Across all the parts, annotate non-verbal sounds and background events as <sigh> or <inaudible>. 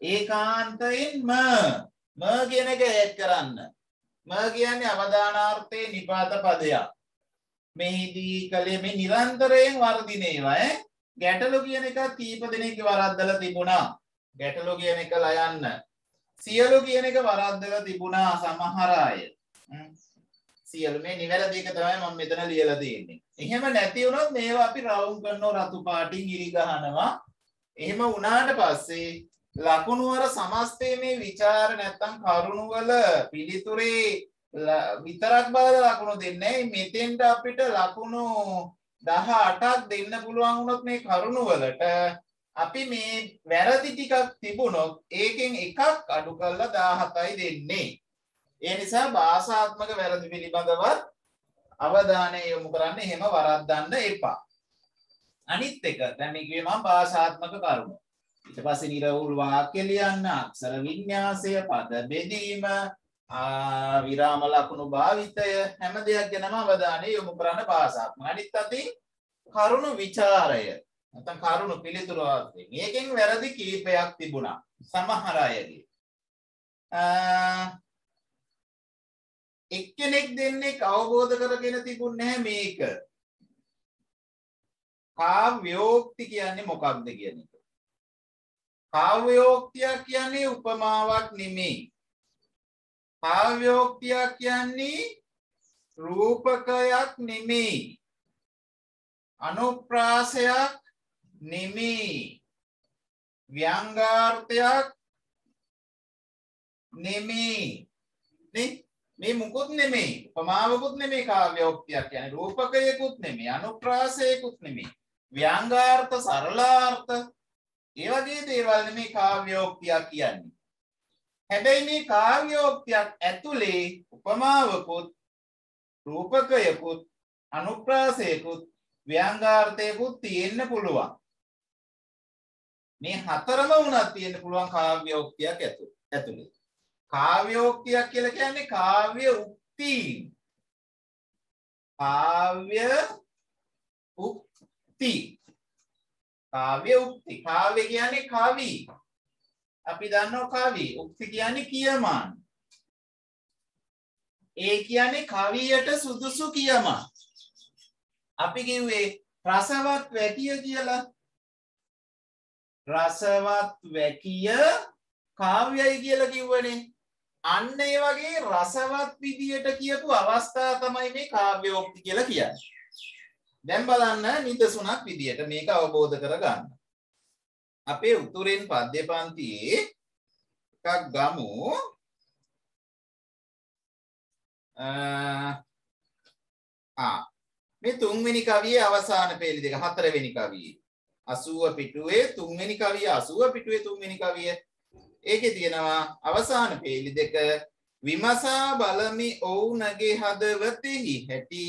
ඒකාන්තයෙන් ම ම කියන එක ඇඩ් කරන්න. ම කියන්නේ අවදානාර්ථයේ නිපාත පදයක්. මෙහිදී කළේ මේ නිරන්තරයෙන් වර්ධින ඒවා ඈ? ගැටලු කියන එක කීප දෙනෙක් වරද්දලා තිබුණා. ගැටලු කියන එක ලයන්න. සියලු කියන එක වරද්දලා තිබුණා සමහර අය. සියලු මේ නිවැරදි එක තමයි මම මෙතන ලියලා තියෙන්නේ. එහෙම නැති වුණොත් මේවා අපි රවුම් කරනවා රතු පාටින් ඉරි ගහනවා. එහෙම වුණාට පස්සේ ලකුණු වල සමස්තයේ මේ ਵਿਚාර නැත්තම් කරුණු වල පිළිතුරේ විතරක් බලලා ලකුණු දෙන්නේ මෙතෙන්ට අපිට ලකුණු 18ක් දෙන්න පුළුවන් වුණොත් මේ කරුණු වලට අපි මේ වැරදි ටිකක් තිබුණොත් ඒකෙන් එකක් අඩු කරලා 17යි දෙන්නේ. ඒ නිසා භාෂාත්මක වැරදි පිළිබඳවත් අවධානය යොමු කරන්න එහෙම වරද්දන්න එපා. අනිත් එක දැන් මේ කිව්වේ මම භාෂාත්මක කරුණු. ඊට පස්සේ නිරවුල් වාක්‍ය ලියන්න, අක්ෂර වින්‍යාසය, පද බෙදීම, විරාම ලකුණු භාවිතය හැම දෙයක් ගැනම අවධානය යොමු කරන්න භාෂාත්මක. අනිත් අතින් කරුණු ਵਿਚාරය නැත්නම් කරුණු පිළිතුරු වශයෙන්. මේකෙන් වැරදි කීපයක් තිබුණා. සමහර අයගේ. එක්කෙනෙක් දෙන්නෙක් අවබෝධ කරගෙන තිබුණ නැහැ මේක. කාව්‍යෝක්ති කියන්නේ මොකක්ද කියන එක. කාව්‍යෝක්තිය කියන්නේ උපමාවක් නෙමෙයි. කාව්‍යෝක්තිය කියන්නේ රූපකයක් නෙමෙයි. අනුප්‍රාසයක් නෙමෙයි. ව්‍යංගාර්ථයක් නෙමෙයි. නේ මේ මුකුත් නෙමෙයි උපමාවකුත් නෙමෙයි කාව්‍යෝක්තියක් කියන්නේ රූපකයකුත් නෙමෙයි අනුප්‍රාසයකුත් නෙමෙයි ව්‍යංගාර්ථ සරලාර්ථ ඒ වගේ දේවල් නෙමෙයි කාව්‍යෝක්තියක් කියන්නේ හැබැයි මේ කාව්‍යෝක්තියක් ඇතුලේ උපමාවකුත් රූපකයකුත් අනුප්‍රාසයකුත් ව්‍යංගාර්ථයකුත් තියෙන්න පුළුවන් මේ හතරම වුණත් තියෙන්න පුළුවන් කාව්‍යෝක්තියක් ඇතුලේ කාව්‍යෝක්තියක් කියලා කියන්නේ කාව්‍ය උක්ති. කාව්‍ය උක්ති. කාව්‍ය උක්ති. කාව්‍ය කියන්නේ කවි. අපි දන්නවා කවි. උක්ති කියන්නේ කියමන්. ඒ කියන්නේ කවියට සුදුසු කියමන්. අපි කිව්වේ රසවත් වැකිය කියලා. රසවත් වැකිය කාව්‍යයි කියලා කිව්වනේ. අන්න ඒ වගේ රසවත් විදියට කියපු අවස්ථා තමයි මේ කාව්‍යෝක්ති කියලා කියන්නේ. දැන් බලන්න නිදසුනක් විදියට මේක අවබෝධ කරගන්න. අපේ උතුරෙන් පද්‍ය පන්තියේ එකක් ගමු. ආ මේ තුන්වෙනි කවියේ අවසාන පේලි දෙක හතරවෙනි කවියේ 80 පිටුවේ තුන්වෙනි කවිය 80 පිටුවේ තුන්වෙනි කවිය ඒකේ තියෙනවා අවසාන පේලි දෙක විමසා බලමි ඔවුනගේ හදවතෙහි හැටි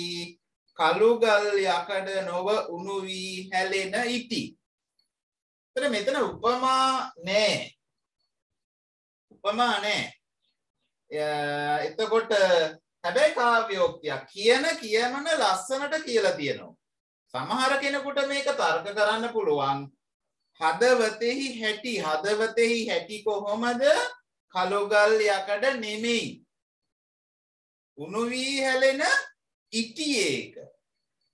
කළුගල් යකඩ නොව උණු වී හැලෙන ඉටි. එතන මෙතන උපමා නෑ. උපමා නෑ. එතකොට හැබැයි කාව්‍යෝක්තියක් කියන කියමන ලස්සනට කියලා තියෙනවා. සමහර කෙනෙකුට මේක තර්ක කරන්න පුළුවන්. හදවතෙහි හැටි හදවතෙහි හැටි කොහොමද කළුගල් යකඩ නෙමෙයි. උණු වී හැලෙන ඉටියේක.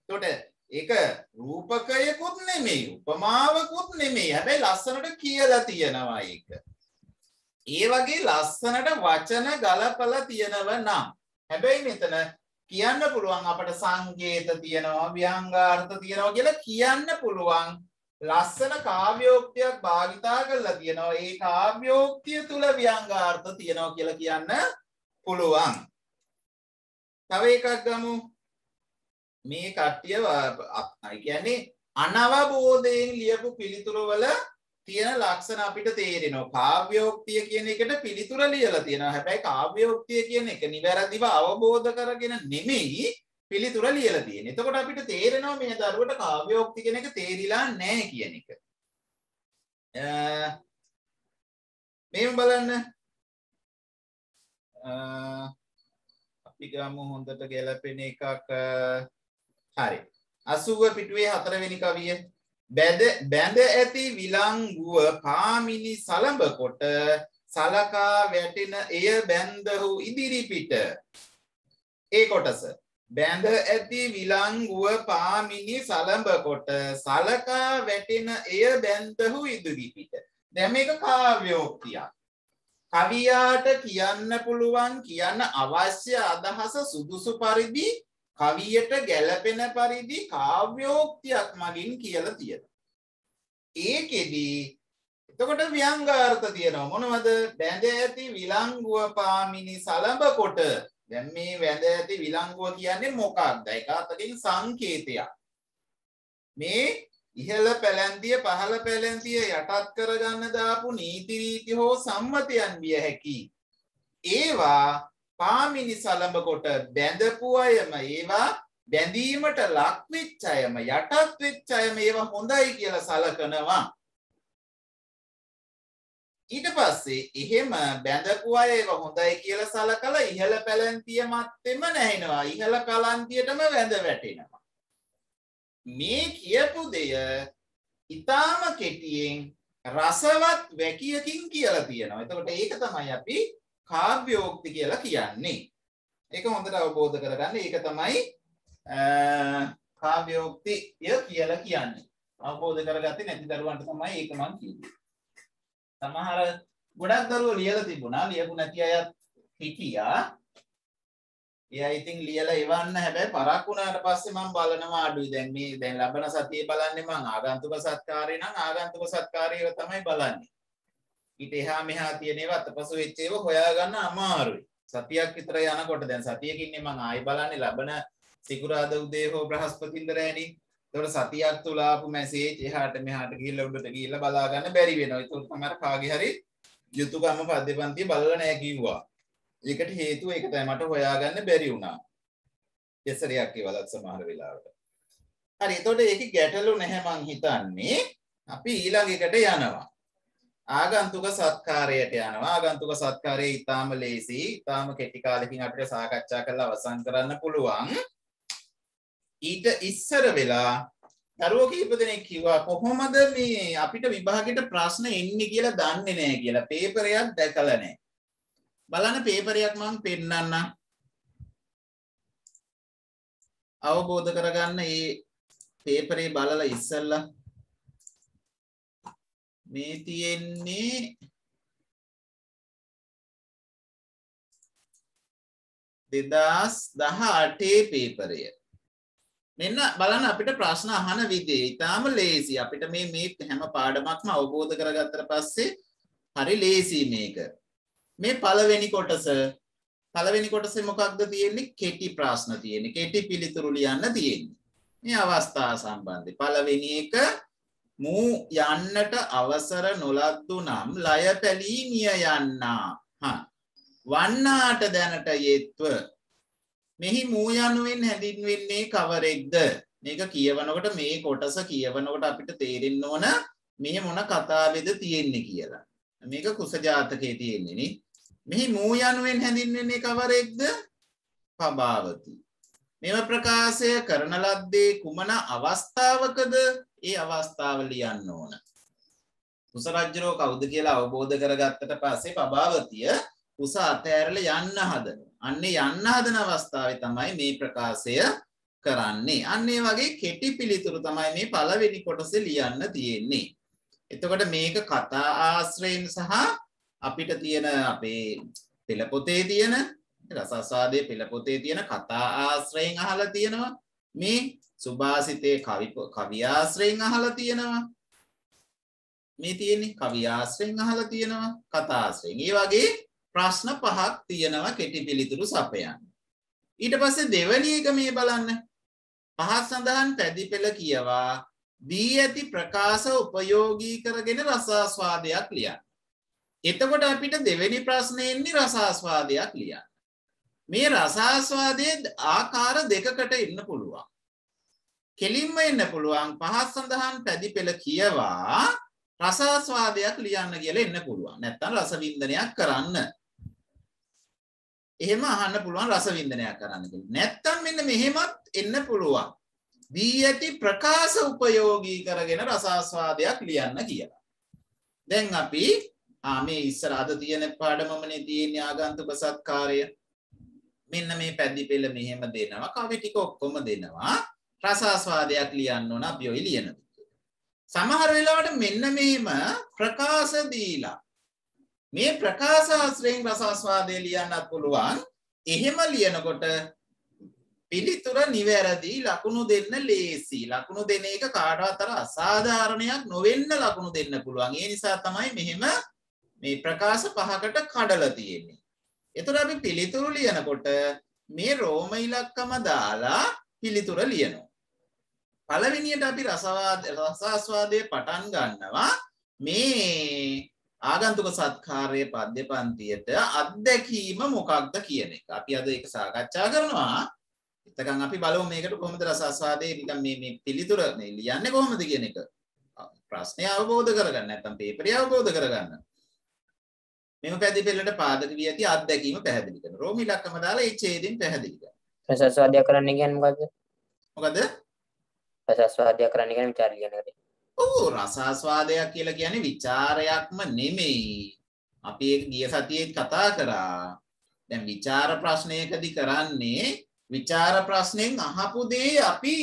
තොට ඒක රූපකයකුත් නෙමෙයි උපමාවකුත් නෙමෙයි හැබැයි ලස්සනට කියලා තියෙනවා ඒක. ඒ වගේ ලස්සනට වචන ගලපල තියෙනව නම්. හැබැයි මෙතන කියන්න පුළුවන් අපට සංකේත තියෙනවා ව්‍යංගාර්ථ තියෙනවා කියලා කියන්න පුළුවන් ලස්සන කාව්‍යෝක්තියක් භාවිතා කරලා තියෙනවා ඒ කාව්‍යෝක්තිය තුල ව්‍යංගාර්ථ තියෙනවා කියලා කියන්න පුළුවන්. තව එකක් ගමු. මේ කට්ටිය කියන්නේ අනවබෝධයෙන් ලියපු පිළිතුරු වල තියෙන ලක්ෂණ අපිට තේරෙනවා. කාව්‍යෝක්තිය කියන එකට පිළිතුර ලියලා තියෙනවා. හැබැයි කාව්‍යෝක්තිය කියන එක නිවැරදිව අවබෝධ කරගෙන නෙමෙයි පිළිතුර ලියලා තියෙන්නේ. එතකොට අපිට තේරෙනවා මේ දරුවට කාව්‍යෝක්ති කියන එක තේරිලා නැහැ කියන එක. මේව බලන්න. අපි ගමු හොඳට ගැලපෙන එකක්. හරි. 80 පිටුවේ හතරවෙනි කවිය. බැද බැඳ ඇති විලංගුව පාමිනි සලඹ කොට සලකා වැටෙන එය බැන්දහු ඉදිරිපිට. ඒ කොටස. බැඳ ඇති විලංගුව පාමිනි සලඹ කොට සලකා වැටෙන එය බැන්දහු ඉදිරිපිට. දැන් මේක කාව්‍යෝක්තියක්. කවියාට කියන්න පුළුවන් කියන්න අවශ්‍ය අදහස සුදුසු පරිදි කවියට ගැලපෙන පරිදි කාව්‍යෝක්තියක් මගින් කියලා තියෙන. ඒකෙදී එතකොට ව්‍යංගාර්ථ තියෙනවා මොනවද බැඳ ඇති විලංගුව පාමිනි සලඹ කොට දැන් මේ වැඳ ඇති විලංගුව කියන්නේ මොකක්ද? ඒක අතකින් සංකේතයක්. මේ ඉහළ පැලැන්තිය පහළ පැලැන්තිය යටත් කරගන්න දාපු නීති රීති හෝ සම්මතයන් විය හැකි. ඒවා පාමිනි සලඹ කොට බැඳපු අයම ඒවා බැඳීමට ලක්වෙච්ච අයම යටත් වෙච්ච අයම ඒවා හොඳයි කියලා සලකනවා. ඊට පස්සේ එහෙම බැඳපු අය ඒවා හොඳයි කියලා සලකලා ඉහළ පැලැන්තිය මත්තෙම නැහෙනවා. ඉහළ පැලැන්තියටම වැඳ වැටෙනවා. මේ කියපු දෙය ඊටාම කෙටියෙන් රසවත් වැකියකින් කියලා තියෙනවා. එතකොට ඒක තමයි අපි කාව්‍යෝක්ති කියලා කියන්නේ. ඒක හොඳට අවබෝධ කරගන්න. ඒක තමයි කාව්‍යෝක්තිය කියලා කියන්නේ. අවබෝධ කරගත්තේ නැති දරුවන්ට තමයි ඒක මම කිව්වේ. සමහර ගොඩක් දරුවෝ ලියලා තිබුණා. ලියපු නැති අයත් හිටියා. එයා ඉතින් ලියලා එවන්න හැබැයි පරක් වුණාට පස්සේ මම බලනවා අඩුයි. දැන් මේ දැන් ලබන සතියේ බලන්නේ මම ආගන්තුක සත්කාරය නම් ආගන්තුක සත්කාරයව තමයි බලන්නේ. ඊට එහා මෙහා තියෙන ඒවා අතපසු වෙච්ච ඒවා හොයාගන්න අමාරුයි. සතියක් විතර යනකොට දැන් සතියකින්නේ මම ආයි බලන්නේ ලබන සිකුරාදා උදේ හෝ බ්‍රහස්පතින්දා රැණි. ඒතකොට සතියක් තුල ආපු මැසේජ් එහාට මෙහාට ගිහිල්ලා උඩට ගිහිල්ලා බලා ගන්න බැරි වෙනවා. ඒතකොට තමයි කාගේ හරි යුතුයකම පද්‍යපන්තිය බලලා නැහැ කිව්වා. ඒකට හේතුව ඒක තමයි මට හොයාගන්න බැරි වුණා. දෙසරයක් ඒවලත් සමහර වෙලාවට. හරි එතකොට ඒකේ ගැටලු නැහැ මං හිතන්නේ. අපි ඊළඟ එකට යනවා. ආගන්තුක සත්කාරයට යනවා. ආගන්තුක සත්කාරය ඉතාම ලේසි. ඉතාම කෙටි කාලෙකින් අපිට සාකච්ඡා කරලා අවසන් කරන්න පුළුවන්. ඊට ඉස්සර වෙලා දරුවෝ කීප දෙනෙක් කිව්වා කොහොමද මේ අපිට විභාගෙට ප්‍රශ්න එන්නේ කියලා දන්නේ නැහැ කියලා. පේපරයක් දැකලා නැහැ. බලන්න පේපරයක් මම පෙන්නන්න අවබෝධ කරගන්න මේ පේපරේ බලලා ඉස්සල්ලා මේ තියෙන්නේ දෙදස් දහ අටේ පේපරය මෙන්න බලන්න අපිට ප්‍රශ්න අහන විදිය. ඉතාම ලේසි අපිට මේ මේ හැම පාඩමක්ම අවබෝධ කරගත්තට පස්සේ හරි ලේසි මේක. මේ පළවෙනි කොටස. පළවෙනි කොටසේ මොකක්ද තියෙන්නේ? කෙටි ප්‍රශ්න තියෙන්නේ. කෙටි පිළිතුරු ලියන්න තියෙන්නේ. මේ අවස්ථා සම්බන්ධයි පළවෙනි එක මූ යන්නට අවසර නොලද්දු නම් ලය පැලී මිය යන්නා. වන්නාට දැනට යෙත්ව. මෙහි මූ යනුවෙන් හැඳින්වෙන්නේ කවරෙක්ද? මේක කියවනකොට මේ කොටස කියවනකොට අපිට තේරෙන්න ඕන මෙහි මොන කතාවෙද තියෙන්නේ කියලා. මේක කුසජාතකයේ තියෙන්නේ මෙහි මූ යනුවෙන් හැඳින්වෙන්නේ කවරෙක්ද? පබාවති. මෙම ප්‍රකාශය කරන ලද්දේ කුමන අවස්ථාවකද? ඒ අවස්ථාව ලියන්න ඕන. කුස රජ්ජරෝ කවුද කියලා අවබෝධ කරගත්තට පස්සේ පබාවතිය කුස අතෑරලා යන්න හදන. අන්නේ යන්න හදන අවස්ථාවේ තමයි මේ ප්‍රකාශය කරන්නේ. අන්නේ වගේ කෙටි පිළිතුරු තමයි මේ පළවෙනි කොටසේ ලියන්න තියෙන්නේ. එතකොට මේක කතා ආශ්‍රයෙන් සහ අපිට තියෙන අපේ පෙළ පොතේ තියෙන රසස්වාදයේ පෙළ පොතේ තියෙන කතා ආශ්‍රයෙන් අහලා තියෙනවා. මේ සුභාසිතේ කවියාශ්‍රයෙන් අහලා තියෙනවා. මේ තියෙන්නේ කවියාශ්‍රයෙන් අහලා තියෙනවා කතාශ්‍රයෙන්. ඒ වගේ ප්‍රශ්න පහක් තියෙනවා කෙටි පිළිතුරු සපයන්න. ඊට පස්සේ දෙවැනි එක මේ බලන්න. පහත් සඳහන් පැදිපෙළ කියවා දී ඇති ප්‍රකාශ උපයෝගී කරගෙන රසාස්වාදයක් ලියන්න. එතකොට අපිට දෙවැනි ප්‍රශ්නේ එන්නේ රසාස්වාදයක් ලියන්න. මේ රසාස්වාදයේ ආකාර දෙකකට ඉන්න පුළුවන්. කෙලින්ම එන්න පුළුවන් පහත් සඳහන් පැදි පෙළ කියවා රසාස්වාදයක් ලියන්න කියලා එන්න පුළුවන්. නැත්තම් රසවින්දනයක් කරන්න. එහෙම අහන්න පුළුවන් රසවින්දනයක් කරන්න කියලා. නැත්තම් මෙන්න මෙහෙමත් එන්න පුළුවන්. දී ඇති ප්‍රකාශ උපයෝගී කරගෙන රසාස්වාදයක් ලියන්න කියලා. දැන් අපි මේ ඉස්සර අද තියෙන පාඩමමනේ තියෙන්නේ ආගන්තුක සත්කාරය. මෙන්න මේ පැද්දි පෙළ මෙහෙම දෙනවා. කවි ටික ඔක්කොම දෙනවා. රසාස්වාදයක් ලියන්න ඕන අපි ඔය ලියන සමහර වෙලාවට මෙන්න මෙහෙම ප්‍රකාශ දීලා මේ ප්‍රකාශාස්ත්‍රයෙන් රසාස්වාදය ලියන්නත් පුළුවන්. එහෙම ලියනකොට පිළිතුර නිවැරදි ලකුණු දෙන්න ලේසි. ලකුණු දෙන එක කාටවත් අර අසාධාරණයක් නොවෙන්න ලකුණු දෙන්න පුළුවන්. ඒ නිසා තමයි මෙහෙම මේ ප්‍රකාශ පහකට කඩලා තියෙන්නේ. එතකොට අපි පිළිතුරු ලියනකොට මේ රෝම ඉලක්කම දාලා පිළිතුර ලියනවා. පළවෙනියට අපි රසවාද රසාස්වාදයේ පටන් ගන්නවා මේ ආගන්තුක සත්කාරයේ පද්‍ය පන්තියට අත්දැකීම මොකක්ද කියන එක. අපි අද ඒක සාකච්ඡා කරනවා. එතකන් අපි බලමු මේකට කොහොමද රසාස්වාදයේ නිකන් මේ මේ පිළිතුර ලියන්නේ කොහොමද කියන එක. ප්‍රශ්නය අවබෝධ කරගන්න නැත්නම් පේපරය අවබෝධ කරගන්න. මෙම පැති පෙළට පාදක වී ඇති අත්දැකීම පැහැදිලි කරනවා. රෝමි ඉලක්කම දාලා ඒ ඡේදයෙන් පැහැදිලි කරනවා. රසාස්වාදය කරන්න කියන්නේ මොකද්ද? මොකද? රසස්වාදයක් කරන්න ගැන විචාර ලියනකට ඔහු රසාස්වාදයක් කියලා කියන්නේ විචාරයක්ම නෙමෙයි. අපි ගිය සතියෙත් කතා කරා. දැන් විචාර ප්‍රශ්නයකදි කරන්නේ විචාර ප්‍රශ්නයෙන් අහපු දේ අපි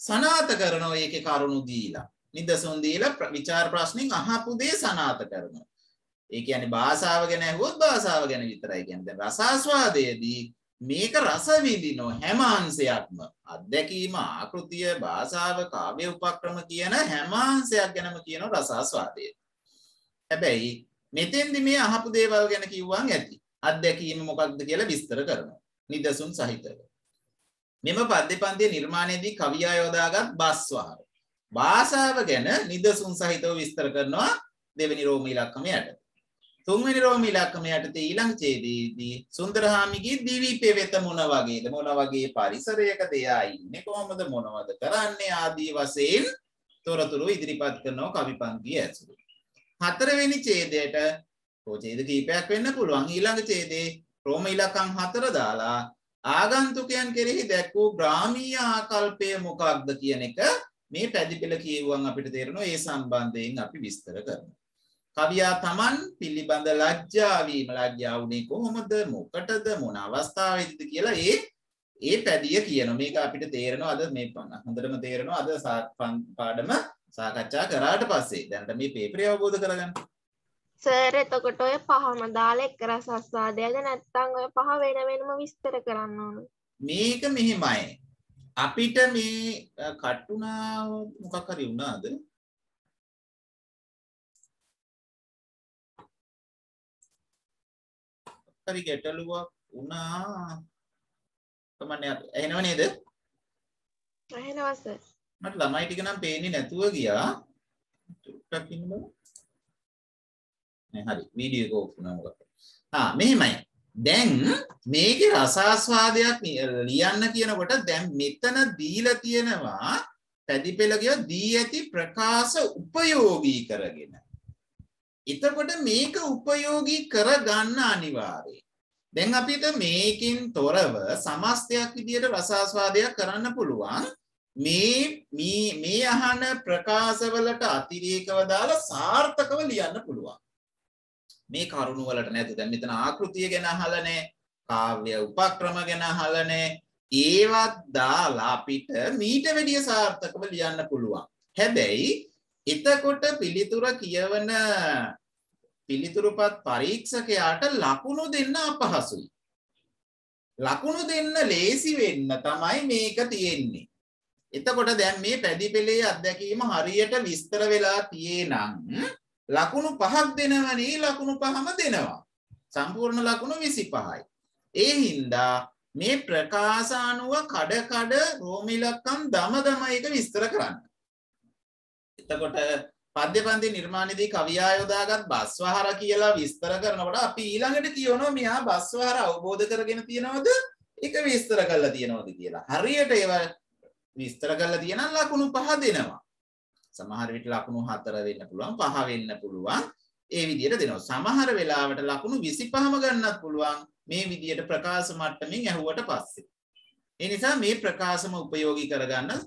සනාත කරනවා ඒකේ කරුණු දීලා. නිදසුන් දීලා විචාර ප්‍රශ්නෙන් අහපු දේ සනාත කරනවා. ඒ කියන්නේ භාෂාව ගැන ඇහුවොත් භාෂාව ගැන විතරයි කියන්නේ. දැන් රසාස්වාදයේදී මේක රස විඳිනෝ හැම අංශයක්ම අත්දැකීම ආකෘතිය භාෂාව කාව්‍ය උපක්‍රම කියන හැම අංශයක් ගැනම කියන රසාස්වාදය. හැබැයි මෙතෙන්දි මේ අහපු දේවල් ගැන කිව්වන් ඇති. අත්දැකීම මොකක්ද කියලා විස්තර කරනවා. නිදසුන් සහිතව. මෙම පද්‍ය පන්තිය නිර්මාණයේදී කවියා යොදාගත් බස්වහර. භාෂාව ගැන නිදසුන් සහිතව විස්තර කරනවා දෙවෙනි රෝම ඉලක්කමයට. තුන්වෙනි රෝම ඉලක්කම යටතේ ඊළඟ ඡේදයේදී සුන්දරහාමිගේ දීවීපේ වෙත මොන වගේද? මොන වගේ පරිසරයකද එයා ඉන්නේ? කොහොමද මොනවද කරන්නේ? ආදී වශයෙන් තොරතුරු ඉදිරිපත් කරනවා කවි පන්තිය ඇසුරු. හතරවෙනි ඡේදයට ඕ ඡේද කීපයක් වෙන්න පුළුවන්. ඊළඟ ඡේදේ රෝම ඉලක්කම් හතර දාලා ආගන්තුකයන් කෙරෙහි දැක් වූ ග්‍රාමීය ආකල්පය මොකක්ද කියන එක මේ පැදිපෙළ කියවුවන් අපිට තේරෙනවා. ඒ සම්බන්ධයෙන් අපි විස්තර කරනවා. කවියා තමන් පිළිබඳ ලජ්ජාවීම ලජ්ජා වුණේ කොහොමද? මොකටද? මොන අවස්ථාවේදීද කියලා ඒ ඒ පැදිය කියන මේක අපිට තේරෙනවා අද මේ හොඳටම තේරෙනවා. අද පාඩම සාකච්ඡා කරාට පස්සේ. දැන්ට මේ පේපරය අවබෝධ කරගන්න. සර් එතකොට ඔය පහම දාලා එක් රසස්වාදයද නැත්තම් ඔය පහ වෙන වෙනම විස්තර කරන්න ඕන? මේක මෙහෙමයි. අපිට මේ කට්ටුනා මොකක් හරි වුණාද හරි ගැටලුවක් වුණා. කමන්නේ එහෙනව නේද? ඇහෙනවා සර්. මට ළමයි ටික නම් පේන්නේ නැතුව ගියා. ටුක්ටක් ඉන්න නේ හරි. වීඩියෝ එක ඕෆ් වුණා මොකක්ද? ආ මෙහෙමයි. දැන් මේකේ රසාස්වාදයක් ලියන්න කියනකොට දැන් මෙතන දීලා තියෙනවා පැදිපෙළ කිය දී ඇති ප්‍රකාශ උපයෝගී කරගෙන එතකොට මේක උපයෝගී කරගන්න අනිවාර්යයි. දැන් අපිට මේකින් තොරව සමස්තයක් විදියට රසාස්වාදයක් කරන්න පුළුවන්. මේ මේ මේ අහන ප්‍රකාශවලට අතිරේකව දාලා සාර්ථකව ලියන්න පුළුවන්. මේ කරුණු වලට නැතු. දැන් මෙතන ආකෘතිය ගැන අහලා නැහැ. කාව්‍ය උපක්‍රම ගැන අහලා නැහැ. ඒවත් දාලා අපිට මීට වැඩිය සාර්ථකව ලියන්න පුළුවන්. හැබැයි එතකොට පිළිතුර කියවන පිළිතුරුපත් පරීක්ෂකයාට ලකුණු දෙන්න අපහසුයි. ලකුණු දෙන්න ලේසි වෙන්න තමයි මේක තියෙන්නේ. එතකොට දැන් මේ පැදිපෙළේ අත්දැකීම හරියට විස්තර වෙලා තියේනම් ලකුණු පහක් දෙනවනේ ලකුණු පහම දෙනවා. සම්පූර්ණ ලකුණු 25යි. ඒ හින්දා මේ ප්‍රකාශ අනුව කඩ කඩ රෝම ඉලක්කම් දම දම එක විස්තර කරන්න. එතකොට පද්‍ය පන්ති නිර්මාණයේදී කවියා යොදාගත් බස්වහර කියලා විස්තර කරනකොට අපි ඊළඟට කියනවා මෙයා බස්වහර අවබෝධ කරගෙන තියෙනවද ඒක විස්තර කරලා තියෙනවද කියලා. හරියට ඒවා විස්තර කරලා තියෙනම් ලකුණු පහ දෙනවා. සමහර විට ලකුණු 4 වෙන්න පුළුවන් 5 වෙන්න පුළුවන්. ඒ විදිහට දෙනවා. සමහර වෙලාවට ලකුණු 25ම ගන්නත් පුළුවන් මේ විදිහට ප්‍රකාශ මට්ටමින් ඇහුවට පස්සේ. ඒ නිසා මේ ප්‍රකාශම උපයෝගී කරගන්න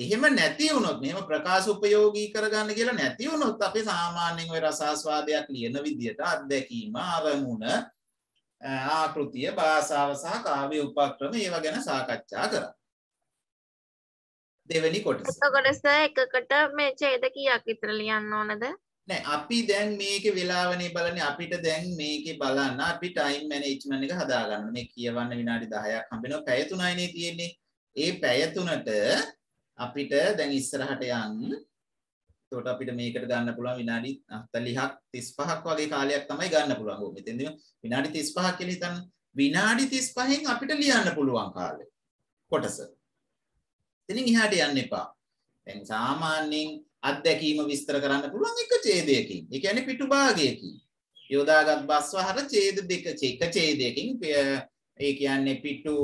එහෙම නැති වුණොත් මෙහෙම ප්‍රකාශ උපයෝගී කරගන්න කියලා නැති වුණොත් අපි සාමාන්‍යයෙන් ওই රසාස්වාදයක් ලියන විදියට අත්දැකීම අරමුණ ආකෘතිය භාෂාව සහ කාව්‍ය උපක්‍රම ඒවා ගැන සාකච්ඡා කරා. දෙවෙනි කොටස. එතකොට සර් එකකට මේ ඡේද කීයක් විතර ලියන්න ඕනද? නෑ අපි දැන් මේකේ වෙලාවනේ බලන්නේ අපිට දැන් මේකේ බලන්න අපි ටයිම් මැනේජ්මන්ට් එක හදාගන්න. මේ කියවන්න විනාඩි 10ක් හම්බෙනවා. පැය 3යිනේ තියෙන්නේ. ඒ පැය 3ට අපිට දැන් ඉස්සරහට යන්න එතකොට අපිට මේකට ගන්න පුළුවන් විනාඩි 40ක් 35ක් වගේ කාලයක් තමයි ගන්න පුළුවන්. ඕක මෙතෙන්දි විනාඩි 35ක් කියලා හිතන්න. විනාඩි 35න් අපිට ලියන්න පුළුවන් කාලය. කොටස. එතනින් එහාට යන්න එපා. දැන් සාමාන්‍යයෙන් අත්දැකීම විස්තර කරන්න පුළුවන් එක ඡේදයකින්. ඒ කියන්නේ පිටු භාගයකින්. යොදාගත් බස්වහර ඡේද දෙක එක ඡේදයකින් ඒ කියන්නේ පිටු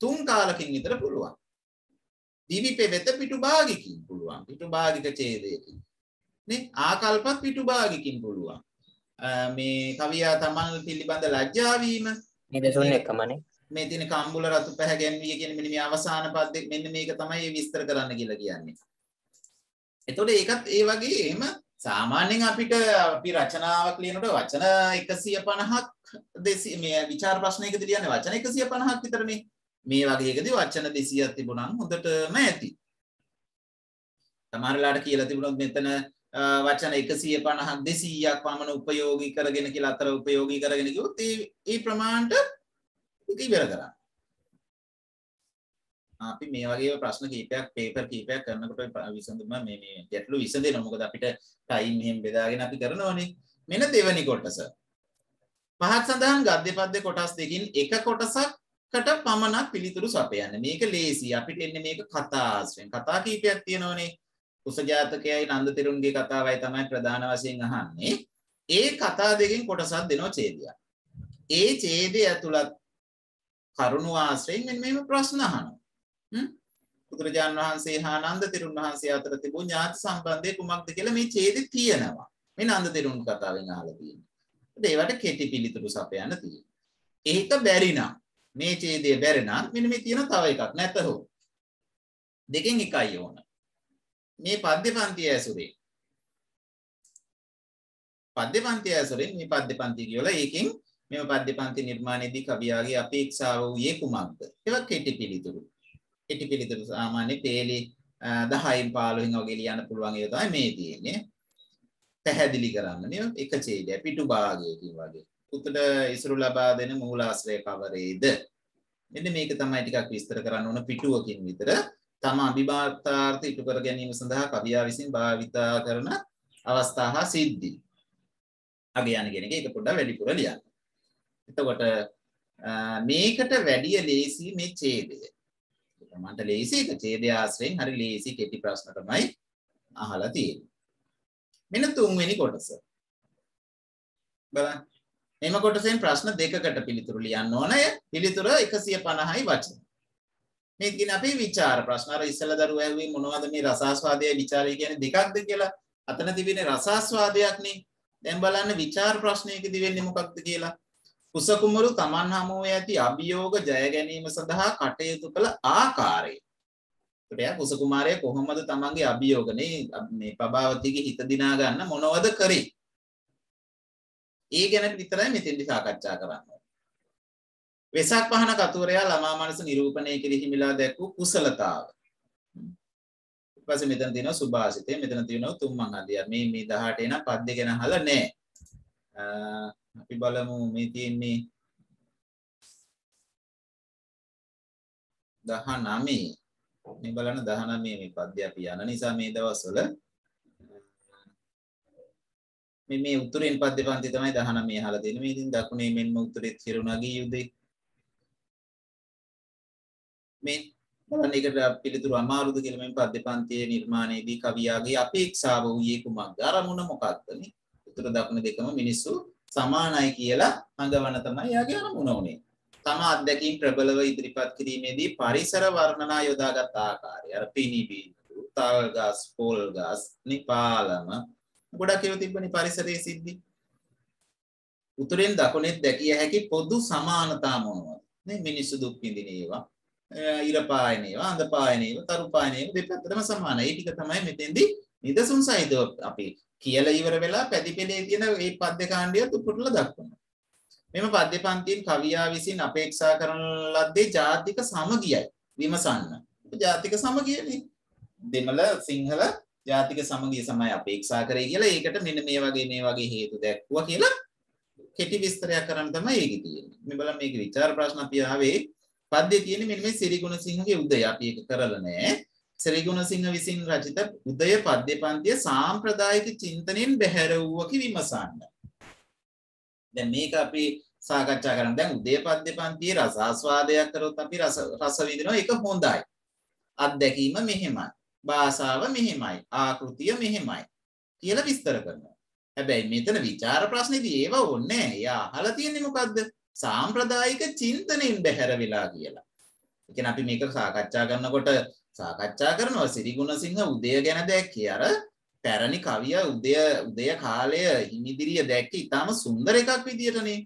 තුන් කාලකින් විතර පුළුවන්. දිවි පෙවෙත පිටු භාගිකින් පුළුවන්. පිටු භාගික ඡේදයකින්. නේ ආකල්පත් පිටු භාගිකින් පුළුවන්. මේ කවියා තමන් පිළිබඳ ලැජ්ජා වීම නිදසුන් එකමනේ. මේ තියෙන කම්බුල රතු පැහැගැන්විය කියන මෙන්න මේ අවසාන පද්දේ මෙන්න මේක තමයි විස්තර කරන්න කියලා කියන්නේ. එතකොට ඒකත් ඒ වගේ එහෙම සාමාන්‍යයෙන් අපිට අපි රචනාවක් ලියනකොට වචන 150ක් දෙසි මේ විචාර ප්‍රශ්නයකදී ලියන්නේ වචන 150ක් විතරනේ. මේ වගේ එකදී වචන 200ක් තිබුණාම හොඳටම ඇති. සමහරලාට කියලා තිබුණොත් මෙතන වචන 150ක් 200ක් පමණ උපයෝගී කරගෙන කියලා අතර උපයෝගී කරගෙන කිව්වොත් ඒ ඒ ප්‍රමාණයට ඉවර කරන්න. අපි මේ වගේ ප්‍රශ්න කීපයක් පේපර් කීපයක් කරනකොට විසඳුම මේ මේ ගැටලු විසඳෙනවා මොකද අපිට ටයිම් එහෙම බෙදාගෙන අපි කරනවනේ මෙන්න දෙවැනි කොටස පහත් සඳහන් ගද්‍ය පද්‍ය කොටස් දෙකින් එක කොටසකට පමණක් පිළිතුරු සපයන්න. මේක ලේසි අපිට එන්නේ මේක කතා ආශ්‍රයෙන්. කතා කීපයක් තියෙනවනේ. කුසජාතකයයි නන්ද තෙරුන්ගේ කතාවයි තමයි ප්‍රධාන වශයෙන් අහන්නේ. ඒ කතා දෙකෙන් කොටසක් දෙනවා ඡේදයක්. ඒ ඡේදය ඇතුළත් කරුණු ආශ්‍රයෙන් මෙන්න මෙහෙම ප්‍රශ්න අහනවා. බුදුරජාණන් වහන්සේ හා නන්ද තෙරුන් වහන්සේ අතර තිබූ ඥාති සම්බන්ධය කුමක්ද කියලා මේ ඡේදෙ තියෙනවා. මේ නන්ද තෙරුන් කතාවෙන් අහලා තියෙනවා. ඒවට කෙටි පිළිතුරු සපයන්න තියෙනවා. ඒක බැරි නම් මේ ඡේදය බැරි නම් මෙන්න මේ තියෙන තව එකක් නැතහො. දෙකෙන් එකයි ඕන. මේ පද්‍ය පන්තිය ඇසුරේ පද්‍ය පන්තිය ඇසුරෙන් මේ පද්‍ය පන්තිය කියලා ඒකෙන් මෙම පද්‍ය පන්ති නිර්මාණයේදී කවියාගේ අපේක්ෂාව වූයේ කුමක්ද? ඒක කෙටි පිළිතුරු. කෙටි පිළිතුරු සාමාන්‍ය පේලි 10න් 15න් වගේ ලියන්න පුළුවන් ඒවා තමයි මේ තියෙන්නේ. පැහැදිලි කරන්න නේ එක ඡේදය පිටු භාගයකින් වගේ. උතට ඉසුරු ලබා දෙන මූලාශ්‍රය කවරේද? මෙන්න මේක තමයි ටිකක් විස්තර කරන්න ඕන පිටුවකින් විතර. තම අභිභාතාර්ථ ඉටු කර ගැනීම සඳහා කවියා විසින් භාවිතා කරන අවස්ථා හා සිද්ධි. අගයන කියන එක ඒක පොඩ්ඩක් වැඩිපුර ලියන්න. එතකොට මේකට වැඩිය ලේසි මේ ඡේදය. මට ලේසි එක ඡේදය ආශ්‍රයෙන් හරි ලේසි කෙටි ප්‍රශ්න තමයි අහලා තියෙන්නේ. මෙන්න තුන්වෙනි කොටස. බලන්න. මෙම කොටසෙන් ප්‍රශ්න දෙකකට පිළිතුරු ලියන්න ඕනය. පිළිතුර 150යි වචන. මේ කියන්නේ අපේ විචාර ප්‍රශ්න අර ඉස්සෙල්ලා දරුවෝ ඇහුවේ මොනවද මේ රසාස්වාදයයි විචාරය කියන්නේ දෙකක්ද කියලා. අතන තිබෙන්නේ රසාස්වාදයක් නේ. දැන් බලන්න විචාර ප්‍රශ්නයකදී වෙන්නේ මොකක්ද කියලා. කුසකුමරු තමන් හමුවේ ඇති අභියෝග ජය ගැනීම සඳහා කටයුතු කළ ආකාරය. එයා කුසකුමාරයා කොහොමද තමන්ගේ අභියෝගනේ මේ පබාවතිගේ හිත දිනා ගන්න මොනවද කරේ? ඒ ගැන විතරයි මෙතෙන්දි සාකච්ඡා කරන්නේ. වෙසක් පහන කතුවරයා ළමා මනස නිරූපණය කිරීමලා දැක්වූ කුසලතාව. ඊපස්සේ මෙතන තියෙනවා සුභාසිතය මෙතන තියෙනවා තුම්මන් අධිය. මේ මේ 18 එන පද්‍ය ගැන අහලා නැහැ. අපි බලමු මේ තියෙන්නේ 19 මේ බලන්න 19 මේ පද්‍ය අපි යන නිසා මේ දවස්වල මේ මේ උතුරෙන් පද්‍ය පන්ති තමයි 19 අහලා තියෙන්නේ මේ ඉතින් දකුණේ මෙන්ම උතුරේ තිරුණාගේ යුදේ මේ බලන්න ඒකට පිළිතුරු අමාරුද කියලා මේ පද්‍ය පන්තියේ නිර්මාණයේදී කවියාගේ අපේක්ෂාව වූයේ කුමක්ද අරමුණ මොකක්ද නේ උතුර දකුණ දෙකම මිනිස්සු සමානයි කියලා හඟවන තමයි එයාගේ අරමුණ උනේ. තම අත්දැකීම් ප්‍රබලව ඉදිරිපත් කිරීමේදී පරිසර වර්ණනා යොදාගත් ආකාරය. අර පිනිබිඳු, තල් ගස්, පොල් ගස්, නිපාලම ගොඩක් ඒවා තිබ්බනේ පරිසරයේ සිද්ධි. උතුරෙන් දකුණෙත් දැකිය හැකි පොදු සමානතා මොනවද? නේ මිනිස්සු දුක් විඳින ඒවා. ඉර පායන ඒවා අඳ පායන ඒවා තරු පායන ඒවා දෙපැත්තටම සමානයි. ඒ ටික තමයි මෙතෙන්දී නිදසුන් සහිතව අපි කියලා ඉවර වෙලා පැදිපෙළේ තියෙන මේ පද්‍ය කාණ්ඩයත් උපුටලා දක්වනවා. මෙම පද්‍ය පන්තියෙන් කවියා විසින් අපේක්ෂා කරන ලද්දේ ජාතික සමගියයි විමසන්න. ජාතික සමගියනේ. දෙමළ සිංහල ජාතික සමගිය සමයි අපේක්ෂා කරේ කියලා ඒකට මෙන්න මේ වගේ මේ වගේ හේතු දැක්වුවා කියලා කෙටි විස්තරයක් කරන්න තමයි ඒකේ තියෙන්නේ. මේ බලන්න මේකේ විචාර ප්‍රශ්න අපි ආවේ පද්‍යයේ තියෙන්නේ මෙන්න මේ සිරිගුණසිංහගේ උදය අපි ඒක කරලා නැහැ. සිරිගුණසිංහ විසින් රචිත උදය පද්‍ය පන්තිය සාම්ප්‍රදායික චින්තනයෙන් බැහැර වූවකි විමසන්න. දැන් මේක අපි සාකච්ඡා කරන්න. දැන් උදය පද්‍ය පන්තියේ රසාස්වාදයක් කරොත් අපි රස රස විඳිනවා ඒක හොඳයි. අත්දැකීම මෙහෙමයි. භාෂාව මෙහෙමයි. ආකෘතිය මෙහෙමයි. කියලා විස්තර කරනවා. හැබැයි මෙතන විචාර ප්‍රශ්නේදී ඒව ඕනේ නැහැ. එයා අහලා තියෙන්නේ මොකද්ද? සාම්ප්‍රදායික චින්තනයෙන් බැහැර වෙලා කියලා. ඒ කියන්නේ අපි මේක සාකච්ඡා කරනකොට සාකච්ඡා කරනවා සිරිගුණසිංහ උදය ගැන දැක්කේ අර පැරණි කවිය උදය උදය කාලය හිමිදිරිය දැක්කේ ඊටාම සුන්දර එකක් විදියටනේ.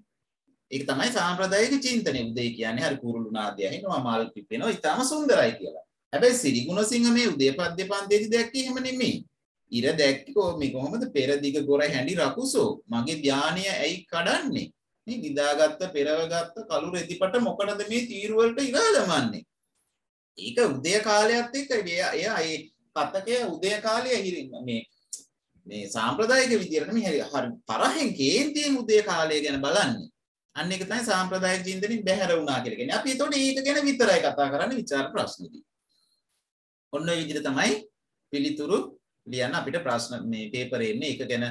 ඒක තමයි සාම්ප්‍රදායික චින්තනය. උදේ කියන්නේ හරි කුරුළු නාදය ඇහෙනවා මල් පිපෙනවා ඊටාම සුන්දරයි කියලා. හැබැයි සිරිගුණසිංහ මේ උදේ පද්‍ය පන්තියේදී දැක්කේ එහෙම නෙමෙයි. ඉර දැක්කෝ මේ කොහොමද පෙර දිග ගොර හැඳි රකුසෝ මගේ ධානය ඇයි කඩන්නේ? මේ නිදාගත්ත පෙරවගත්ත කළු රෙදිපට මොකටද මේ තීරු වලට ඉරා දමන්නේ? ඒක උදේ කාලයත් එක්ක එයා එයා ඒ කතකය උදේ කාලයේ හිරින් මේ මේ සාම්ප්‍රදායික විදියට නෙමෙයි හරි හරි තරහෙන් කේන්තියෙන් උදේ කාලය ගැන බලන්නේ. අන්න ඒක තමයි සාම්ප්‍රදායික චින්තනෙන් බැහැර වුණා කියලා කියන්නේ. අපි ඒතකොට ඒක ගැන විතරයි කතා කරන්නේ විචාර ප්‍රශ්නේදී. ඔන්න ඔය විදිහට තමයි පිළිතුරු ලියන්න අපිට ප්‍රශ්න මේ පේපරේ එන්නේ. ඒක ගැන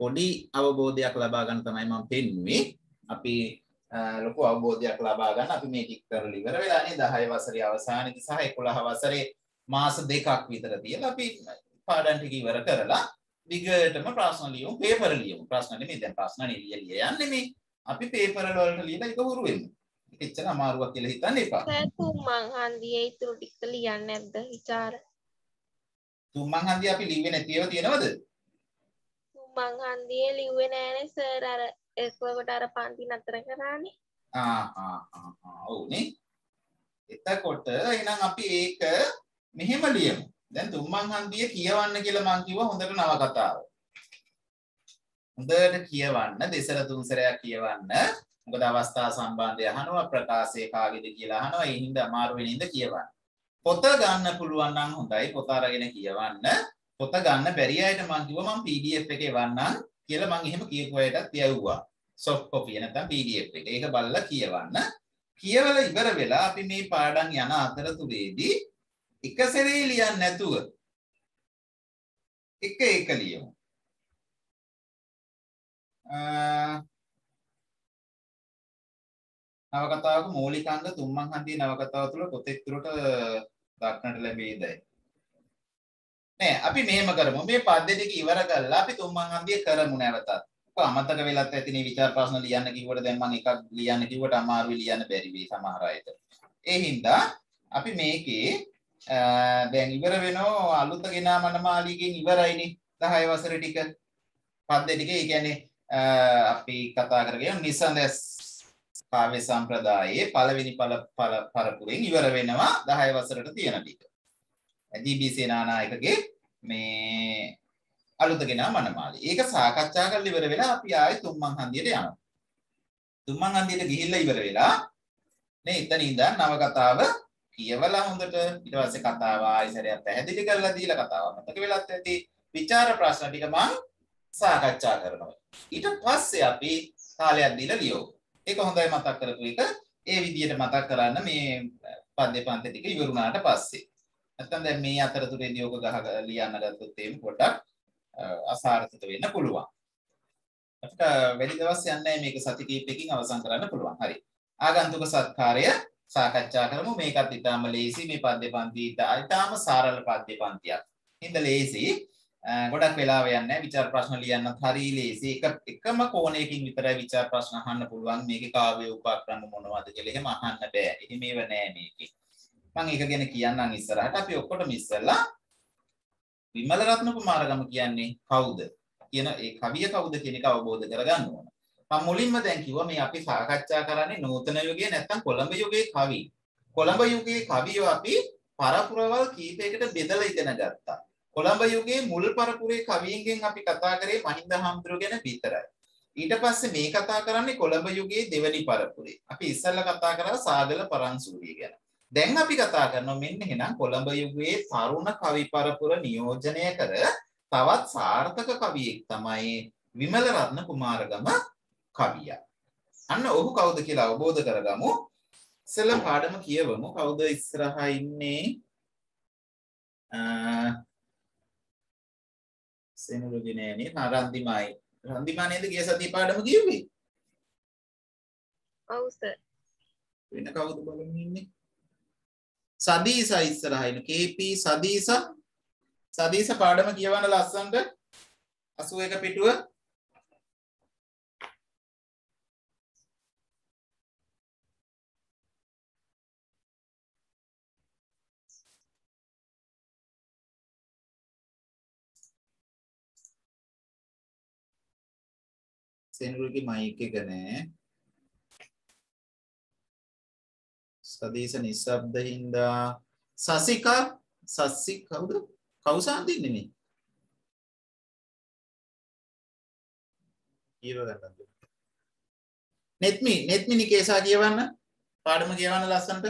පොඩි අවබෝධයක් ලබා ගන්න තමයි මම පෙන්නුවේ. අපි ලොකු අවබෝධයක් ලබා ගන්න. අපි මේ ටික කරලා ඉවර වෙලානේ 10 වසරේ අවසානයේදී සහ 11 වසරේ මාස දෙකක් විතර තියලා අපි පාඩම් ටික ඉවර කරලා දිගටම ප්‍රශ්න ලියමු පේපර් ලියමු. ප්‍රශ්න නෙමෙයි. දැන් ප්‍රශ්න නෙලිය ලිය යන්නේ මේ. අපි පේපර් වලට ලියලා ඒක හුරු වෙමු ඒක එච්චර අමාරුවක් කියලා හිතන්න එපා. සර් තුම්මන් හන්දියේ ඉතුරු ටික ලියන්නේ නැද්ද? විචාර. තුම්මන් හන්දිය අපි ලිව්වේ නැති ඒවා තියෙනවද? තුම්මන් හන්දියේ ලිව්වේ නෑනේ සර්. අර එක්වකට අර පන්ති නතර කරානේ. ආ ආ ආ ඔව් නේ එතකොට එහෙනම් අපි ඒක මෙහෙම ලියමු. දැන් තුම්මන් හන්දිය කියවන්න කියලා මං කිව්වා හොඳට නවකතාව හොඳට කියවන්න දෙසර තුන්සරයක් කියවන්න මොකද අවස්ථා සම්බන්ධය අහනවා ප්‍රකාශය කාගේද කියලා අහනවා ඒ හින්දා අමාරු වෙන ඉඳ කියවන්න පොත ගන්න පුළුවන් නම් හොඳයි පොත අරගෙන කියවන්න පොත ගන්න බැරි අයට මං කිව්වා මං PDF එකේ වන්නම් කියලා මං එහෙම කියපු අයටත් යවුවා soft copy නැත්නම් PDF එක. ඒක බලලා කියවන්න. කියවලා ඉවර වෙලා අපි මේ පාඩම් යන අතරතුරේදී එක සැරේ ලියන්නේ නැතුව එක එක ලියමු. නවකතාවක මූලික අංග තුන්මන් හන්දියේ නවකතාව තුළ කොතෙක් දුරට දක්නට ලැබෙයිදයි. නෑ අපි මෙහෙම කරමු. මේ පද්‍ය දෙක ඉවර කරලා අපි තුන්මන් හන්දිය කරමු නැවතත්. ඔක අමතක වෙලත් ඇතිනේ විචාර ප්‍රශ්න ලියන්න කිව්වට දැන් මම එකක් ලියන්න කිව්වට අමාරුයි ලියන්න බැරි වෙයි සමහර අයට. ඒ හින්දා අපි මේකේ දැන් ඉවර වෙනවා අලුත ගෙනා මනමාලිගෙන් ඉවරයිනේ 10 වසර ටික පද්‍ය ටික ඒ කියන්නේ අපි කතා කරගෙන නිසන්දස් කාව්‍ය සම්ප්‍රදායේ පළවෙනි පළ පරපුරෙන් ඉවර වෙනවා 10 වසරට තියෙන ටික. ජී.බී. සේනානායකගේ මේ අලුත ගෙනා මනමාලි. ඒක සාකච්ඡා කරලා ඉවර වෙලා අපි ආයේ තුම්මන් හන්දියට යනවා. තුම්මන් හන්දියට ගිහිල්ලා ඉවර වෙලා නේ එතන ඉඳන් නවකතාව කියවලා හොඳට ඊට පස්සේ කතාව ආයෙ සැරයක් පැහැදිලි කරලා දීලා කතාව මතක වෙලත් ඇති විචාර ප්‍රශ්න ටික මම සාකච්ඡා කරනවා. ඊට පස්සේ අපි කාලයක් දීලා ලියවමු. ඒක හොඳයි මතක් කරපු එක. ඒ විදිහට මතක් කරන්න මේ පද්‍ය පන්ති ටික ඉවරුණාට පස්සේ. නැත්තම් දැන් මේ අතරතුරේදී ඔක ගහ ලියන්න ගත්තොත් එහෙම පොඩ්ඩක් අසාර්ථක වෙන්න පුළුවන්. අපිට වැඩි දවස් යන්නේ මේක සති කිහිපයකින් අවසන් කරන්න පුළුවන්. හරි. ආගන්තුක සත්කාරය සාකච්ඡා කරමු. මේකත් ඊටාම ලේසි. මේ පද්‍ය පන්ති ඊටාම සරල පද්‍ය පන්තියක්. හින්ද ලේසි. ගොඩක් වෙලාව යන්නේ විචාර ප්‍රශ්න ලියන්නත් හරි ලේසි. එක එකම කෝණයකින් විතරයි විචාර ප්‍රශ්න අහන්න පුළුවන්. මේකේ කාව්‍ය උපක්‍රම මොනවද කියලා එහෙම අහන්න බෑ. එහෙම ඒව නෑ මේකේ. මම ඒක ගැන කියන්නම් ඉස්සරහට. අපි ඔක්කොටම ඉස්සෙල්ලා විමල රත්න කුමාරගම කියන්නේ කවුද? කියන ඒ කවිය කවුද කියන එක අවබෝධ කරගන්න ඕන. මම මුලින්ම දැන් කිව්වා මේ අපි සාකච්ඡා කරන්නේ නූතන යුගයේ නැත්නම් කොළඹ යුගයේ කවි. කොළඹ යුගයේ කවියෝ අපි පරපුරවල් කීපයකට බෙදලා ඉගෙන ගත්තා. කොළඹ යුගයේ මුල් පරපුරේ කවියන්ගෙන් අපි කතා කරේ මහින්ද හාමුදුරුවෝ ගැන විතරයි. ඊට පස්සේ මේ කතා කරන්නේ කොළඹ යුගයේ දෙවනි පරපුරේ. අපි ඉස්සෙල්ලා කතා කරා සාගල පරංසූරිය ගැන. දැන් අපි කතා කරනවා මෙන්න එහෙනම් කොළඹ යුගයේ තරුණ කවි පරපුර නියෝජනය කර තවත් සාර්ථක කවියෙක් තමයි විමල රත්න කුමාරගම කවියා. අන්න ඔහු කවුද කියලා අවබෝධ කරගමු. ඉස්සෙල්ලා පාඩම කියවමු. කවුද ඉස්සරහා ඉන්නේ? සෙනුරුගේ නෑනේ රන්දිමායි. රන්දිමා නේද ගිය සතියේ පාඩම කිව්වේ? ඔව් සර් වෙන කවුද බලමින් ඉන්නේ? සදීසා ඉස්සරහා ඉන්න. KP සදීසා සදීස පාඩම කියවන්න ලස්සන්ට 81 පිටුව සෙනුරුගේ මයික් එක නෑ. සදීස නිස්සබ්ද හින්දා සසිකා සස්සි කවුද කවුසාන්ති නෙමෙයි ඊව ගන්න නෙත්මි නෙත්මි නිකේසා කියවන්න. පාඩම කියවන්න ලස්සනට.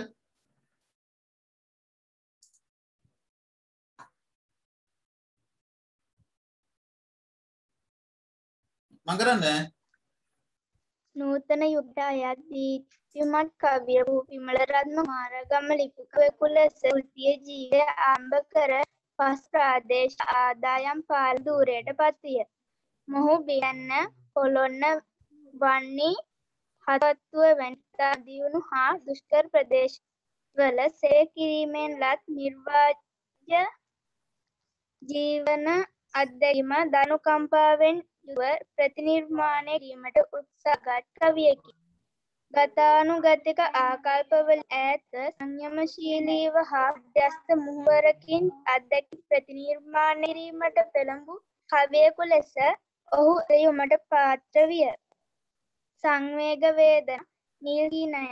මං කරන්න නූතන යුගයට අයත් දීප්තිමත් කවිය වූ විමලරත්න මාරගම ලිපිකවෙකු ලෙස වෘත්තීය ජීවය ආරම්භ කර පස් ප්‍රාදේශ ආදායම් පාල ධූරයට පත්විය. මොහු බියන්න පොළොන්න වන්නි හතත්තුව වැනි දියුණු හා දුෂ්කර ප්‍රදේශවල සේවය කිරීමෙන් ලත් නිර්වාජ්‍ය ජීවන අත්දැකීම දනුකම්පාවෙන් යුව ප්‍රතිනිර්මාණය කිරීමට උත්සාහගත් කවියකි. ගතානුගතික ආකල්පවල ඈත සංයමශීලීව හා මධ්‍යස්ථ මුහුවරකින් අත්දැකි ප්‍රතිනිර්මාණය කිරීමට පෙළඹු කවියෙකු ලෙස ඔහු එයුමට පාත්‍ර විය. සංවේග වේදනා, නිල්ගිනය,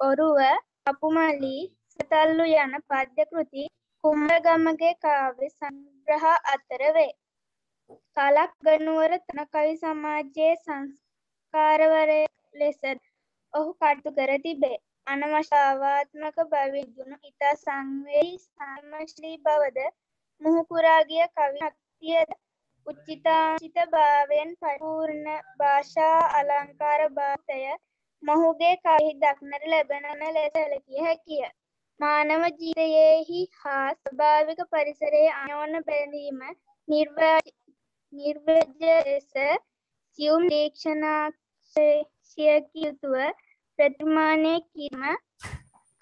ඔරුව, කපුමලි, සතල්ලු යන පද්‍ය කෘති කුමරගමගේ කාව්‍ය සංග්‍රහ අතර වේ. කලක් ගනුවර තන කවි සමාජයේ සංස්කාරවරයෙක් ලෙස ඔහු කටයුතු කර තිබේ. අනවශ්‍යතාවාත්මක බවින් දුණු ඉතා සංවේදී සාමශීලී බවද මුහුකුරා ගිය කවි ශක්තියද උචිතාංශිත භාවයෙන් පරිපූර්ණ භාෂා අලංකාර භාතය මොහුගේ කවි දක්නට ලැබෙන ලෙස සැලකිය හැකිය. මානව ජීවිතයෙහි හා ස්වභාවික පරිසරයේ අනෝන්‍ය බැඳීම නිර්වජ්‍ය ලෙස සියුම් දීක්ෂණාක්ෂයකි යුතුව ප්‍රතිමානය කිරීම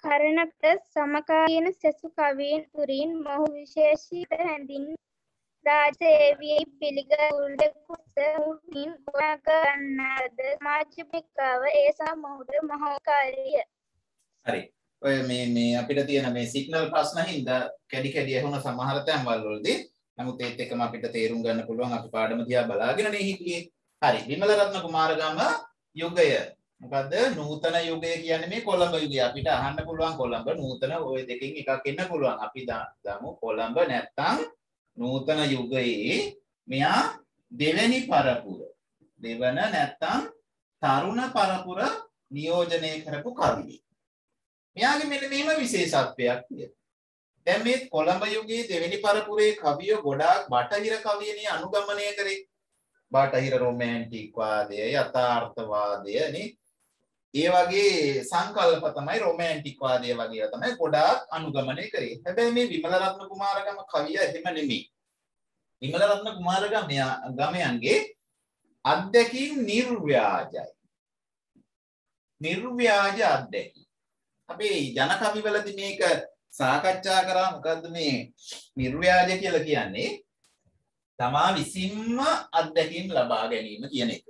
කරනට සමකාලීන සෙසු කවීන් තුරින් මොහු විශේෂිත හැඳින් රාජසේවී පිළිගුල්ඩකුස මුහින් ගොඩගන්නාද සමාජිකාව ඒ සහ මොහුට මහෝකාරිය. හරි. ඔය මේ මේ අපිට තියෙන මේ සිග්නල් ප්‍රශ්න හින්දා කැඩි කැඩි ඇහුණ සමහර තැන්වල වලදී නමුත් ඒත් එක්කම අපිට තේරුම් ගන්න පුළුවන් අපි පාඩම දිහා බලාගෙනනේ හිටියේ. හරි විමල රත්න කුමාරගම යුගය. මොකද්ද නූතන යුගය කියන්නේ මේ කොළඹ යුගය. අපිට අහන්න පුළුවන් කොළඹ නූතන ওই දෙකෙන් එකක් එන්න පුළුවන්. අපි දාමු කොළඹ නැත්තම් නූතන යුගයේ මෙයා දෙවැනි පරපුර. දෙවන නැත්තම් තරුණ පරපුර නියෝජනය කරපු කවියෙක්. මෙයාගේ මෙන්න මෙහෙම විශේෂත්වයක් තියෙනවා. දැන් මේ කොළඹ යුගයේ දෙවෙනි පරපුරේ කවියෝ ගොඩාක් බටහිර කවියනේ අනුගමනය කරේ. බටහිර රොමැන්ටික් වාදය, යථාර්ථවාදය නේ. ඒ වගේ සංකල්ප තමයි රොමැන්ටික් වාදය වගේ තමයි ගොඩාක් අනුගමනය කරේ. හැබැයි මේ විමල රත්න කුමාරගම කවිය එහෙම නෙමෙයි. විමල රත්න කුමාරගම ගමයන්ගේ අත්දැකීම් නිර්ව්‍යාජයි. නිර්ව්‍යාජ අත්දැකීම්. අපේ ජන කවිවලදී මේක සාකච්ඡා කරා මොකද්ද මේ නිර්ව්‍යාජ කියලා කියන්නේ තමා විසින්ම අත්දැකීම් ලබා ගැනීම කියන එක.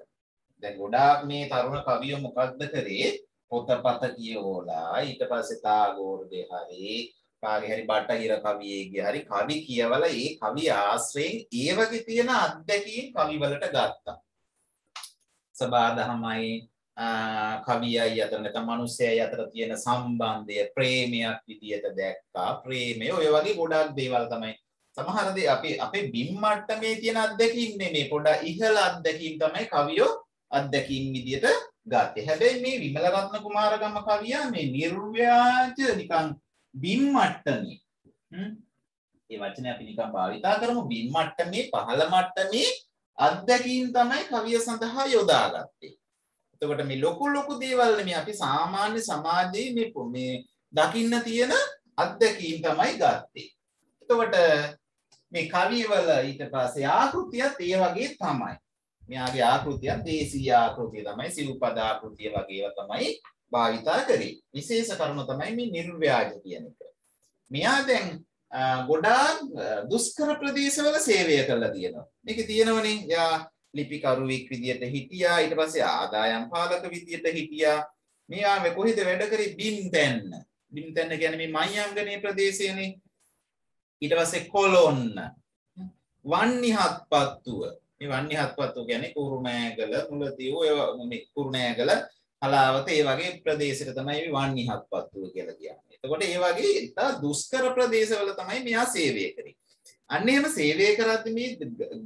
දැන් ගොඩාක් මේ තරුණ කවියෝ මොකද්ද කරේ පොතපත කියවලා ඊට පස්සේ තාගෝර්ගේ හරි කාගේ හරි බටහිර කවියෙක්ගේ හරි කවි කියවලා ඒ කවි ආශ්‍රයෙන් ඒ වගේ තියෙන අත්දැකීම් කවිවලට ගත්තා. සබාදහමයි කවියයි අතර නැත්නම් මිනිස්සයයි අතර තියෙන සම්බන්ධය ප්‍රේමයක් විදියට දැක්කා. ප්‍රේමය ඔය වගේ ගොඩක් දේවල් තමයි. සමහර දේ අපි අපේ බිම් මට්ටමේ තියෙන අත්දැකීම් නෙමෙයි පොඩ ඉහළ අත්දැකීම් තමයි කවියෝ අත්දැකීම් විදියට ගත්තේ. හැබැයි මේ විමල රත්න කුමාරගම කවියා මේ නිර්ව්‍යාජ නිකන් බිම් මට්ටමේ. ඒ වචනේ අපි නිකන් භාවිතා කරමු. බිම් මට්ටමේ පහළ මට්ටමේ අත්දැකීම් තමයි කවිය සඳහා යොදාගත්තේ. එතකොට මේ ලොකු ලොකු දේවල් නෙමෙයි අපි සාමාන්‍ය සමාජයේ මේ මේ දකින්න තියෙන අත්දැකීම් තමයි ගත්තේ. එතකොට මේ කවිවල ඊට පස්සේ ආකෘතියත් ඒ වගේ තමයි. මෙයාගේ ආකෘතියක් දේශීය ආකෘතිය තමයි සිව්පද ආකෘතිය වගේ ඒවා තමයි භාවිතා කරේ. විශේෂ කරුණ තමයි මේ නිර්ව්‍යාජ කියන එක. මෙයා දැන් ගොඩාක් දුෂ්කර ප්‍රදේශවල සේවය කළා තියෙනවා. මේකේ තියෙනවනේ යා ලිපිකරුවෙක් විදියට හිටියා ඊට පස්සේ ආදායම් පාලක විදියට හිටියා. මෙයා මේ කොහෙද වැඩ කරේ බින්තැන්න. බින්තැන්න කියන්නේ මේ මයංගනේ ප්‍රදේශයනේ. ඊට පස්සේ කොලොන්න. වන්නිහත්පත්තුව. මේ වන්නිහත්පත්තුව කියන්නේ කුරුණෑගල මුලතිව් ඒ මේ කුරුණෑගල හලාවත ඒ වගේ ප්‍රදේශයක තමයි මේ වන්නිහත්පත්තුව කියලා කියන්නේ. එතකොට ඒ වගේ ඉතා දුෂ්කර ප්‍රදේශවල තමයි මෙයා සේවය කරේ. අන්න එහෙම සේවය කරද්දී මේ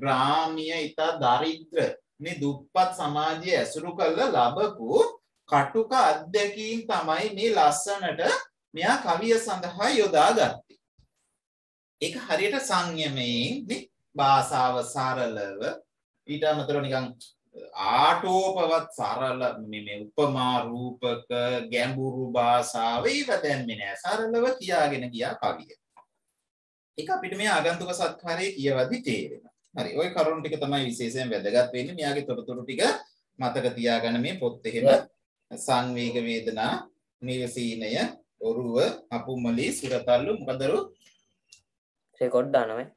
ග්‍රාමීය ඉතා දරිද්‍ර මේ දුප්පත් සමාජය ඇසුරු කරලා ලබපු කටුක අත්දැකීම් තමයි මේ ලස්සනට මෙයා කවිය සඳහා යොදාගත්තේ. ඒක හරියට සංයමයෙන් නේ භාෂාව සරලව ඊට අමතරව නිකන් ආටෝපවත් සරල මේ උපමා රූපක ගැඹුරු භාෂාව ඒව දැම්මේ නෑ සරලව කියාගෙන ගියා කවිය. ඒක අපිට මේ ආගන්තුක සත්කාරයේ කියවද්දි තේරෙනවා. හරි. ওই කරුණු ටික තමයි විශේෂයෙන් වැදගත් වෙන්නේ. මෙයාගේ තොරතුරු ටික මතක තියාගන්න මේ පොත් එහෙම සංවේග වේදනා, නිවසීනය, ඔරුව, අපුමලි, සුරතල්ලු මොකදරු රෙකෝඩ් දානවද?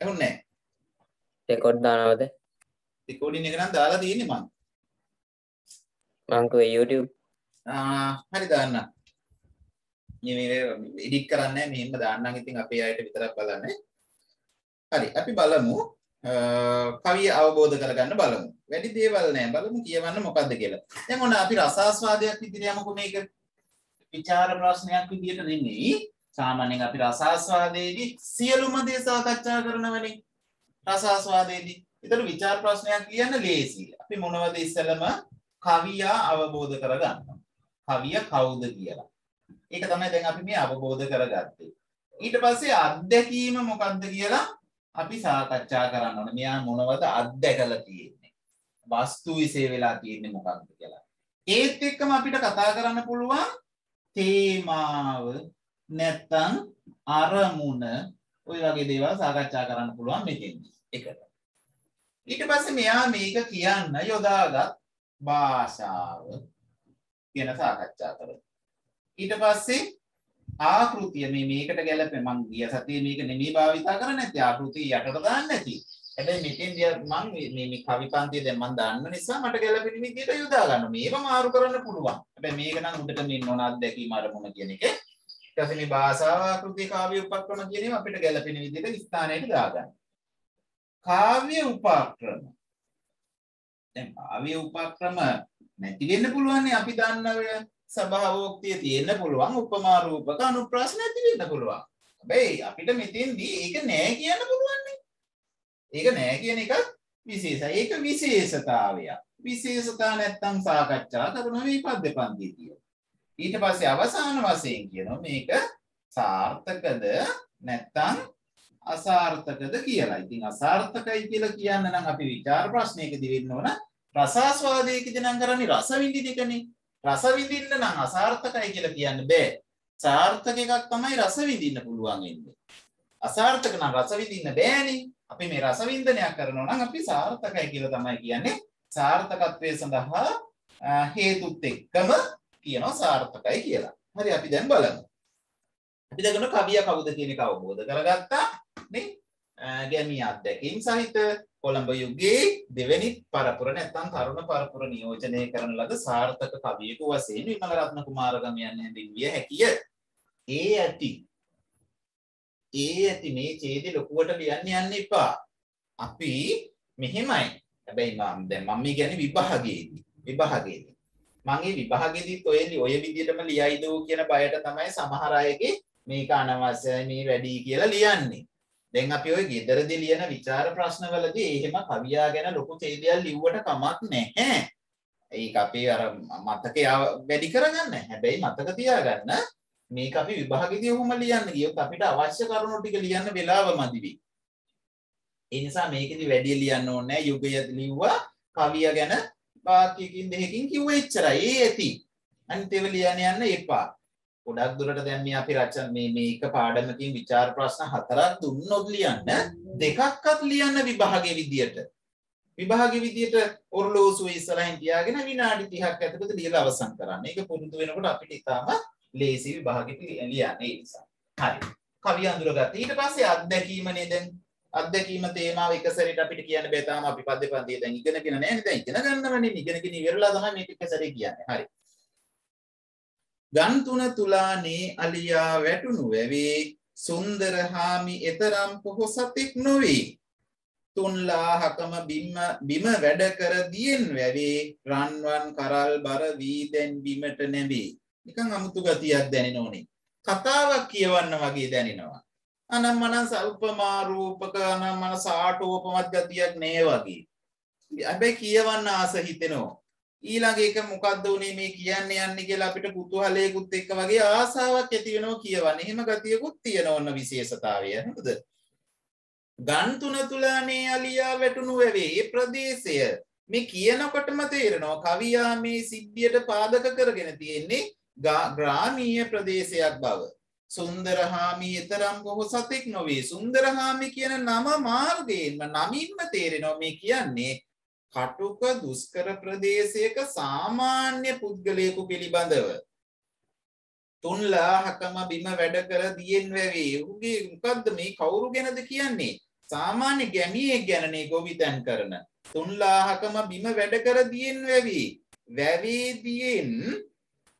එහුන්නේ රෙකෝඩ් දානවද? රෙකෝඩින් එක නම් දාලා තියෙන්නේ මං. මං YouTube ආ හරි දාන්න. මේ එඩිට් කරන්නේ මෙහෙම දාන්නම් ඉතින් අපේ අයට විතරක් බලන්න. හරි අපි බලමු කවිය අවබෝධ කරගන්න බලමු. වැඩි දේවල් නෑ බලමු කියවන්න මොකද්ද කියලා. දැන් ඔන්න අපි රසාස්වාදයක් විදිහට යමුකෝ මේක. විචාර ප්‍රශ්නයක් විදිහට නෙමෙයි. සාමාන්‍යයෙන් අපි රසාස්වාදයේදී සියලුම දේ සාකච්ඡා කරනවනේ. රසාස්වාදයේදී. ඒතර විචාර ප්‍රශ්නයක් කියන්න ලේසි. අපි මොනවද ඉස්සෙල්ලම කවියා අවබෝධ කරගන්නවා. කවිය කවුද කියලා. ඒක තමයි දැන් අපි මේ අවබෝධ කරගත්තේ. ඊට පස්සේ අත්දැකීම මොකක්ද කියලා අපි සාකච්ඡා කරන්න ඕනේ. මෙයා මොනවද අත්දැකලා තියෙන්නේ? වස්තු විශේෂ වෙලා තියෙන්නේ මොකක්ද කියලා. ඒත් එක්කම අපිට කතා කරන්න පුළුවන් තේමාව නැත්තම් අරමුණ ඔය වගේ දේවල් සාකච්ඡා කරන්න පුළුවන් මෙතෙන්දි. එකට. ඊට පස්සේ මෙයා මේක කියන්න යොදාගත් භාෂාව ගැන සාකච්ඡා කරමු. ඊට පස්සේ ආකෘතිය මේ මේකට ගැලපෙන මං ගිය සතියේ මේක නෙමෙයි භාවිතා කරන්නේ නැත්නම් ආකෘතිය යටට දාන්න නැති. හැබැයි මෙතෙන්දී මං මේ මේ කවි පන්තිය දැන් මං දන්න නිසා මට ගැලපෙන විදිහට යොදා ගන්න. මේව මාරු කරන්න පුළුවන්. හැබැයි මේක නම් උඩට මේ නොන අත්දැකීම අරමුණ කියන එක. ඊට පස්සේ මේ භාෂාව ආකෘතිය කාව්‍ය උපක්‍රම කියන ඒවා අපිට ගැලපෙන විදිහට ස්ථානයට දාගන්න. කාව්‍ය උපක්‍රම. දැන් කාව්‍ය උපක්‍රම නැති වෙන්න පුළුවන් අපි දන්න සභාවෝක්තිය තියෙන්න පුළුවන් උපමා රූපක අනුප්‍රාස නැති වෙන්න පුළුවන්. හැබැයි අපිට මෙතෙන්දී ඒක නෑ කියන්න පුළුවන් නේ. ඒක නෑ කියන එක විශේෂයි. ඒක විශේෂතාවයක්. විශේෂතා නැත්තම් සාකච්ඡා කරන මේ පද්‍ය පන්තිතිය. ඊට පස්සේ අවසාන වශයෙන් කියනවා මේක සාර්ථකද නැත්තම් අසාර්ථකද කියලා. ඉතින් අසාර්ථකයි කියලා කියන්න නම් අපි විචාර ප්‍රශ්නයකදී වෙන්න ඕන රසාස්වාදයකදී නම් කරන්නේ රස විඳින එකනේ. රස විඳින්න නම් අසාර්ථකයි කියලා කියන්න බෑ. සාර්ථක එකක් තමයි රස විඳින්න පුළුවන් වෙන්නේ. අසාර්ථක නම් රස විඳින්න බෑනේ. අපි මේ රස වින්දනයක් කරනවා නම් අපි සාර්ථකයි කියලා තමයි කියන්නේ. සාර්ථකත්වයේ සඳහා හේතුත් එක්කම කියනවා සාර්ථකයි කියලා. හරි අපි දැන් බලමු. අපි දගන කවිය කවුද කියන එක අවබෝධ කරගත්තා නේ? ගැමි අත්දැකීම් සහිත කොළඹ යුගයේ දෙවැනි පරපුර නැත්නම් තරුණ පරපුර නියෝජනය කරන ලද සාර්ථක කවියෙකු වශයෙන් විමල රත්න කුමාරගම යන්නේ දිව්‍ය හැකිය. ඒ ඇති. ඒ ඇති මේ ඡේදෙ ලොකුවට ලියන්න යන්න එපා. අපි මෙහෙමයි. හැබැයි මම දැන් මම මේ කියන්නේ විභාගයේදී. විභාගයේදී. මම මේ විභාගෙදිත් ඔය ඔය විදිහටම ලියයිද කියන බයට තමයි සමහර අයගේ මේක අනවශ්‍යයි මේ වැඩි කියලා ලියන්නේ. දැන් අපි ওই ගෙදරදී ලියන විචාර ප්‍රශ්නවලදී එහෙම කවියා ගැන ලොකු ඡේදයක් ලිව්වට කමක් නැහැ. ඒක අපි අර මතකය වැඩි කරගන්න. හැබැයි මතක තියාගන්න මේක අපි විභාගෙදී ඔහොම ලියන්න ගියොත් අපිට අවශ්‍ය කරුණු ටික ලියන්න වෙලාව මදි වෙයි. ඒ නිසා මේකෙදි වැඩි ලියන්න ඕනේ නැහැ. යුගය ලිව්වා කවිය ගැන වාක්‍යකින් දෙකකින් කිව්ව එච්චරයි. ඒ ඇති. අනිත් ඒවා ලියන්න යන්න එපා. ගොඩක් දුරට දැන් මේ අපි රචන මේ මේක පාඩමකින් විචාර ප්‍රශ්න හතරක් දුන්නොත් ලියන්න දෙකක්වත් ලියන්න විභාගයේ විදියට. විභාගයේ විදියට ඔරලෝසුව ඉස්සරහින් තියාගෙන විනාඩි 30ක් ඇතුළත ලියලා අවසන් කරන්න. ඒක පුරුදු වෙනකොට අපිට ඉතාම ලේසි විභාගෙට ලියන්න ඒ නිසා. හරි. කවිය අඳුරගත්තා. ඊට පස්සේ අත්දැකීමනේ දැන් අත්දැකීම තේමාව එක සැරේට අපිට කියන්න බෑ තාම අපි පද්‍ය පන්තිය දැන් ඉගෙනගෙන නැහැ නේද? දැන් ඉගෙන ගන්නවනේ. ඉගෙනගෙන ඉවරලා තමයි මේක එක සැරේ කියන්නේ. හරි. ගන් තුන තුලානේ අලියා වැටුණු වැවේ සුන්දර හාමි එතරම් පොහොසතෙක් නොවේ. තුන්ලාහකම බිම බිම වැඩ කර දියෙන් වැවේ රන්වන් කරල් බර වී දැන් බිමට නැවේ. නිකන් අමුතු ගතියක් දැනෙන ඕනේ. කතාවක් කියවන්න වගේ දැනෙනවා. අනම්මන සල්පමා රූපක අනම්මන සාටෝපමත් ගතියක් නෑ වගේ. හැබැයි කියවන්න ආස හිතෙනවා. ඊළඟ එක මොකක්ද උනේ මේ කියන්න යන්නේ කියලා අපිට කුතුහලයකුත් එක්ක වගේ ආසාවක් ඇති වෙනවා කියවන්න. එහෙම ගතියකුත් තියෙන ඔන්න විශේෂතාවය නේද? ගන් තුන තුලානේ අලියා වැටුණු වැවේ ඒ ප්‍රදේශය මේ කියනකොටම තේරෙනවා කවියා මේ සිද්ධියට පාදක කරගෙන තියෙන්නේ ග්‍රාමීය ප්‍රදේශයක් බව. සුන්දරහාමි එතරම් කොහොසතෙක් නොවේ. සුන්දරහාමි කියන නම මාර්ගයෙන්ම නමින්ම තේරෙනවා මේ කියන්නේ කටුක දුෂ්කර ප්‍රදේශයක සාමාන්‍ය පුද්ගලයෙකු පිළිබඳව තුන්ලාහකම බිම වැඩ කර දියෙන් වැවේ. ඔහුගේ මොකද්ද මේ කවුරු ගැනද කියන්නේ? සාමාන්‍ය ගැමියෙක් ගැනනේ ගොවිතැන් කරන. තුන්ලාහකම බිම වැඩ කර දියෙන් වැවි. වැවේ දියෙන්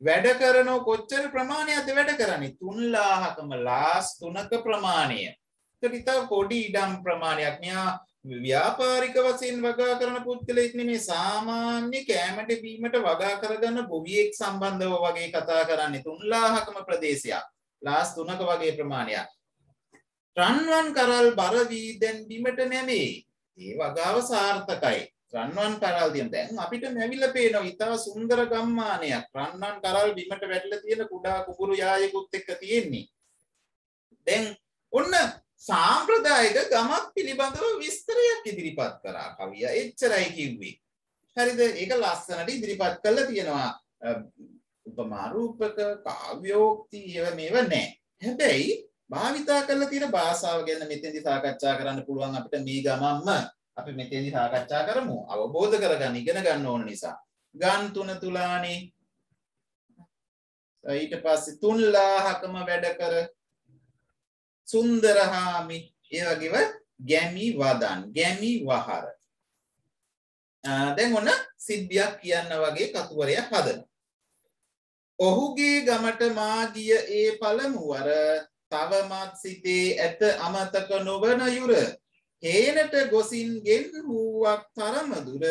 වැඩ කරනෝ කොච්චර ප්‍රමාණයක්ද වැඩ කරන්නේ? තුන්ලාහකම ලාස් තුනක ප්‍රමාණය. ඒකට ඉතාල පොඩි ඉඩම් ප්‍රමාණයක්. මෙයා ව්‍යාපාරික වශයෙන් වගා කරන පුද්ගලයෙක් නෙමේ. සාමාන්‍ය කෑමට බීමට වගා කරගන්න ගොවියෙක් සම්බන්ධව වගේ කතා කරන්නේ තුන්ලාහකම ප්‍රදේශයක්. ලාස් තුනක වගේ ප්‍රමාණයක්. රන්වන් කරල් බර වී දැන් බිමට නැමේ. ඒ වගාව සාර්ථකයි. රන්වන් කරල් දියම්. දැන් අපිට නැවිලා පේනවා ඉතා සුන්දර ගම්මානයක්. රන්වන් කරල් බිමට වැටලා තියෙන කුඩා කුඹුරු යායකුත් එක්ක තියෙන්නේ. දැන් ඔන්න සාම්ප්‍රදායික ගමක් පිළිබඳව විස්තරයක් ඉදිරිපත් කරා කවිය එච්චරයි කිව්වේ. හරිද? ඒක ලස්සනට ඉදිරිපත් කරලා තියෙනවා. උපමා රූපක කාව්‍යෝක්ති ඒව මේව නැහැ. හැබැයි භාවිතා කරලා තියෙන භාෂාව ගැන මෙතෙන්දි සාකච්ඡා කරන්න පුළුවන් අපිට මේ ගමම්ම අපි මෙතෙන්දි සාකච්ඡා කරමු. අවබෝධ කරගන්න ඉගෙන ගන්න ඕන නිසා. ගන් තුන තුලානේ ඊට පස්සේ තුන්ලාහකම වැඩ කර සුන්දරහාමි. ඒ වගේව ගැමි වදන් ගැමි වහර. දැන් ඔන්න සිද්ධියක් කියන්න වගේ කතුවරය හදන ඔහුගේ ගමට මාගිය ඒ පළමුවර තවමත් සිතේ ඇත අමතක නොවන යුර. හේනට ගොසින් ගෙන් වූවක් තරමදුර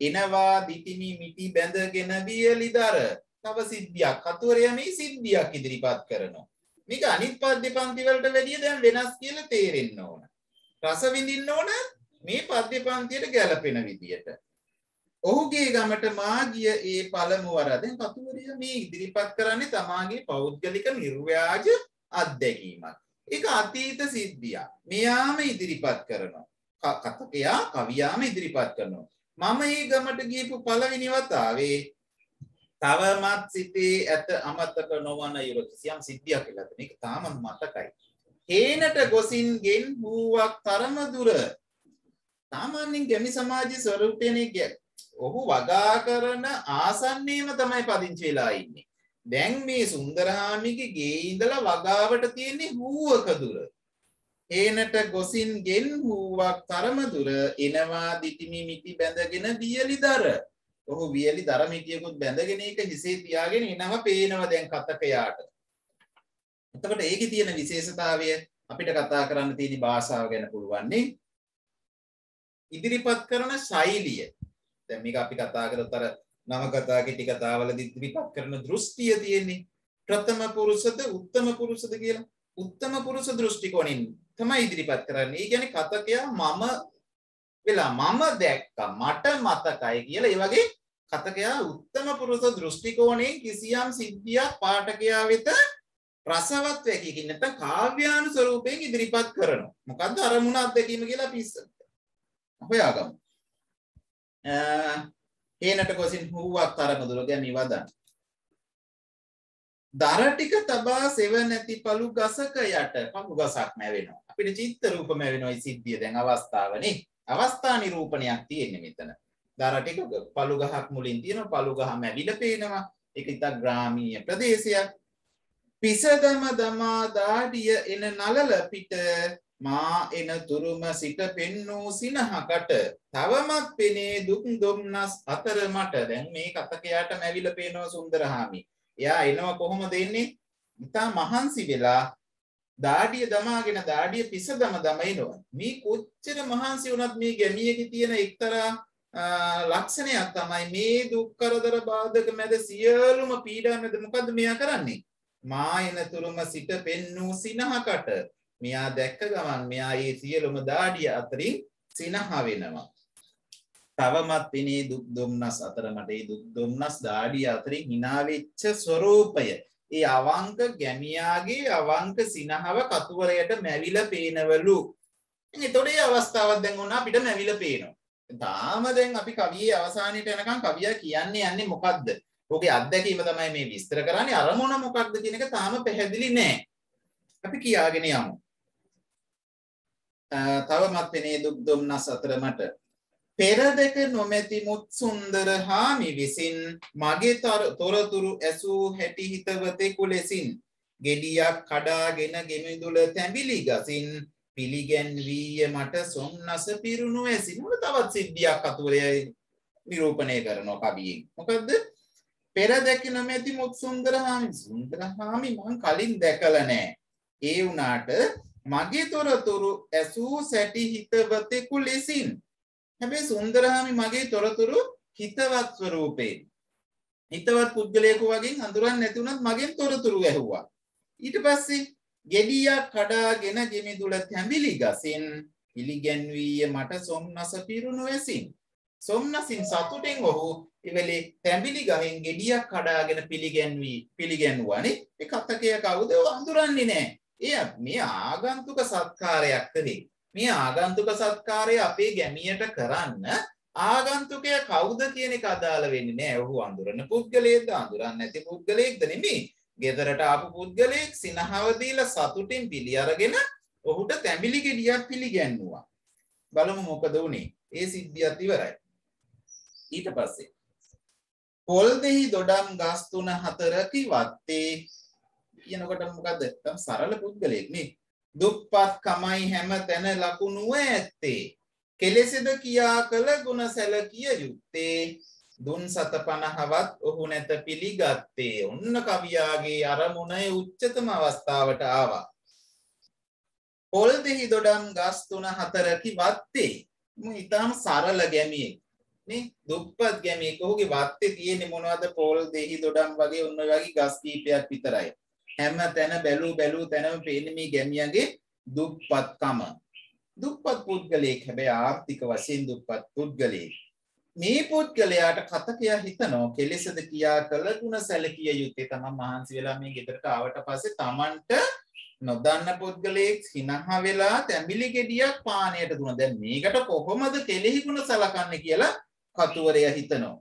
එනවා දිටිමි මිටි බැඳගෙන වියලි දර. තව සිද්ධියක්. කතුවරය මේ සිද්ධියක් ඉදිරිපත් කරනවා. මේක අනිත් පද්‍ය පන්ති වලට වැඩිය දැන් වෙනස් කියලා තේරෙන්න ඕන. රස විඳින්න ඕන මේ පද්‍ය පන්තියට ගැලපෙන විදියට. ඔහුගේ ගමට මා ගිය ඒ පළමු වර දැන් කතුවරිය මේ ඉදිරිපත් කරන්නේ තමාගේ පෞද්ගලික නිර්ව්‍යාජ අත්දැකීමක්. ඒක අතීත සිද්ධියක්. මෙයාම ඉදිරිපත් කරනවා. කතකයා කවියාම ඉදිරිපත් කරනවා. මම මේ ගමට ගියපු පළවෙනි වතාවේ තවමත් සිතේ ඇත අමතක නොවන යුර කිසියම් සිද්ධියක් කියලා මේක තාමත් මතකයි. හේනට ගොසින් ගෙන් වූවක් තරම දුර සාමාන්‍යයෙන් ගැමි සමාජයේ ස්වරූපයනේ ඔහු වගා කරන ආසන්නයේම තමයි පදිංචි වෙලා ඉන්නේ. දැන් මේ සුන්දරහාමිගේ ගේ ඉඳලා වගාවට තියෙන්නේ හූවක දුර. හේනට ගොසින් ගෙන් වූවක් තරම දුර එනවා දිටිමි මිටි බැඳගෙන දියලිදර ඔහු වියලි දරමිටියකුත් බැඳගෙන ඒක හිසේ තියාගෙන එනවා පේනවා දැන් කතකයාට. එතකොට ඒකේ තියෙන විශේෂතාවය අපිට කතා කරන්න තියෙන භාෂාව ගැන පුළුවන්නේ ඉදිරිපත් කරන ශෛලිය. දැන් මේක අපි කතා කරත් අර නවකතා කෙටි කතාවලදී ඉදිරිපත් කරන දෘෂ්ටිය තියෙන්නේ ප්‍රථම පුරුෂද උත්තම පුරුෂද කියලා. උත්තම පුරුෂ දෘෂ්ටි කෝණයෙන් තමයි ඉදිරිපත් කරන්නේ. ඒ කියන්නේ කතකයා මම වෙලා මම දැක්කා මට මතකයි කියලා ඒ වගේ කතකයා උත්තම පුරුෂ දෘෂ්ටි කෝණයෙන් කිසියම් සිද්ධියක් පාඨකයා වෙත රසවත් වැකියකින් නැත්නම් කාව්‍යානු ස්වරූපයෙන් ඉදිරිපත් කරනවා. මොකද්ද අරමුණ අත්දැකීම කියලා අපි ඉස්සර හොයාගමු. හේනට කොසින් හුවක් තරමදුර ගැමි වදන්. දර ටික තබා සෙව නැති පළු ගසක යට පළු ගසක් මැවෙනවා. අපිට චිත්ත රූප මැවෙනවා මේ සිද්ධිය දැන් අවස්ථාවනේ. අවස්ථා නිරූපණයක් තියෙන්නේ මෙතන. දර ටික පළු ගහක් මුලින් තියෙනවා පළු ගහ මැවිලා පේනවා. ඒක ඉතා ග්‍රාමීය ප්‍රදේශයක්. පිසදම දමා දාඩිය එන නලල පිට මා එන තුරුම සිට පෙන්නූ සිනහකට තවමත් පෙනේ දුක් දුම්නස් අතර මට දැන් මේ කතකයාට මැවිලා පේනවා සුන්දරහාමි. එයා එනවා කොහොමද එන්නේ? ඉතා මහන්සි වෙලා දාඩිය දමාගෙන දාඩිය පිස දම දම එනවා. මේ කොච්චර මහන්සි වුණත් මේ ගැමියකේ තියෙන එක්තරා ලක්ෂණයක් තමයි මේ දුක් කරදර බාධක මැද සියලුම පීඩා මැද මොකද්ද මෙයා කරන්නේ? මා එන තුරුම සිට පෙන්නූ සිනහකට මෙයා දැක්ක ගමන් මෙයා ඒ සියලුම දාඩිය අතරින් සිනහ වෙනවා. තවමත් පෙනේ දුක් දුම්නස් අතර මට ඒ දුක් දුම්නස් දාඩිය අතරින් hina වෙච්ච ස්වરૂපය. ඒ අවංක ගැමියාගේ අවංක සිනහව කතුවරයට මැවිලා පේනවලු. ඉතින් ඒතොට ඒ අවස්ථාවක් දැන් ඔන්න අපිට මැවිලා පේනවා. තාම දැන් අපි කවියේ අවසානයට එනකන් කවියා කියන්නේ යන්නේ මොකද්ද? ඔහුගේ අත්දැකීම තමයි මේ විස්තර කරන්නේ අරමුණ මොකක්ද කියන එක තාම පැහැදිලි නෑ. අපි කියාගෙන යමු. තවමත් පෙනේ දුක් දුම්නස් අතර මට පෙර දෙක නොමැති මුත් සුන්දර හාමි විසින් මගේ තොරතුරු ඇසූ හැටි හිතවතෙකු ලෙසින් ගෙඩියක් කඩාගෙන ගෙමිදුල තැඹිලි ගසින් පිළිගැන්වීය මට සොම්නස පිරුණු ඇසින් උන තවත් සිද්ධියක් අතුරේ නිරූපණය කරනවා කවියෙන්. මොකද්ද? පෙර දැක නොමැති මුත් සුන්දර හාමි. සුන්දර හාමි මං කලින් දැකලා නෑ. ඒ වුණාට මගේ තොරතුරු ඇසූ සැටි හිතවතෙකු ලෙසින් හැබැයි සුන්දරහාමි මගේ තොරතුරු හිතවත් ස්වරූපයෙන් හිතවත් පුද්ගලයෙකු වගේ හඳුරන්නේ නැති වුණත් මගෙන් තොරතුරු ඇහුවා. ඊට පස්සේ ගෙඩියක් කඩාගෙන ගෙමිදුල තැඹිලි ගසින් පිළිගැන්වීය මට සොම්නස පිරුණු ඇසින් සොම්නසින් සතුටෙන් ඔහු ඉවලේ තැඹිලි ගහෙන් ගෙඩියක් කඩාගෙන පිළිගැන්වී පිළිගැන්වුවානේ ඒ කතකය කවුද? හඳුරන්නේ නැහැ එය මේ ආගන්තුක සත්කාරයක් නෙවෙයි මේ ආගන්තුක සත්කාරය අපේ ගැමියට කරන්න ආගන්තුකය කවුද කියන එක අදාළ වෙන්නේ නැහැ. ඔහු අඳුරන පුද්ගලයෙක්ද අඳුරන්නේ නැති පුද්ගලයෙක්ද නෙමෙයි. ගෙදරට ආපු පුද්ගලයෙක් සිනහව දීලා සතුටින් පිළි අරගෙන ඔහුට තැඹිලි ගෙඩියක් පිළිගැන්නුවා. බලමු මොකද වුනේ. ඒ සිද්ධියත් ඉවරයි. ඊට පස්සේ පොල් දෙහි දොඩම් ගස් තුන හතරකි වත්තේ කියනකොට මොකද්ද? තම සරල පුද්ගලයෙක් නේ. දුප්පත් කමයි හැම තැන ලකුණුව ඇත්තේ. කෙලෙසෙද කියා කළ ගුණ සැලකිය යුත්තේ. දුන් සත පණහවත් ඔහු නැත පිළිගත්තේ. ඔන්න කවියාගේ අරමුණේ උච්චතම අවස්ථාවට ආවා. පොල් දෙහි දොඩම් ගස් තුන හතරකි වත්තේ. ඉතාම සරල ගැමියෙක්. නේ දුප්පත් ගැමියෙක්. ඔහුගේ වත්තේ තියෙන්නේ මොනවද? පොල් දෙහි දොඩම් වගේ ඔන්න වගේ ගස් කීපයක් විතරයි. හැම තැන බැලූ බැලූ තැනම පේන්නේ මේ ගැමියගේ දුප්පත්කම. දුප්පත් පුද්ගලයෙක් හැබැයි ආර්ථික වශයෙන් දුප්පත් පුද්ගලයෙක්. මේ පුද්ගලයාට කතකයා හිතනවා කෙලෙසද කියා කළ ගුණ සැලකිය යුත්තේ තමන් මහන්සි වෙලා මේ ගෙදරට ආවට පස්සේ තමන්ට නොදන්න පුද්ගලයෙක් හිනහ වෙලා තැඹිලි ගෙඩියක් පානයට දුන. දැන් මේකට කොහොමද කෙලෙහි ගුණ සලකන්නේ කියලා කතුවරයා හිතනවා.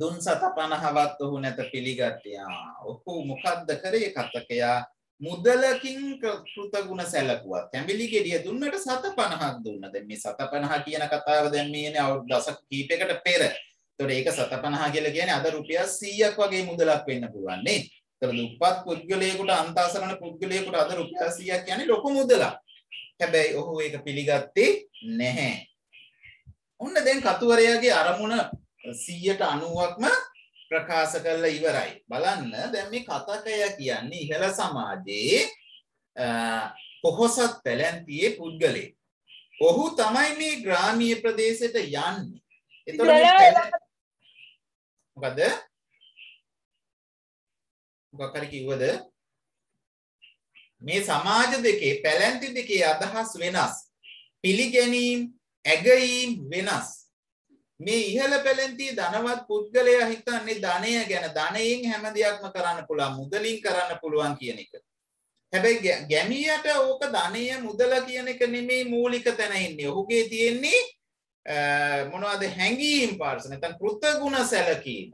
දුන් සත පණහවත් ඔහු නැත පිළිගත්තයා. ඔහු මොකද්ද කරේ කතකයා මුදලකින් කෘතගුණ සැලකුවා. තැඹිලි ගෙඩිය දුන්නට සත පණහක් දුන්න. දැන් මේ සත පණහ කියන කතාව දැන් මේනේ අවුරුදු දශක කීපයකට පෙර. ඒතකොට ඒක සත පණහ කියලා කියන්නේ අද රුපියල් 100ක් වගේ මුදලක් වෙන්න පුළුවන් නේ. ඒතකොට දුප්පත් පුද්ගලයෙකුට අන්තාසරණ පුද්ගලයෙකුට අද රුපියල් 100ක් කියන්නේ ලොකු මුදලක්. හැබැයි ඔහු ඒක පිළිගත්තේ නැහැ. ඔන්න දැන් කතුවරයාගේ අරමුණ 190ක්ම ප්‍රකාශ කරලා ඉවරයි. බලන්න දැන් මේ කතකය කියන්නේ ඉහළ සමාජයේ පොහොසත් පැලැන්තියේ පුද්ගලයෙක්. ඔහු තමයි මේ ග්‍රාමීය ප්‍රදේශයට යන්නේ. එතකොට මොකද මොකක් හරි කිව්වද මේ සමාජ දෙකේ පැලැන්ති දෙකේ අදහස් වෙනස් පිළිගැනීම් ඇගයීම් වෙනස් මේ ඉහළ පැලැන්තිය ධනවත් පුද්ගලයා හිතන්නේ ධනය ගැන ධනයෙන් හැම දෙයක්ම කරන්න පුළුවන් මුදලින් කරන්න පුළුවන් කියන එක. හැබැයි ගැමියට ඕක ධනය මුදල කියන එක නෙමෙයි මූලික තැන ඉන්නේ. ඔහුගේ තියෙන්නේ මොනවද හැඟීම් පාර්ශව නැත්නම් කෘතගුණ සැලකීම.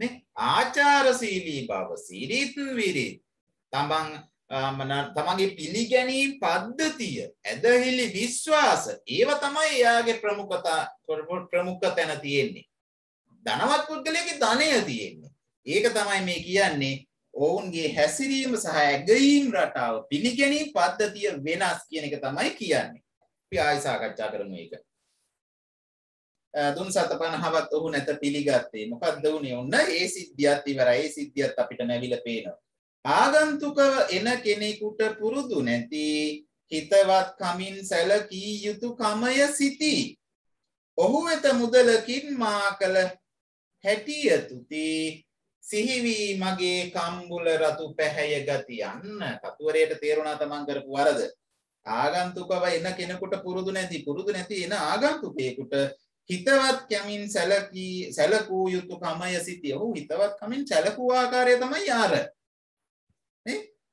නේ ආචාරශීලී බව සිරිත් විරිත් තමන් තමන්ගේ පිළිගැනීම් පද්ධතිය ඇදහිලි විශ්වාස ඒව තමයි එයාගේ ප්‍රමුඛතා ප්‍රමුඛ තැන තියෙන්නේ. ධනවත් පුද්ගලයාගේ ධනය තියෙන්නේ. ඒක තමයි මේ කියන්නේ ඔවුන්ගේ හැසිරීම සහ ඇගයීම් රටාව පිළිගැනීම් පද්ධතිය වෙනස් කියන එක තමයි කියන්නේ. අපි ආයෙ සාකච්ඡා කරමු ඒක. දුන් සත පනහවත් ඔහු නැත පිළිගත්තේ. මොකක්ද වුණේ ඔන්න ඒ සිද්ධියත් ඉවරයි. ඒ සිද්ධියත් අපිට නැවිලා පේනවා. ආගන්තුකව එන කෙනෙකුට පුරුදු නැති හිතවත් කමින් සැලකී යුතු කමය සිටි. ඔහු වෙත මුදලකින් මා කළ හැටිය තුති සිහිවී මගේ කම්බුල රතු පැහැය ගති යන්න කතුවරයට තේරුණා තමන් කරපු වරද. ආගන්තුකව එන කෙනෙකුට පුරුදු නැති පුරුදු නැති එන ආගන්තුකයෙකුට හිතවත් කැමින් සැලකී සැලකූ යුතු කමය සිටි ඔහු හිතවත් කමින් සැලකූ ආකාරය තමයි යාර.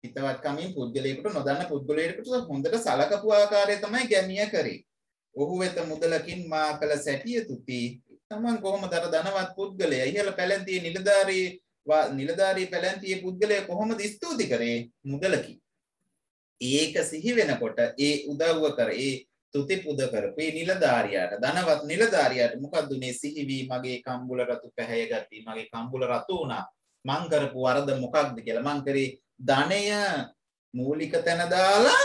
හිතවත්කමින් පුද්ගලයෙකුට නොදන්න පුද්ගලයෙකුට හොඳට සලකපු ආකාරය තමයි ගැමිය කරේ. ඔහු වෙත මුදලකින් මා කළ සැටිය තුති. තමන් කොහොමද අර ධනවත් පුද්ගලයා ඉහළ පැලැන්තියේ නිලධාරී නිලධාරී පැලැන්තියේ පුද්ගලයා කොහොමද ස්තුති කරේ මුදලකින්. ඒක සිහි වෙනකොට ඒ උදව්ව කර ඒ තුති පුද කරපු ඒ නිලධාරියාට ධනවත් නිලධාරියාට මොකද්ද මේ සිහිවි මගේ කම්බුල රතු පැහැය ගත්තා මගේ කම්බුල රතු වුණා මං කරපු වරද මොකක්ද කියලා මං කරේ ධනය මූලික තැන දාලා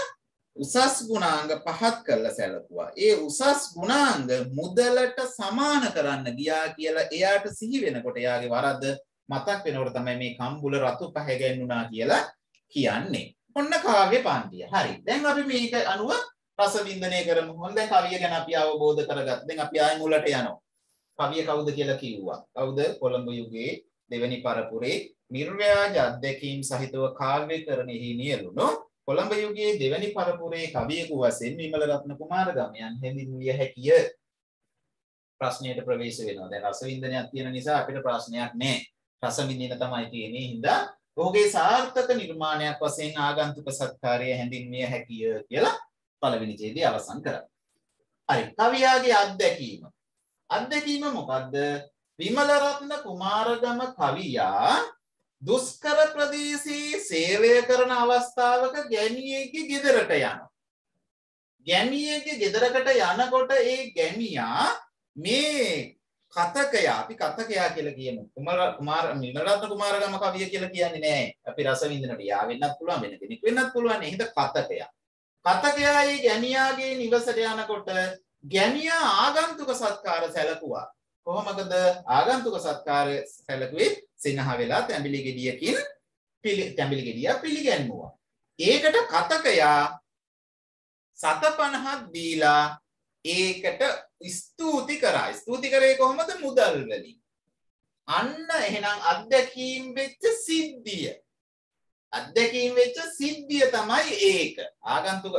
උසස් ගුණාංග පහත් කරලා සැලකුවා. ඒ උසස් ගුණාංග මුදලට සමාන කරන්න ගියා කියලා එයාට සිහි වෙනකොට එයාගේ වරද මතක් වෙනකොට තමයි මේ කම්බුල රතු පහ ගැන්නුනා කියලා කියන්නේ. ඔන්න කාව්‍ය පන්තිය. හරි. දැන් අපි මේක අනුව රස වින්දනය කරමු. හොඳ දැන් කවිය ගැන අපි අවබෝධ කරගත්තා. දැන් අපි ආයෙ මුලට යනවා. කවිය කවුද කියලා කිව්වා. කවුද? කොළඹ යුගයේ දෙවැනි පරපුරේ නිර්ව්‍යාජ අත්දැකීම් සහිතව කාව්‍යකරණෙහි නියලුණු කොළඹ යුගයේ දෙවැනි පරපුරේ කවියෙකු වශයෙන් විමල රත්න කුමාරගමයන් හැඳින්විය හැකිය ප්‍රශ්නයට ප්‍රවේශ වෙනවා. දැන් රස වින්දනයක් තියෙන නිසා අපිට ප්‍රශ්නයක් නැහැ. රස විඳින තමයි තියෙන්නේ. හින්දා ඔහුගේ සාර්ථක නිර්මාණයක් වශයෙන් ආගන්තුක සත්කාරය හැඳින්විය හැකිය කියලා පළවෙනි ඡේදය අවසන් කරා. හරි. කවියාගේ අත්දැකීම. අත්දැකීම මොකද්ද? විමල රත්න කුමාරගම කවියා දුෂ්කර ප්‍රදේශයේ සේවය කරන අවස්ථාවක ගැමියෙක්ගේ ගෙදරට යනවා. ගැමියෙක්ගේ ගෙදරකට යනකොට ඒ ගැමියා මේ කතකයා අපි කතකයා කියලා කියමු. කුමාර කුමාර මිනරත්න කුමාරගම කවිය කියලා කියන්නේ නෑ. අපි රස විඳිනට යා වෙන්නත් පුළුවන් වෙන කෙනෙක් වෙන්නත් පුළුවන්. එහෙනම් කතකයා. කතකයා ඒ ගැමියාගේ නිවසට යනකොට ගැමියා ආගන්තුක සත්කාර සැලකුවා. කොහොමද ආගන්තුක සත්කාරය සැලකුවේ සිනහ වෙලා තැඹිලි ගෙඩියකින් තැඹිලි ගෙඩිය පිළිගැන්වුවා. ඒකට කතකයා සත 50ක් දීලා ඒකට ස්තුති කරා. ස්තුති කරේ කොහොමද මුදල් වලින්. අන්න එහෙනම් අත්දැකීම් වෙච්ච සිද්ධිය. අත්දැකීම් වෙච්ච සිද්ධිය තමයි ඒක. ආගන්තුක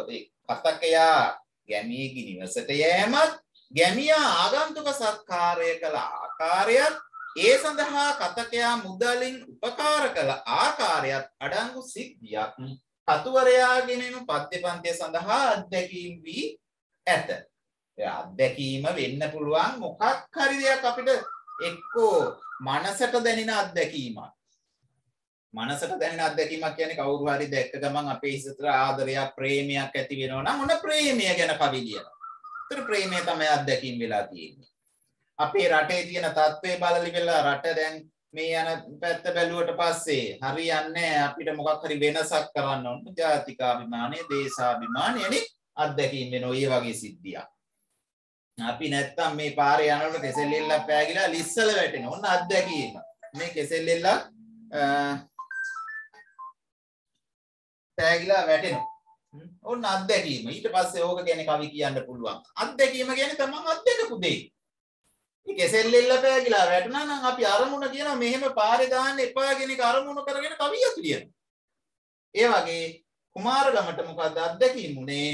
කතකයා ගැමියගේ නිවසට යෑමත් ගැමියා ආගන්තුක සත්කාරය කළ ආකාරයත් ඒ සඳහා කතකයා මුදලින් උපකාර කළ ආකාරයත් අඩංගු සිද්ධියක් කතුවරයාගෙනම පද්‍ය පන්තිය සඳහා අත්දැකීම් වී ඇත. අත්දැකීම වෙන්න පුළුවන් මොකක් හරි දෙයක් අපිට එක්කෝ මනසට දැනෙන අත්දැකීමක්. මනසට දැනෙන අත්දැකීමක් කියන්නේ කවුරු හරි දැක්ක ගමන් අපේ හිතට ආදරයක් ප්‍රේමයක් ඇති වෙනවා නම් ඔන්න ප්‍රේමය ගැන කවි ලියනවා. ඒතර ප්‍රේමය තමයි අත්දැකීම් වෙලා තියෙන්නේ. අපේ රටේ තියෙන තත්ත්වය බලලි වෙලා රට දැන් මේ යන පැත්ත බැලුවට පස්සේ හරියන්නේ අපිට මොකක් හරි වෙනසක් කරන්න ඕන. ජාතිකාභිමානය, දේශාභිමානයනේ අත්දැකීම් වෙන ඔය වගේ සිද්ධියක්. අපි නැත්තම් මේ පාරේ යනකොට කෙසෙල්ලෙල්ලක් පෑගිලා ලිස්සල වැටෙනවා. ඔන්න අත්දැකීම. මේ කෙසෙල්ලෙල්ලක් පෑගිලා වැටෙනවා. ඔන්න අත්දැකීම. ඊට පස්සේ ඕක ගැන කවි කියන්න පුළුවන්. අත්දැකීම කියන්නේ තමන් අත්දැකපු දේ. කෙසෙල් එල්ල පෑගිලා වැටුණා නම් අපි අරමුණ කියනවා මෙහෙම පාරේ දාන්න එපා කියන එක අරමුණ කරගෙන කවියක් ලියනවා. ඒ වගේ කුමාරගමට මොකක්ද අත්දැකීම් උනේ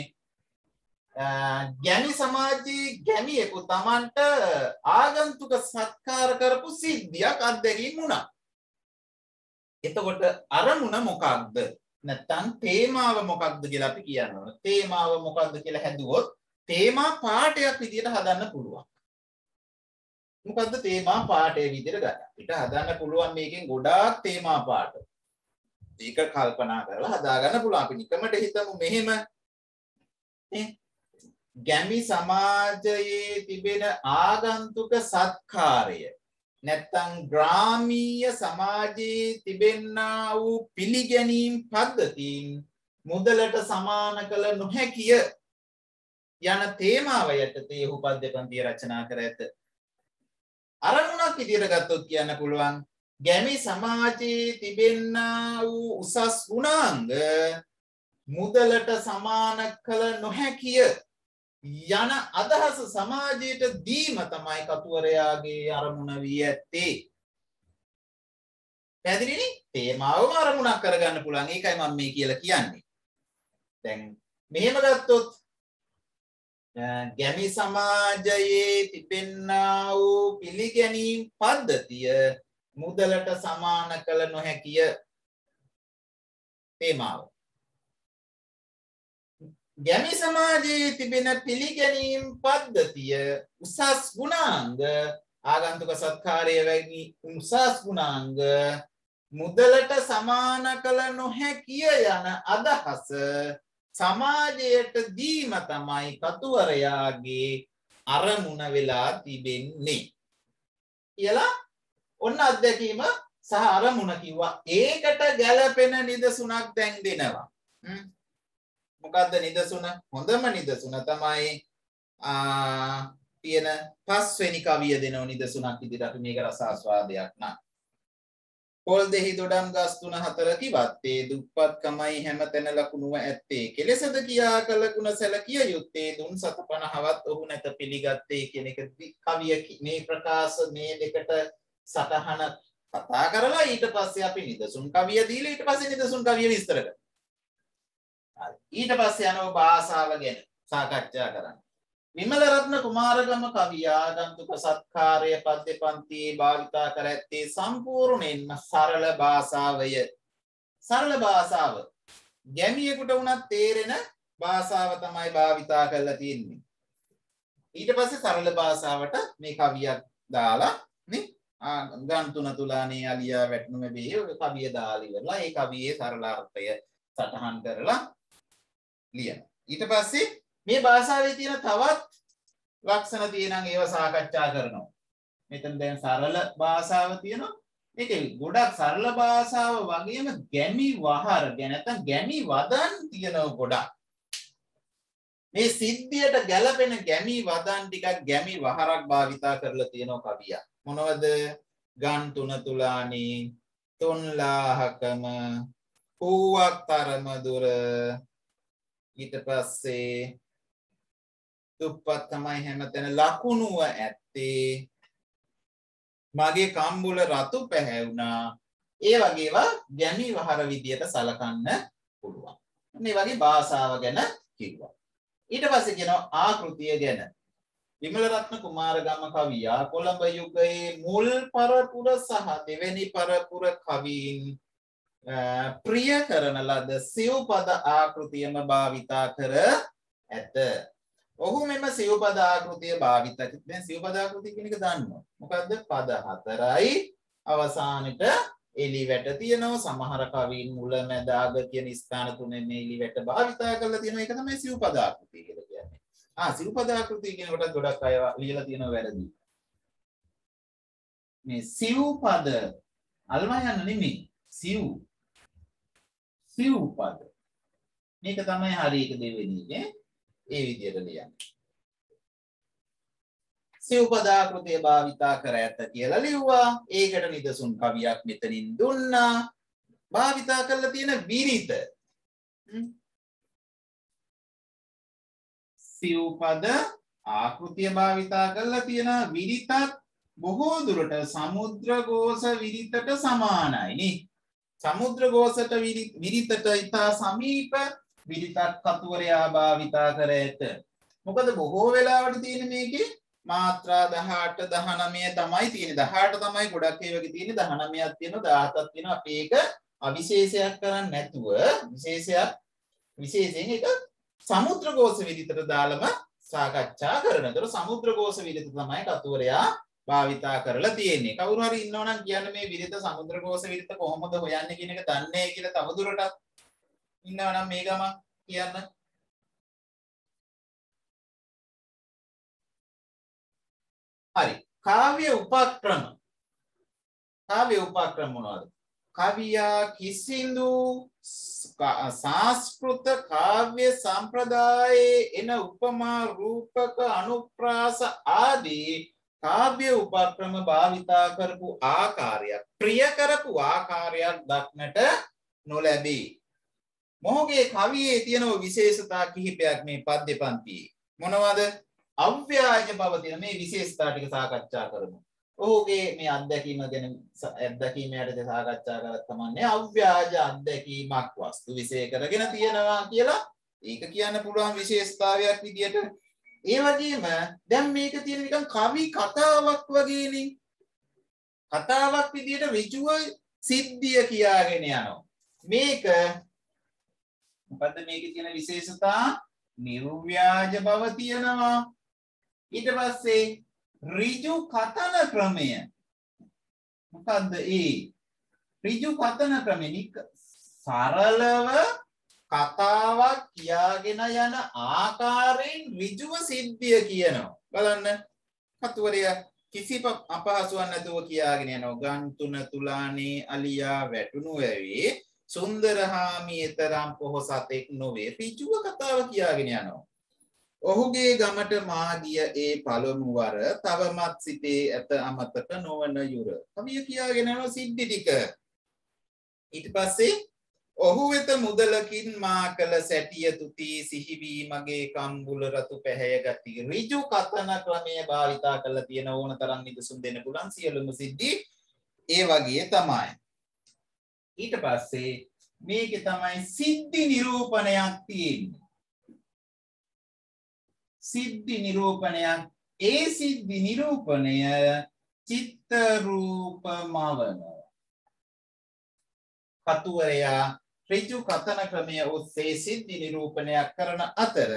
ගැමි සමාජයේ ගැමියෙකු Tamanට ආගන්තුක සත්කාර කරපු සිද්ධියක් අත්දැකීම් වුණා. එතකොට අරමුණ මොකක්ද? නැත්තම් තේමාව මොකක්ද කියලා අපි කියනවා. තේමාව මොකක්ද කියලා හැදුවොත් තේමා පාඩයක් විදියට හදන්න පුළුවන්. මොකද්ද තේමා පාඩේ විදියට ගන්න. අපිට හදන්න පුළුවන් මේකෙන් ගොඩාක් තේමා පාඩ. ඒක කල්පනා කරලා හදාගන්න පුළුවන්. අපි නිකමට හිතමු මෙහෙම ගැමි සමාජයේ තිබෙන ආගන්තුක සත්කාරය නැත්තං ග්‍රාමීය සමාජයේ තිබෙන්නා වූ පිළිගැනීම් පද්ධතින් මුදලට සමාන කළ නොහැකිය යන තේමාව යටතේ ඔහු පද්‍ය පන්තිය රචනා කර ඇත. අරමුණක් විදියට ගත්තොත් කියන්න පුළුවන් ගැමි සමාජයේ තිබෙන්නා වූ උසස් ගුණාංග මුදලට සමාන කළ නොහැකිය යන අදහස සමාජයට දීම තමයි කතුවරයාගේ අරමුණ වී ඇත්තේ. පැදිරිනි තේමාවම අරමුණක් කරගන්න පුළුවන් ඒකයි මම මේ කියලා කියන්නේ. දැන් මෙහෙම ගත්තොත් ගැමි සමාජයේ තිබෙන්නා වූ පිළිගැනීම් පද්ධතිය මුදලට සමාන කළ නොහැකිය තේමාව. ගැමි සමාජයේ තිබෙන පිළිගැනීම් පද්ධතිය උසස් ගුණාංග. ආගන්තුක සත්කාරය වැනි උසස් ගුණාංග මුදලට සමාන කළ නොහැකිය යන අදහස සමාජයට දීම තමයි කතුවරයාගේ අරමුණ වෙලා තිබෙන්නේ. කියලා ඔන්න අත්දැකීම සහ අරමුණ කිව්වා. ඒකට ගැලපෙන නිදසුනක් දැන් දෙනවා. මොකක්ද නිදසුන? හොඳම නිදසුන තමයි තියෙන පස්වෙනි කවිය දෙනව නිදසුනක් ඉදිරියට අපි මේක රසාස්වාදයක් නම්. පොල් දෙහි දොඩම් ගස් තුන හතර කිවත්තේ දුප්පත්කමයි හැමතැන ලකුණුව ඇත්තේ. කෙලෙසද කියා කළ ගුණ සැලකිය යුත්තේ දුන් සත පනහවත් ඔහු නැත පිළිගත්තේ කියන එක කවිය මේ ප්‍රකාශ මේ දෙකට සටහන කතා කරලා ඊට පස්සේ අපි නිදසුන් කවිය දීලා ඊට පස්සේ නිදසුන් කවිය විස්තර කරනවා ඊට පස්සේ යනවා භාෂාව ගැන සාකච්ඡා කරන්න. විමල රත්න කුමාරගම කවිය ආගන්තුක සත්කාරය පද්‍ය පන්තියේ භාවිතා කර ඇත්තේ සම්පූර්ණයෙන්ම සරල භාෂාවය. සරල භාෂාව. ගැමියෙකුට වුණත් තේරෙන භාෂාව තමයි භාවිතා කරලා තියෙන්නේ. ඊට පස්සේ සරල භාෂාවට මේ කවියක් දාලා නේ ගන් තුන තුලානේ අලියා වැටුණු මේ කවිය දාලා ඉවරලා ඒ කවියේ සරල අර්ථය සටහන් කරලා ලියන. ඊට පස්සේ මේ භාෂාවේ තියෙන තවත් ලක්ෂණ තියෙනම් ඒව සාකච්ඡා කරනවා. මෙතන දැන් සරල භාෂාව තියෙනවා. මේක ගොඩක් සරල භාෂාව වගේම ගැමි වහර ගැන නැත්නම් ගැමි වදන් තියෙනවා ගොඩක්. මේ සිද්ධියට ගැලපෙන ගැමි වදන් ටිකක් ගැමි වහරක් භාවිතා කරලා තියෙනවා කවිය. මොනවද? ගන් තුන තුලානේ තුන්ලාහකම පූවක් තරම දුර ඊට පස්සේ දුප්පත් තමයි හැමතැන ලකුණුව ඇත්තේ. මගේ කම්බුල රතු පැහැවුණා. ඒ වගේවා ගැමි වහර විදියට සලකන්න පුළුවන්. මේ වගේ භාෂාව ගැන කිව්වා. ඊට පස්සේ කියනවා ආකෘතිය ගැන. විමලරත්න කුමාරගම කවියා කොළඹ යුගයේ මුල් පරපුර සහ දෙවැනි පරපුර කවීන් ප්‍රිය කරන ලද සිව්පද ආකෘතියම භාවිතා කර ඇත. ඔහු මෙම සිව්පද ආකෘතිය භාවිත දැන් සිව්පද ආකෘතිය කියන එක දන්නවා. මොකද්ද? පද හතරයි අවසානෙට එලි වැට තියෙනවා සමහර කවීන් මුල මැද අග කියන ස්ථාන තුනෙන් මේ එලි වැට භාවිතා කරලා තියෙනවා. ඒක තමයි සිව්පද ආකෘතිය කියලා කියන්නේ. ආ සිව්පද ආකෘතිය කියන කොට ගොඩක් අය ලියලා තියෙනවා වැරදි. මේ සිව්පද අල්මා යන්න නෙමෙයි. සිව් සිව්පද මේක තමයි හරි එක දෙවෙනි එක ඒ විදිහට ලියන්න. සිව්පදාකෘතිය භාවිතා කර ඇත කියලා ලිව්වා. ඒකට නිදසුන් කවියක් මෙතනින් දුන්නා. භාවිතා කරලා තියෙන විරිත සිව්පද ආකෘතිය භාවිතා කරලා තියෙන විරිතත් බොහෝ දුරට සමුද්‍රගෝස විරිතට සමානයි. නේ. සමුද්‍රගෝසට විරි- විරිතට ඉතා සමීප විරිතක් කතුවරයා භාවිතා කර ඇත. මොකද බොහෝ වෙලාවට තියෙන මේකේ මාත්‍රා 18 19 තමයි තියෙන්නේ. 18 තමයි ගොඩක් ඒ වගේ තියෙන්නේ 19ක් තියෙනවා 17ක් තියෙනවා. අපි ඒක අවිශේෂයක් කරන්නේ නැතුව විශේෂයක් විශේෂයෙන් ඒක සමුද්‍රගෝස විරිතට දාලම සාකච්ඡා කරන. ඒතර සමුද්‍රගෝස විරිත තමයි කතුවරයා භාවිතා කරලා තියෙන්නේ. කවුරු හරි ඉන්නවනම් කියන්න මේ විරිත සමුද්‍රගෝස විරිත කොහොමද හොයන්නේ කියන එක දන්නේ කියලා තවදුරටත් ඉන්නවනම් මේ ගම කියන්න. හරි. කාව්‍ය උපක්‍රම. කාව්‍ය උපක්‍රම මොනවද? කවියා කිසිදු සා- සංස්කෘත කාව්‍ය සම්ප්‍රදායේ එන උපමා රූපක අනුප්‍රාස ආදී කාව්‍ය උපක්‍රම භාවිතා කරපු ආකාරයක් ප්‍රිය කරපු ආකාරයක් දක්නට නොලැබේ. මොහුගේ කවියේ තියෙන විශේෂතා කිහිපයක් මේ පද්‍ය පන්තියේ. මොනවද? අව්‍යාජ බව තියෙන මේ විශේෂතා ටික සාකච්ඡා කරමු. ඔහුගේ මේ අත්දැකීම ගැන ස- අත්දැකීම යටතේ සාකච්ඡා කරත් කමන්නේ අව්‍යාජ අත්දැකීමක් වස්තු විශේෂ කරගෙන තියෙනවා කියලා ඒක කියන්න පුළුවන් විශේෂතාවයක් විදියට ඒ වගේම දැන් මේක තියෙන නිකන් කවි කතාවක් වගේනේ. කතාවක් විදියට ඍජුව සිද්ධිය කියාගෙන යනවා. මේක මොකද්ද මේකේ තියෙන විශේෂතා? නිර්ව්‍යාජ බව තියෙනවා. ඊට පස්සේ ඍජු කතන ක්‍රමය. මොකද්ද ඒ? ඍජු කතන ක්‍රමය නික- සරලව කතාවක් කියාගෙන යන ආකාරයෙන් ඍජුව සිද්ධිය කියනවා. බලන්න. කතුවරයා කිසි ප- අපහසුවක් නැතුව කියාගෙන යනවා. ගන් තුන තුලානේ අලියා වැටුණු ඇවේ සුන්දරහාමි එතරම් පොහොසතෙක් නොවේ. ඍජුව කතාව කියාගෙන යනවා. ඔහුගේ ගමට මා ගිය ඒ පළමු වර තවමත් සිතේ ඇත අමතක නොවන යුර. කවිය කියාගෙන යනවා සිද්ධි ටික. ඊට පස්සේ ඔහු වෙත මුදලකින් මා කළ සැටිය තුති සිහිවී මගේ කම්බුල රතු පැහැය ගති ඍජු කතන ක්‍රමය භාවිතා කරලා තියෙන ඕන තරම් නිදසුන් දෙන්න පුළුවන් සියලුම සිද්ධි ඒ වගේ තමයි. ඊට පස්සේ මේකේ තමයි සිද්ධි නිරූපණයක් තියෙන්නේ. සිද්ධි නිරූපණයක් ඒ සිද්ධි නිරූපණය චිත්ත රූපමවනවා කතුවරයා ඍජු කතන ක්‍රමය ඔස්සේ සිද්ධි නිරූපණයක් කරන අතර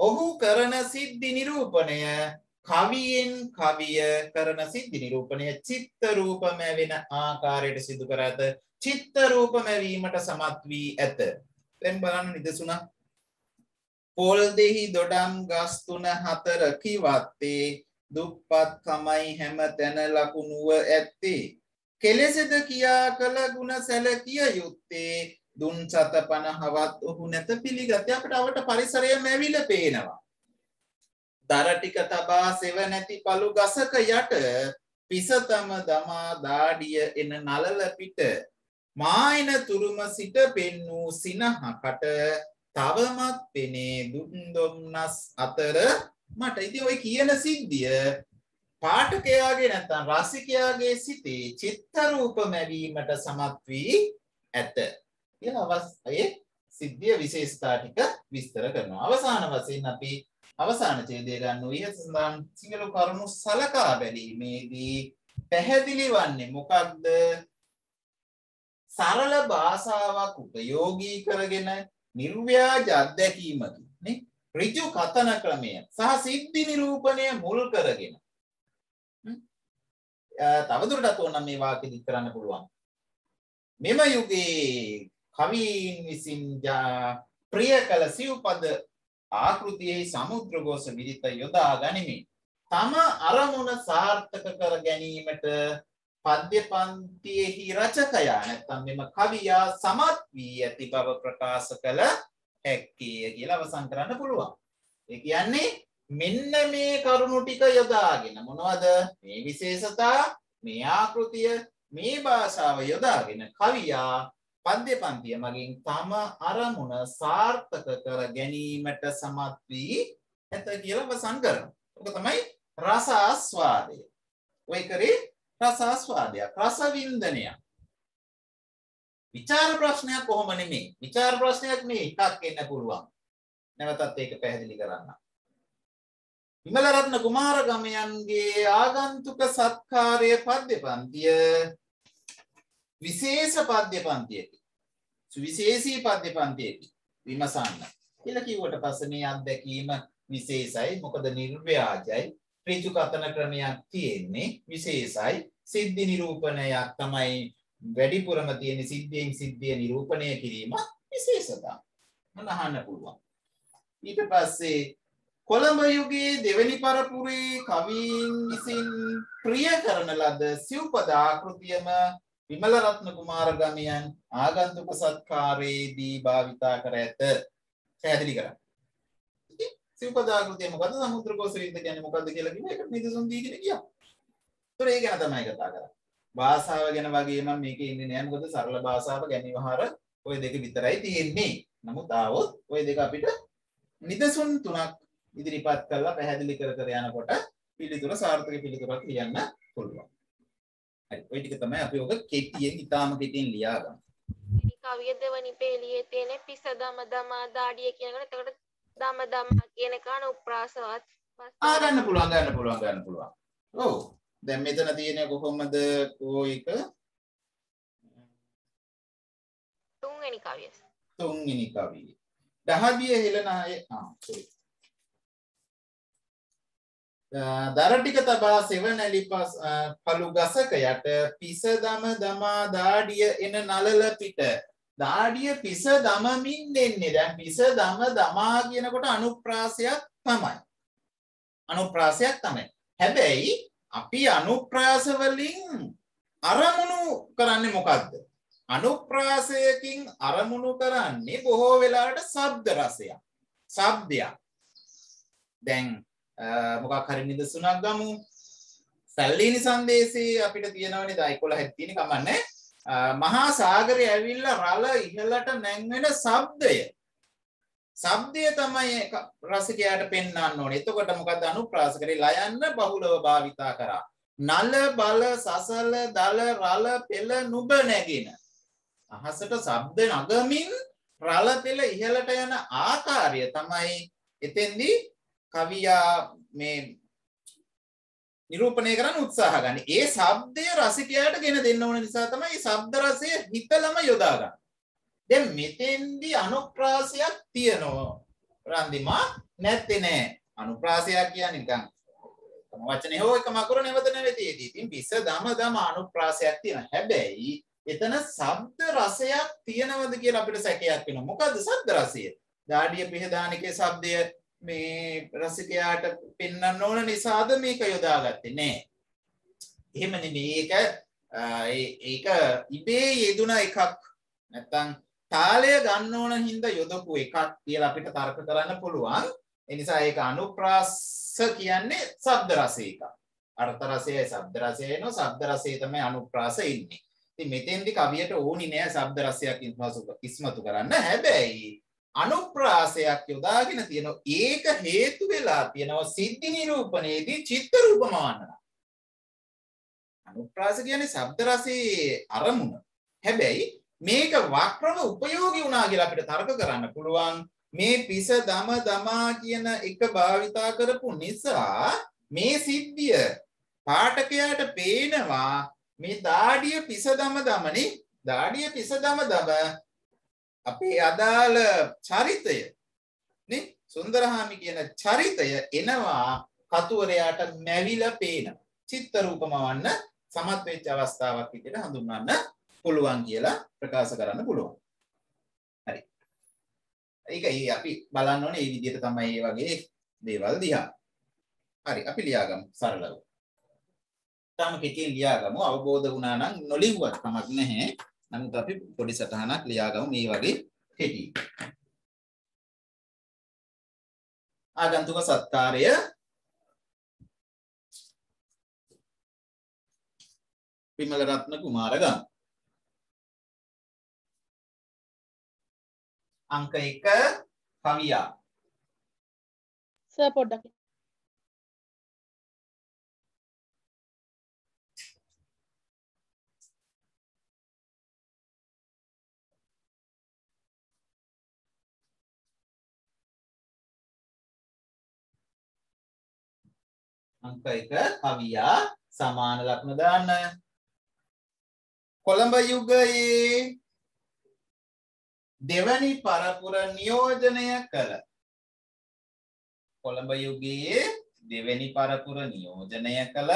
ඔහු කරන සිද්ධි නිරූපණය කවියෙන් කවිය කරන සිද්ධි නිරූපණය චිත්ත රූපම වෙන ආකාරයට සිදු කර ඇත. චිත්ත රූපම වීමට සමත් වී ඇත. දැන් බලන්න නිදසුනක් පොල් දෙහි දොඩම් ගස් තුන හතර කිවත්තේ දුප්පත් කමයි හැම තැන ලකුණුව ඇත්තේ. කෙලෙසද කියා කළ ගුණ සැලකිය යුත්තේ දුන් සත පනහවත් ඔහු නැත පිළිගත අපට අවට පරිසරය මැවිල පේනවා. දර ටික තබා සෙව නැති පළු ගසක යට පිසතම දමා දාඩිය එන නලල පිට මායන තුරුම සිට පෙන්නූ සිනහකට තවමත් පෙනේ දුන්දොම්නස් අතර මට. ඉතින් ඔය කියන සිද්ධිය පාඨකයාගේ නැත්නම් රසිකයාගේ සිතේ චිත්ත රූප මැවීමට සමත් වී ඇත කියලා අවස්ථයේ සිද්ධිය විශේෂතා ටික විස්තර කරනවා. අවසාන වශයෙන් අපි අවසාන ඡේදය ගන්න. ඉහත සඳහන් සිංහල කරුණු සලකා බැලීමේදී පැහැදිලි වන්නේ මොකක්ද? සරල භාෂාවක් උපයෝගී කරගෙන නිර්ව්‍යාජ අත්දැකීමකි නේ? ඍජු කතන ක්‍රමය සහ සිද්ධි නිරූපණය මුල් කරගෙන තවදුරටත් ඕනම් මේ වාක්‍ය දික් කරන්න පුළුවන් මෙම යුගයේ කවීන් විසින් ප්‍රිය කළ සිව්පද ආකෘතියේ සමුද්‍රගෝස විරිත යොදා ගනිමින් තම අරමුණ සාර්ථක කර ගැනීමට පද්‍ය පන්තියෙහි රචකයා නැත්නම් මෙම කවියා සමත් වී ඇති බව ප්‍රකාශ කළ හැක්කේ කියලා අවසන් කරන්න පුළුවන්. ඒ කියන්නේ මෙන්න මේ කරුණු ටික යොදාගෙන මොනවද? මේ විශේෂතා මේ ආකෘතිය මේ භාෂාව යොදාගෙන කවියා පද්‍ය පන්තිය මගින් තම අරමුණ සාර්ථක කර ගැනීමට සමත් වී ඇත කියලා අවසන් කරනවා. ඔක තමයි රස ආස්වාදය. ඔය කරේ රසාස්වාදයක් රස වින්දනයක් විචාර ප්‍රශ්නයක් කොහොම නෙමෙයි. විචාර ප්‍රශ්නයක් මේ එකක් එන්න පුළුවන්. නැවතත් ඒක පැහැදිලි කරන්න. විමලරත්න කුමාරගමයන්ගේ ආගන්තුක සත්කාරය පද්‍ය පන්තිය විශේෂ පද්‍ය පන්තියකි සුවිශේෂී පද්‍ය පන්තියකි විමසන්න. කියලා කිව්වට පස්සේ මේ අත්දැකීම විශේෂයි. මොකද නිර්ව්‍යාජයි. ඍජු කතන ක්‍රමයක් තියෙන්නේ. විශේෂයි. සිද්ධි නිරූපණයක් තමයි වැඩිපුරම තියෙන සිද්ධියෙන් සිද්ධිය නිරූපණය කිරීම විශේෂතා. මම අහන්න පුළුවන්? ඊට පස්සේ කොළඹ යුගයේ දෙවැනි පරපුරේ කවීන් විසින් ප්‍රිය කරන ලද සිව්පද ආකෘතියම විමලරත්න කුමාරගමයන් ආගන්තුක සත්කාරයේදී භාවිතා කර ඇත පැහැදිලි කරන්න. ඉතින් සිව්පද ආකෘතිය මොකද්ද සමුද්‍ර ගෝසරින්ද කියන්නේ මොකද්ද කියලා කිව්ව එකට නිදසුන් දීගෙන ගියා. ඒතර ඒ ගැන තමයි කතා කරන්නේ. භාෂාව ගැන වගේ මම මේකේ ඉන්නේ නෑ මොකද සරල භාෂාව ගැන විවහාර ওই දෙක විතරයි තියෙන්නේ. නමුත් ආවොත් ওই දෙක අපිට නිදසුන් තුනක් ඉදිරිපත් කරලා පැහැදිලි කර කර යනකොට පිළිතුර සාර්ථක පිළිතුරක් ලියන්න පුළුවන්. හරි. ওই ටික තමයි අපි ඔක කෙටියෙන් ඊටාම කෙටියෙන් ලියා ගන්න. කවිය දෙවනි පේලියේ තියෙන පිස දම දමා දාඩිය කියනකොට එතකොට දම දමා කියන එක අනුප්‍රාසවත් ආ ගන්න පුළුවන් ගන්න පුළුවන් ගන්න පුළුවන්. ඔව්. දැන් මෙතන තියෙන කොහොමද කෝ එක තුන්වෙනි කවිය. තුන්වෙනි කවිය. දහදිය හෙළන අය ආ sorry. දර ටික තබා සෙවණැලි පස් පළු ගසක යට පිස දම දමා දාඩිය එන නලල පිට. දාඩිය පිස දමමින් දෙන්නේ. දැන් පිස දම දමා කියනකොට අනුප්‍රාසයක් තමයි. අනුප්‍රාසයක් තමයි. හැබැයි අපි අනුප්‍රාස වලින් අරමුණු කරන්නේ මොකද්ද? අනුප්‍රාසයකින් අරමුණු කරන්නේ බොහෝ වෙලාවට ශබ්ද රසයක්. ශබ්දයක්. දැන් මොකක් හරි නිදසුනක් ගමු සැල්ලීනි සංදේශයේ අපිට තියෙනවනේ 11 තියෙන කමන්නේ මහා සාගරය ඇවිල්ලා රළ ඉහළට නැංවෙන ශබ්දය ශබ්දය තමයි රසිකයාට පෙන්වන්න ඕනේ. එතකොට මොකද අනුප්‍රාස කරේ ලයන්න බහුලව භාවිතා කරා. නල බල සසල දල රළ පෙළ නුඹ නැගින. අහසට ශබ්ද නගමින් රළ පෙළ ඉහළට යන ආකාරය තමයි එතෙන්දී කවියා මේ නිරූපණය කරන්න උත්සාහ ගන්න. ඒ ශබ්දය රසිකයාට ගෙන දෙන්න ඕන නිසා තමයි මේ ශබ්ද රසය හිතලම යොදා ගන්න. දැන් මෙතෙන්දී අනුප්‍රාසයක් තියෙනවා. රන්දිමා නැත්තේ නෑ. අනුප්‍රාසයක් කියන්නේ නිකන් තම වචනේ හෝ එකම අකුර නැවත නැවතීදී. ඉතින් පිස්ස දම දම අනුප්‍රාසයක් තියෙනවා. හැබැයි එතන ශබ්ද රසයක් තියෙනවද කියලා අපිට සැකයක් වෙනවා. මොකද්ද ශබ්ද රසය? දාඩිය පිහදානිකේ ශබ්දය මේ රසිකයාට පෙන්වන්න ඕන නිසාද මේක යොදාගත්තේ නෑ. එහෙම නෙමෙයි. ඒක ඒක ඉබේ යෙදුන එකක්. නැත්තම් තාලය ගන්න ඕන හින්දා යොදපු එකක් කියලා අපිට තර්ක කරන්න පුළුවන්. ඒ නිසා ඒක අනුප්‍රාස කියන්නේ ශබ්ද රසය එකක්. අර්ථ රසයයි ශබ්ද රසයයි නෝ ශබ්ද රසය තමයි අනුප්‍රාස ඉන්නේ. ඉතින් මෙතෙන්දි කවියට ඕනි නෑ ශබ්ද රසයක් ඉස්මතු කරන්න. හැබැයි අනුප්‍රාසයක් යොදාගෙන තියෙනවා. ඒක හේතු වෙලා තියෙනවා සිද්ධි නිරූපණයේදී චිත්ත රූපමානන. අනුප්‍රාස කියන්නේ ශබ්ද රසයේ අරමුණ. හැබැයි මේක වක්‍රව උපයෝගී වුණා කියලා අපිට තර්ක කරන්න පුළුවන්. මේ පිස දම දමා කියන එක භාවිතා කරපු නිසා මේ සිද්ධිය පාඨකයාට පේනවා මේ දාඩිය පිස දම දමනේ දාඩිය පිස දම දම අපේ අදාළ චරිතය නේ සුන්දරහාමි කියන චරිතය එනවා කතුවරයාට මැවිලා පේන චිත්ත රූපමවන්න සමත් වෙච්ච අවස්ථාවක් විදිහට හඳුන්වන්න පුළුවන් කියලා ප්‍රකාශ කරන්න පුළුවන්. හරි. ඒකයි අපි බලන්න ඕනේ මේ විදිහට තමයි මේ වගේ දේවල් දිහා. හරි අපි ලියාගමු සරලව. තාම කෙටියෙන් ලියාගමු අවබෝධ වුණා නම් නොලිව්වත් කමක් නැහැ. නමුත් අපි පොඩි සටහනක් ලියාගමු මේ වගේ කෙටි. ආගන්තුක සත්කාරය. විමල රත්න කුමාරගම. අංක 1 කවියා. සර් පොඩ්ඩක්. අංක එක කවියා සමාන ලක්න දාන්න. කොළඹ යුගයේ දෙවැනි පරපුර නියෝජනය කළ කොළඹ යුගයේ දෙවැනි පරපුර නියෝජනය කළ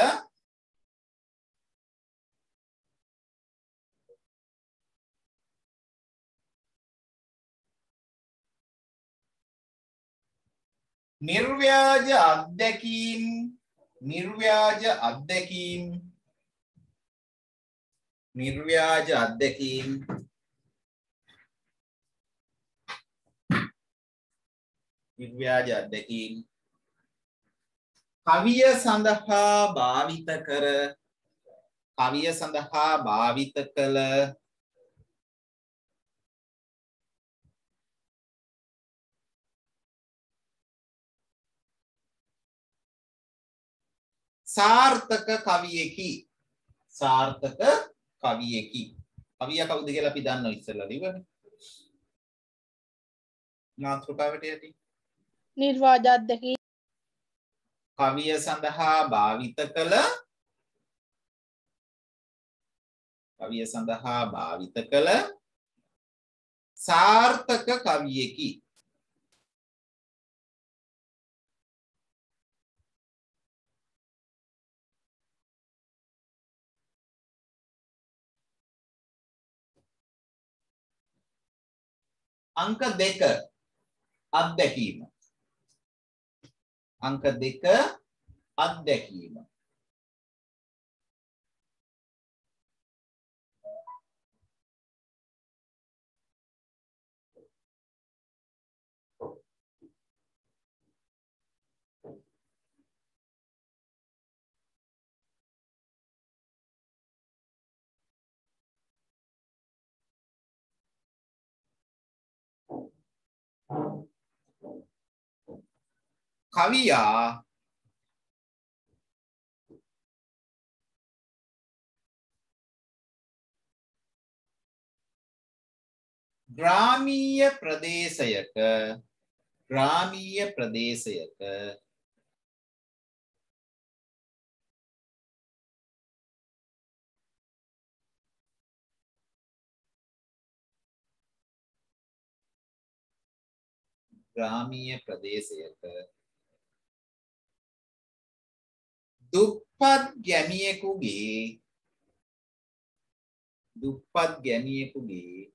නිර්ව්‍යාජ අත්දැකීම් නිර්ව්‍යාජ අත්දැකීම්. නිර්ව්‍යාජ අත්දැකීම්. නිර්ව්‍යාජ අත්දැකීම්. කවිය සඳහා භාවිත කර කවිය සඳහා භාවිත කළ සාර්ථක කවියකි. සාර්ථක කවියකි. කවිය කවුද කියලා අපි දන්නවා ඉස්සෙල්ලා ලිව්වනේ මාතෘකාවට යටි. නිර්වාජ අත්දැකී කවිය සඳහා භාවිත කළ කවිය සඳහා භාවිත කළ සාර්ථක කවියකි අංක දෙක අත්දැකීම. අංක දෙක අත්දැකීම. කවියා ග්‍රාමීය ප්‍රදේශයක ග්‍රාමීය ප්‍රදේශයක ග්‍රාමීය ප්‍රදේශයක දුප්පත් ගැමියෙකුගේ දුප්පත් ගැමියෙකුගේ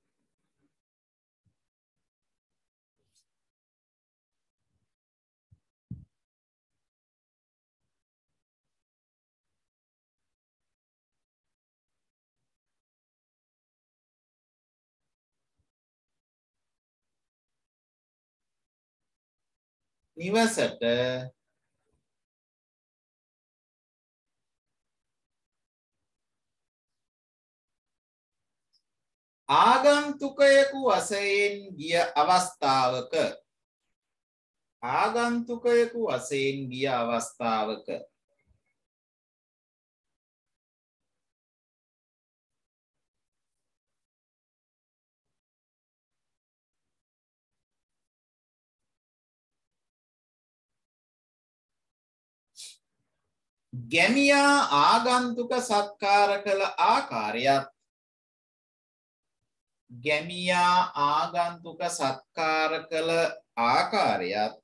නිවසට ආගන්තුකයෙකු වසයෙන් ගිය අවස්ථාවක. ආගන්තුකයෙකු වසයෙන් ගිය අවස්ථාවක. ගැමියා ආගන්තුක සත්කාර කළ ආකාරයත් ගැමියා ආගන්තුක සත්කාර කළ ආකාරයත්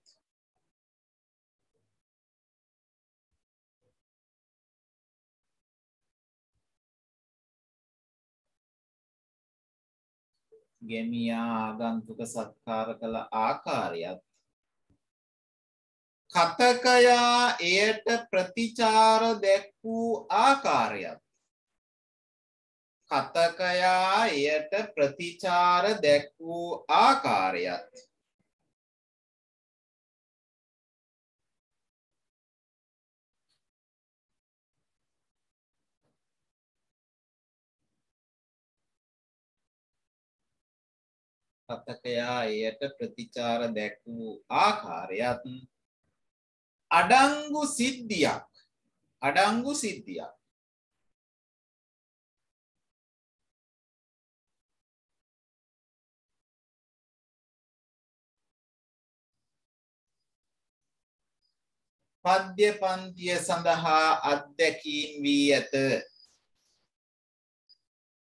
ගැමියා ආගන්තුක සත්කාර කළ ආකාරයත් කතකයා එයට ප්‍රතිචාර දැක් වූ ආකාරයත්. කතකයා එයට ප්‍රතිචාර දැක් වූ ආකාරයත්. කතකයා එයට ප්‍රතිචාර දැක් වූ ආකාරයත්. අඩංගු සිද්ධියක් අඩංගු සිද්ධියක් පද්‍ය පන්තිය සඳහා අත්දැකීම් වී ඇත.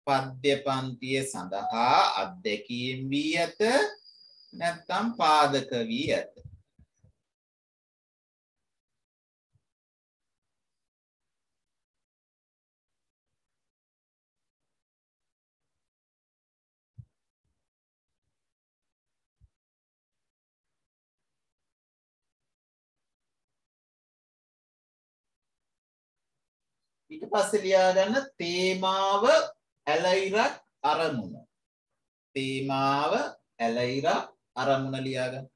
පද්‍ය පන්තිය සඳහා අත්දැකීම් වී ඇත නැත්නම් පාදක වී ඇත. ඊට පස්සේ ලියාගන්න තේමාව ඇලයිරක් අරමුණ. තේමාව ඇලයිරක් අරමුණ ලියාගන්න.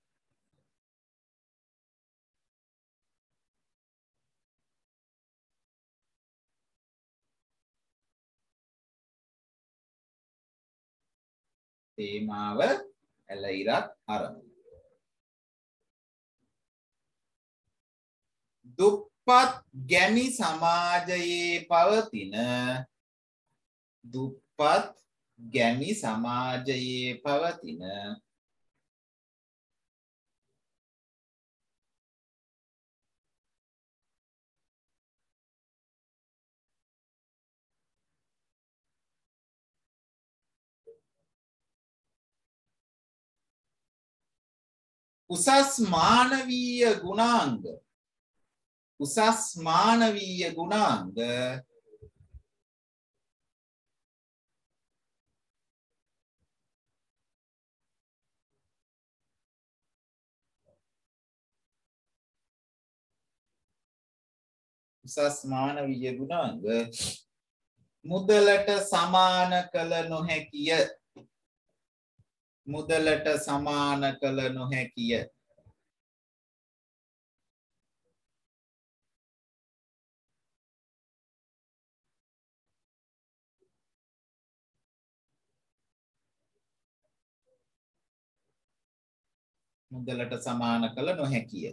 තේමාව ඇලයිරක් අරමුණ. දුප්පත් ගැමි සමාජයේ පවතින දුප්පත් ගැමි සමාජයේ පවතින උසස් මානවීය ගුණාංග උසස් මානවීය ගුණාංග. උසස් මානවීය ගුණාංග. මුදලට සමාන කළ නොහැකිය. මුදලට සමාන කළ නොහැකිය. මුදලට සමාන කළ නොහැකිය.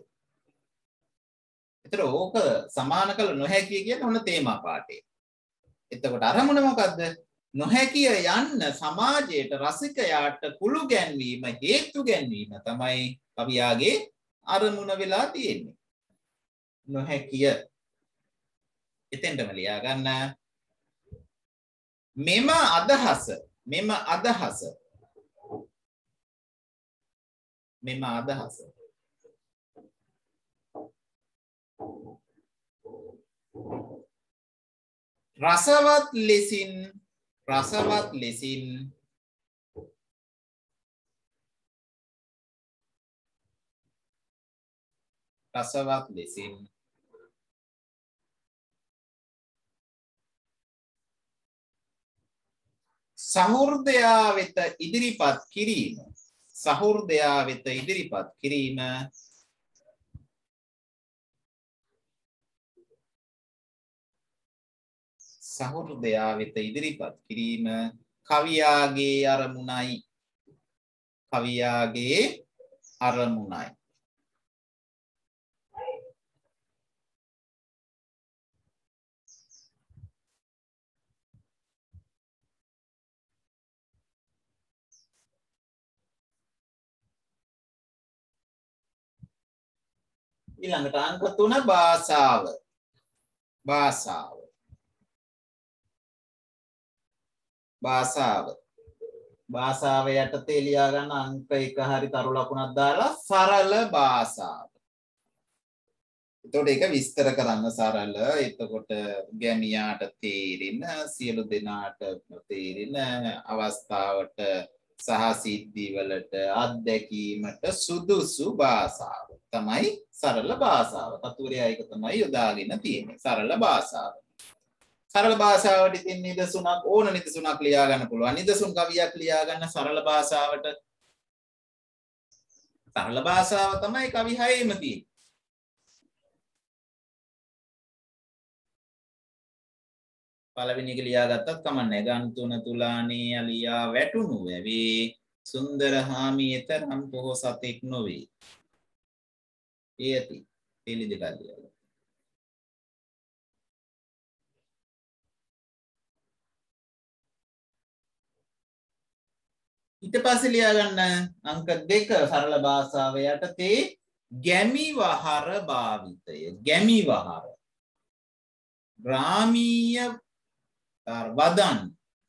එතකොට ඕක සමාන කළ නොහැකිය කියන්නේ ඔන්න තේමා පාඩේ. එතකොට අරමුණ මොකද්ද? නොහැකිය යන්න සමාජයට රසිකයාට කුළු ගැන්වීම හේතු ගැන්වීම තමයි කවියාගේ අරමුණ වෙලා තියෙන්නේ. නොහැකිය. එතෙන්ටම ලියා ගන්න. මෙම අදහස මෙම අදහස මෙම අදහස. රසවත් ලෙසින් රසවත් ලෙසින් රසවත් ලෙසින් සහෘදයා වෙත ඉදිරිපත් කිරීම සහෘදයා වෙත ඉදිරිපත් කිරීම. සහෘදයා වෙත ඉදිරිපත් කිරීම කවියාගේ අරමුණයි. කවියාගේ අරමුණයි. ඊළඟට අංක 3 භාෂාව භාෂාව භාෂාව භාෂාව යටතේ ලියා ගන්න අංක එක හරි තරු ලකුණක් දාලා සරල භාෂාව. එතකොට ඒක විස්තර කරන්න සරල. එතකොට ගැමියාට තේරෙන සියලු දෙනාට තේරෙන අවස්ථාවට සහ සිද්ධි වලට අත්දැකීමට සුදුසු භාෂාව තමයි සරල භාෂාව. තතුරයා ඒක තමයි යොදාගෙන තියෙන්නේ. සරල භාෂාව. සරල භාෂාවට ඉතින් නිදසුනක් ඕන නිදසුනක් ලියා ගන්න පුළුවන්. නිදසුන් කවියක් ලියා ගන්න සරල භාෂාවට සරල භාෂාව තමයි කවි හයේම තියෙන්නේ. පළවෙනි එක ලියාගත්තත් කමන්නේ ගන්තුන තුලානේ අලියා වැටුණු වැවේ සුන්දර හාමි එතරම් පොහොසතෙක් නොවේ. ඒ ඇති තෙලි දෙකක් ලියලා. ඊට පස්සේ ලියා ගන්න අංක දෙක සරල භාෂාව යටතේ ගැමි වහර භාවිතය ගැමි වහර ග්‍රාමීය වදන්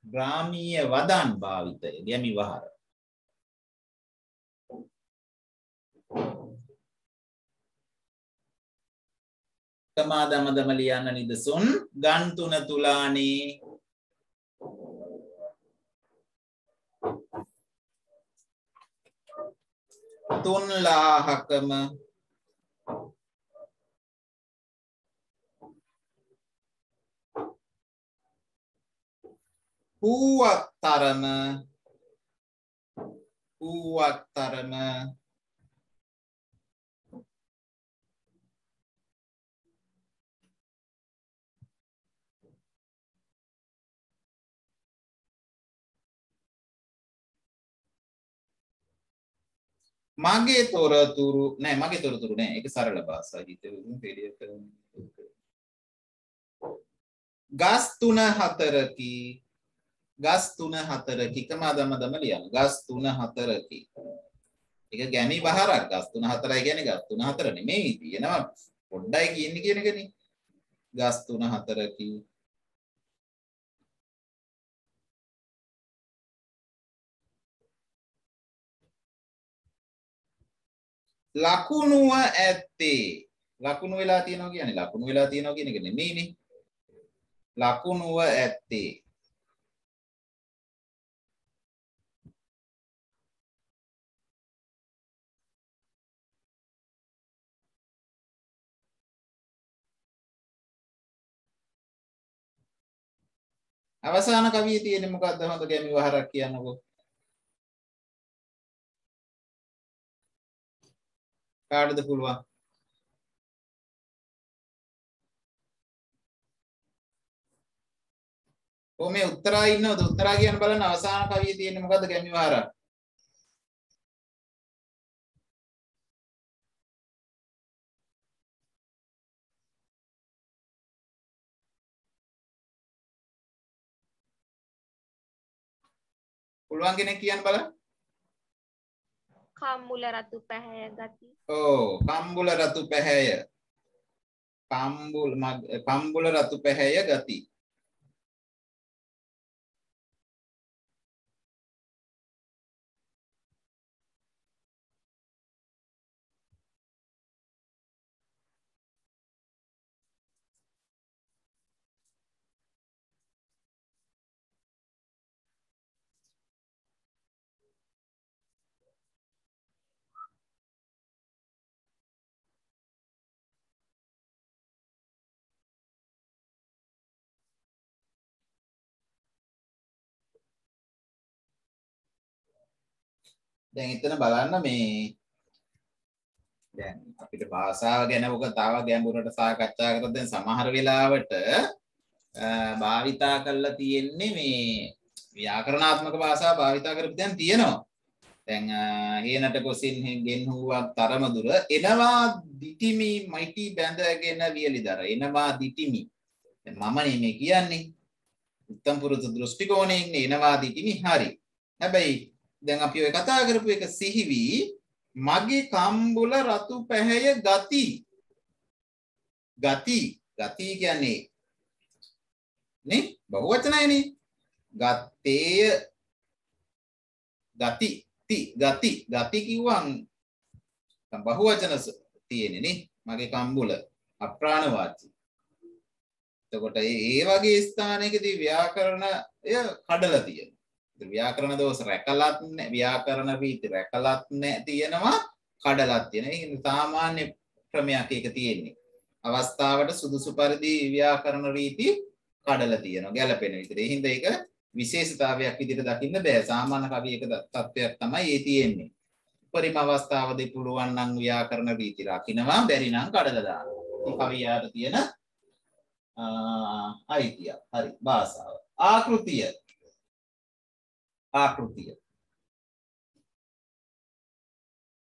ග්‍රාමීය වදන් භාවිතය ගැමි වහර. තමා දම දම ලියන්න නිදසුන් ගන්තුන තුලානේ. තුන්ලාහකම හූවත්තරම හූවත්තරම මගේ තොරතුරු නෑ මගේ තොරතුරු නෑ. එක සරල භාෂා හිතවතුන් පෙරිය කරන ගස් තුන හතරකි. ගස් තුන හතරකි. කමා දම දම ලියන්න. ගස් තුන හතරකි. එක ගැමි බහරක් ගස් තුන හතරයි ගැන ගස් තුන හතර නෙමෙයි. තියෙනවා පොඩ්ඩයි කියන්නේ කියන එකනේ ගස් තුන හතරකි. ලකුණුව ඇත්තේ. ලකුණු වෙලා තියෙනවා කියන්නේ ලකුණු වෙලා තියෙනවා කියන එක නෙමෙයිනේ. ලකුණුව ඇත්තේ. අවසාන කවියේ තියෙන්නේ මොකක්ද හොඳ ගැමි වහරක් කියන්නකෝ. කාටද පුළුවන්? ඔ මේ උත්තරා ඉන්නවද? උත්තරා කියන බලන්න අවසාන කවියේ තියෙන්නේ මොකද්ද? ගැමි වහරක් පුළුවන් කෙනෙක් කියන්න බලන්න. කම්මුල රතු පැහැය ගති. ඕ කම්බුල රතු පැහැය. කම්බුල් කම්බුල රතු පැහැය ගති දැන් එතන බලන්න මේ දැන් අපිට භාෂාව ගැන ඔක තව ගැඹුරට සාකච්ඡා කරද්දී දැන් සමහර වෙලාවට භාවිතා කරලා තියෙන්නේ මේ ව්‍යාකරණාත්මක භාෂාව භාවිතා කරපු දැන් තියෙනවා. දැන් හේනට කොසින් ගෙන්හුවක් තරම දුර එනවා දිටිමි මයිටි බැඳගෙන වියලිදර එනවා දිටිමි. දැන් මම නෙමෙයි කියන්නේ. උත්තම් පුරුදු දෘෂ්ටි කෝණයෙන් එනවා දිටිමි හරි. හැබැයි දැන් අපි ඔය කතා කරපු එක සිහිවි. මගේ කම්බුල රතු පැහැය ගති. ගති. ගති කියන්නේ නේ? බහුවචනයනේ. ගත්තේය ගති. ති. ගති. ගති කිව්වන් බහුවචන තියෙන්නේ නේ. මගේ කම්බුල. අප්‍රාණවාචි. එතකොට ඒ වගේ ස්ථානයකදී ව්‍යාකරණය කඩලා තියෙනවා. ව්‍යාකරණ දෝෂ රැකලත් නැහැ ව්‍යාකරණ රීති රැකලත් නැහැ තියෙනවා කඩලත් තියෙනවා. ඒ සාමාන්‍ය ක්‍රමයක් ඒක තියෙන්නේ. අවස්ථාවට සුදුසු පරිදි ව්‍යාකරණ රීති කඩලා තියෙනවා ගැළපෙන විදිහට. ඒ හින්දා ඒක විශේෂතාවයක් විදිහට දකින්න බෑ. සාමාන්‍ය කවියක තත්වයක් තමයි ඒ තියෙන්නේ. උපරිම අවස්ථාවදී පුළුවන් නම් ව්‍යාකරණ රීති රකින්නවා බැරි නම් කඩලා දානවා. මේ කවියාට තියෙන අයිතිය. හරි භාෂාව. ආකෘතිය ආකෘතිය.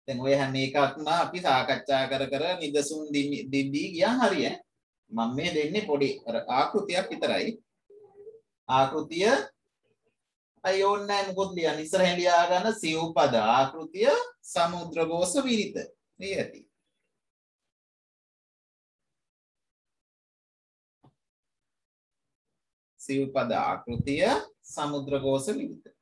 දැන් ඔය හැම එකක්ම අපි සාකච්ඡා කර කර නිදසුන් දෙද්දී ගියා හරිය. මම මේ දෙන්නේ පොඩි ආකෘතියක් විතරයි. ආකෘතිය අය ඕන්නේ මොකද ලියන්නේ ඉස්සරහින් ලියා ගන්න සිව්පද ආකෘතිය සමුද්‍රගෝස විරිත. මේ ඇති. සිව්පද ආකෘතිය සමුද්‍රගෝස විරිත.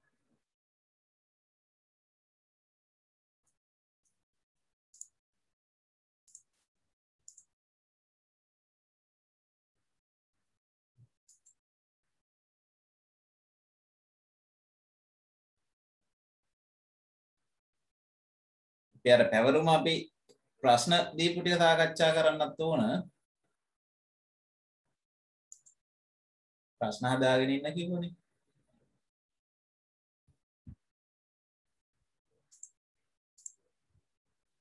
අපි අර පැවරුම අපි ප්‍රශ්න දීපු ටික සාකච්ඡා කරන්නත් ඕන. ප්‍රශ්න හදාගෙන ඉන්න කිව්වනේ.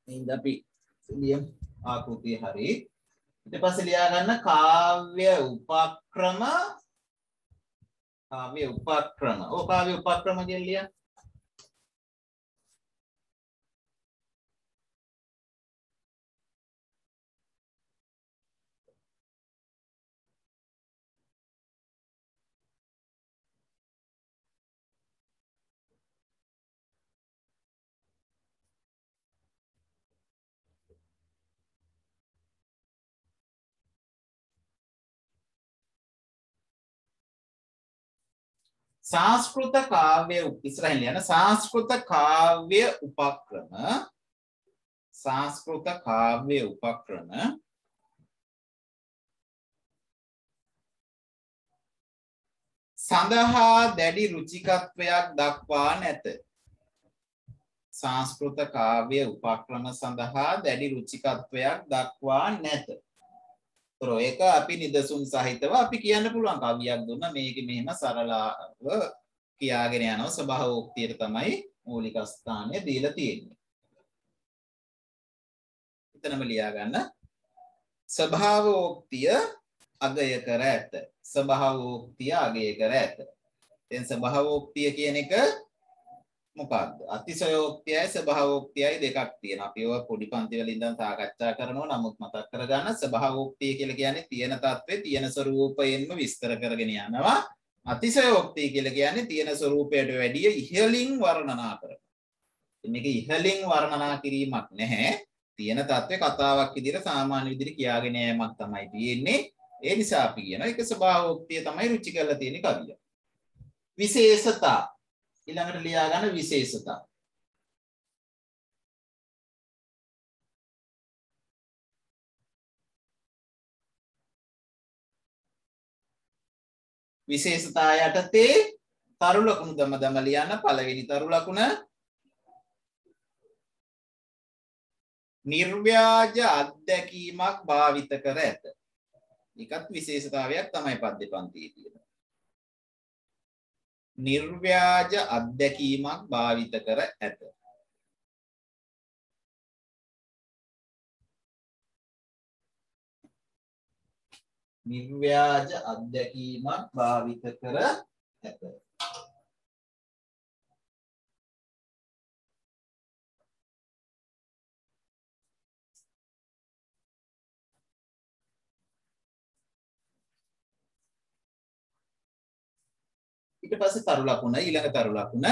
එහෙනම් අපි ලියමු ආකෘතිය හරි. ඊට පස්සේ ලියා ගන්න කාව්‍ය උපක්‍රම කාව්‍ය උපක්‍රම. ඔව් කාව්‍ය උපක්‍රම කියලා ලියන්න. සංස්කෘත කාව්‍ය ඉස්සරහින් යන සංස්කෘත කාව්‍ය උපක්‍රම. සංස්කෘත කාව්‍ය උපක්‍රම. සඳහා දැඩි රුචිකත්වයක් දක්වා නැත. සංස්කෘත කාව්‍ය උපක්‍රම සඳහා දැඩි රුචිකත්වයක් දක්වා නැත. තොර ඒක අපි නිදසුන් සහිතව අපි කියන්න පුළුවන් කවියක් දුන්න මේක මෙහෙම සරලාව කියාගෙන යනවා ස්වභාවෝක්තියට තමයි මූලික ස්ථානය දීලා තියෙන්නේ. එතනම ලියා ගන්න ස්වභාවෝක්තිය අගය කර ඇත. ස්වභාවෝක්තිය අගය කර ඇත. දැන් ස්වභාවෝක්තිය කියන එක මොකක්ද? අතිශයෝක්තියයි ස්වභාවෝක්තියයි දෙකක් තියෙනවා. අපි ඒවා පොඩි පන්ති වල ඉඳන් සාකච්ඡා කරනවා. නමුත් මතක් කරගන්න ස්වභාවෝක්තිය කියලා කියන්නේ තියෙන తත්වේ තියෙන ස්වરૂපයෙන්ම විස්තර කරගෙන යනවා. අතිශයෝක්තිය කියලා කියන්නේ තියෙන ස්වરૂපයට වැඩිය ඉහළින් වර්ණනා කරනවා. මේක ඉහළින් වර්ණනා කිරීමක් නැහැ. තියෙන తත්වේ කතාවක් විදිහට සාමාන්‍ය විදිහට කියාගෙන යෑමක් තමයි තියෙන්නේ. ඒ නිසා අපි කියනවා ඒක ස්වභාවෝක්තිය තමයි රුචි කරලා තියෙන කවිය. විශේෂතා ඊළඟට ලියා ගන්න විශේෂතා. විශේෂතා යටතේ තරු ලකුණු දම දම ලියන්න පළවෙනි තරු ලකුණ නිර්ව්‍යාජ අත්දැකීමක් භාවිත කර ඇත. ඒකත් විශේෂතාවයක් තමයි පද්‍ය පන්තියේ තියෙන. නිර්ව්‍යාජ අත්දැකීමක් භාවිත කර ඇත. නිර්ව්‍යාජ අත්දැකීමක් භාවිත කර ඇත. ඊට පස්සේ තරු ලකුණ ඊළඟ තරු ලකුණ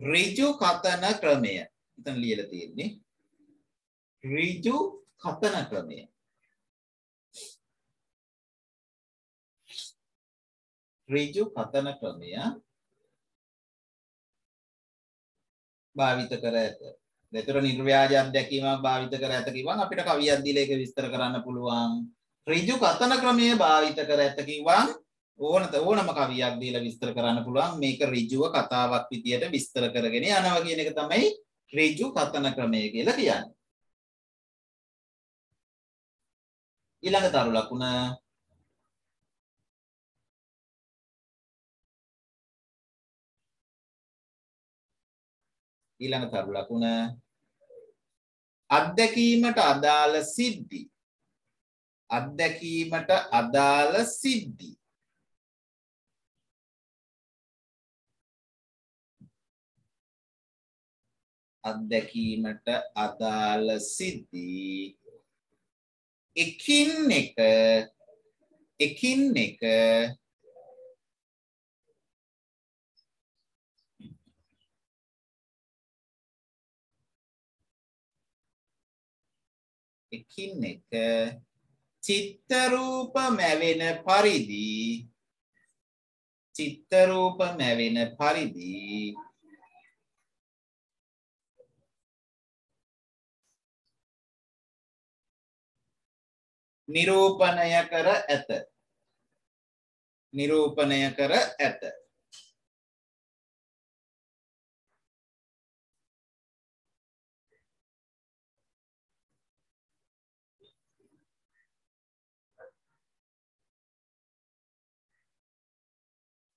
ඍජු කතන ක්‍රමය. එතන ලියලා තියෙන්නේ ඍජු කතන ක්‍රමය. ඍජු කතන ක්‍රමය භාවිත කර ඇත. දෙතර නිර්ව්‍යාජ අත්දැකීමක් භාවිත කර ඇත කිව්වම අපිට කවියක් දීලා ඒක විස්තර කරන්න පුළුවන්. ඍජු කතන ක්‍රමය භාවිත කර ඇත කිව්වම ඕන ඕනම කවියක් දීලා විස්තර කරන්න පුළුවන් මේක ඍජුව කතාවක් විදියට විස්තර කරගෙන යනවා කියන එක තමයි ඍජු කතන ක්‍රමය කියලා කියන්නේ. ඊළඟ තරු ලකුණ ඊළඟ තරු ලකුණ අත්දැකීමට අදාළ සිද්ධි. අත්දැකීමට අදාළ සිද්ධි. අත්දැකීමට අදාළ සිද්ධි. එකින් එක එකින් එක එකින් එක චිත්තරූප මැවෙන පරිදි චිත්තරූප මැවෙන පරිදි නිරූපණය කර ඇත. නිරූපණය කර ඇත.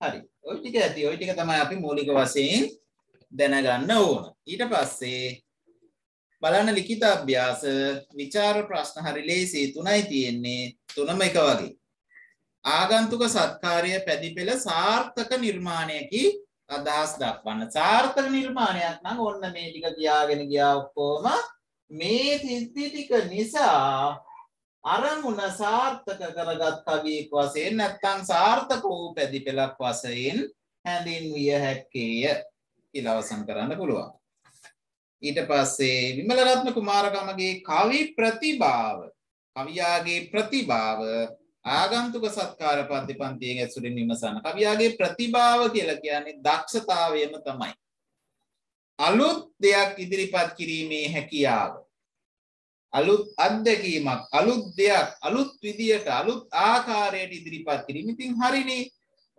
හරි. ඔය ටික ඇති ඔය ටික තමයි අපි මූලික වශයෙන් දැනගන්න ඕන. ඊට පස්සේ බලන්න ලිඛිත අභ්‍යාස විචාර ප්‍රශ්න හරි ලේසි තුනයි තියෙන්නේ තුනම එක වගේ. ආගන්තුක සත්කාරය පැදිපෙළ සාර්ථක නිර්මාණයකි අදහස් දක්වන්න. සාර්ථක නිර්මාණයක් නම් ඔන්න මේ ටික තියාගෙන ගියා ඔක්කොම. මේ සිද්ධි ටික නිසා අරමුණ සාර්ථක කරගත් කවියෙක් වශයෙන් නැත්නම් සාර්ථක වූ පැදිපෙළක් වශයෙන් හැඳින්විය හැක්කේය කියලා අවසන් කරන්න පුළුවන්. ඊට පස්සේ විමලරත්න කුමාරකමගේ කවි ප්‍රතිභාව කවියාගේ ප්‍රතිභාව ආගන්තුක සත්කාර පද්‍ය පන්තියෙන් ඇසුරින් විමසන කවියාගේ ප්‍රතිභාව කියලා කියන්නේ දක්ෂතාවයම තමයි. අලුත් දෙයක් ඉදිරිපත් කිරීමේ හැකියාව අලුත් අත්දැකීමක් අලුත් දෙයක් අලුත් විදියට අලුත් ආකාරයට ඉදිරිපත් කිරීම. ඉතින් හරිනේ.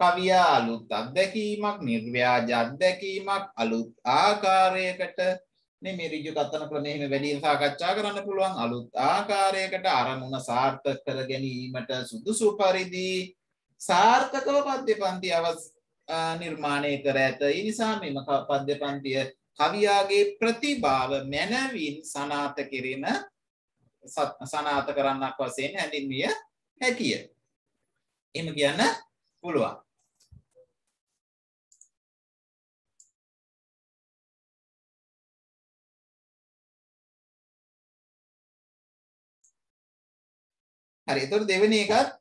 කවියා අලුත් අත්දැකීමක් නිර්ව්‍යාජ අත්දැකීමක් අලුත් ආකාරයකට මේ ඍජු කතන ක්‍රමයේ එහෙම වැඩියෙන් සාකච්ඡා කරන්න පුළුවන්. අලුත් ආකාරයකට අරමුණ සාර්ථක කර ගැනීමට සුදුසු පරිදි සාර්ථකව පද්‍ය පන්ති අවස් නිර්මාණය කර ඇත. ඒ නිසා මෙම පද්‍ය පන්තිය කවියාගේ ප්‍රතිභාව මැනවින් සනාත කෙරෙන සනාත කරන්නක් වශයෙන් හැඳින්විය හැකිය. එහෙම කියන්න පුළුවන්. හරි එතකොට දෙවෙනි එකත්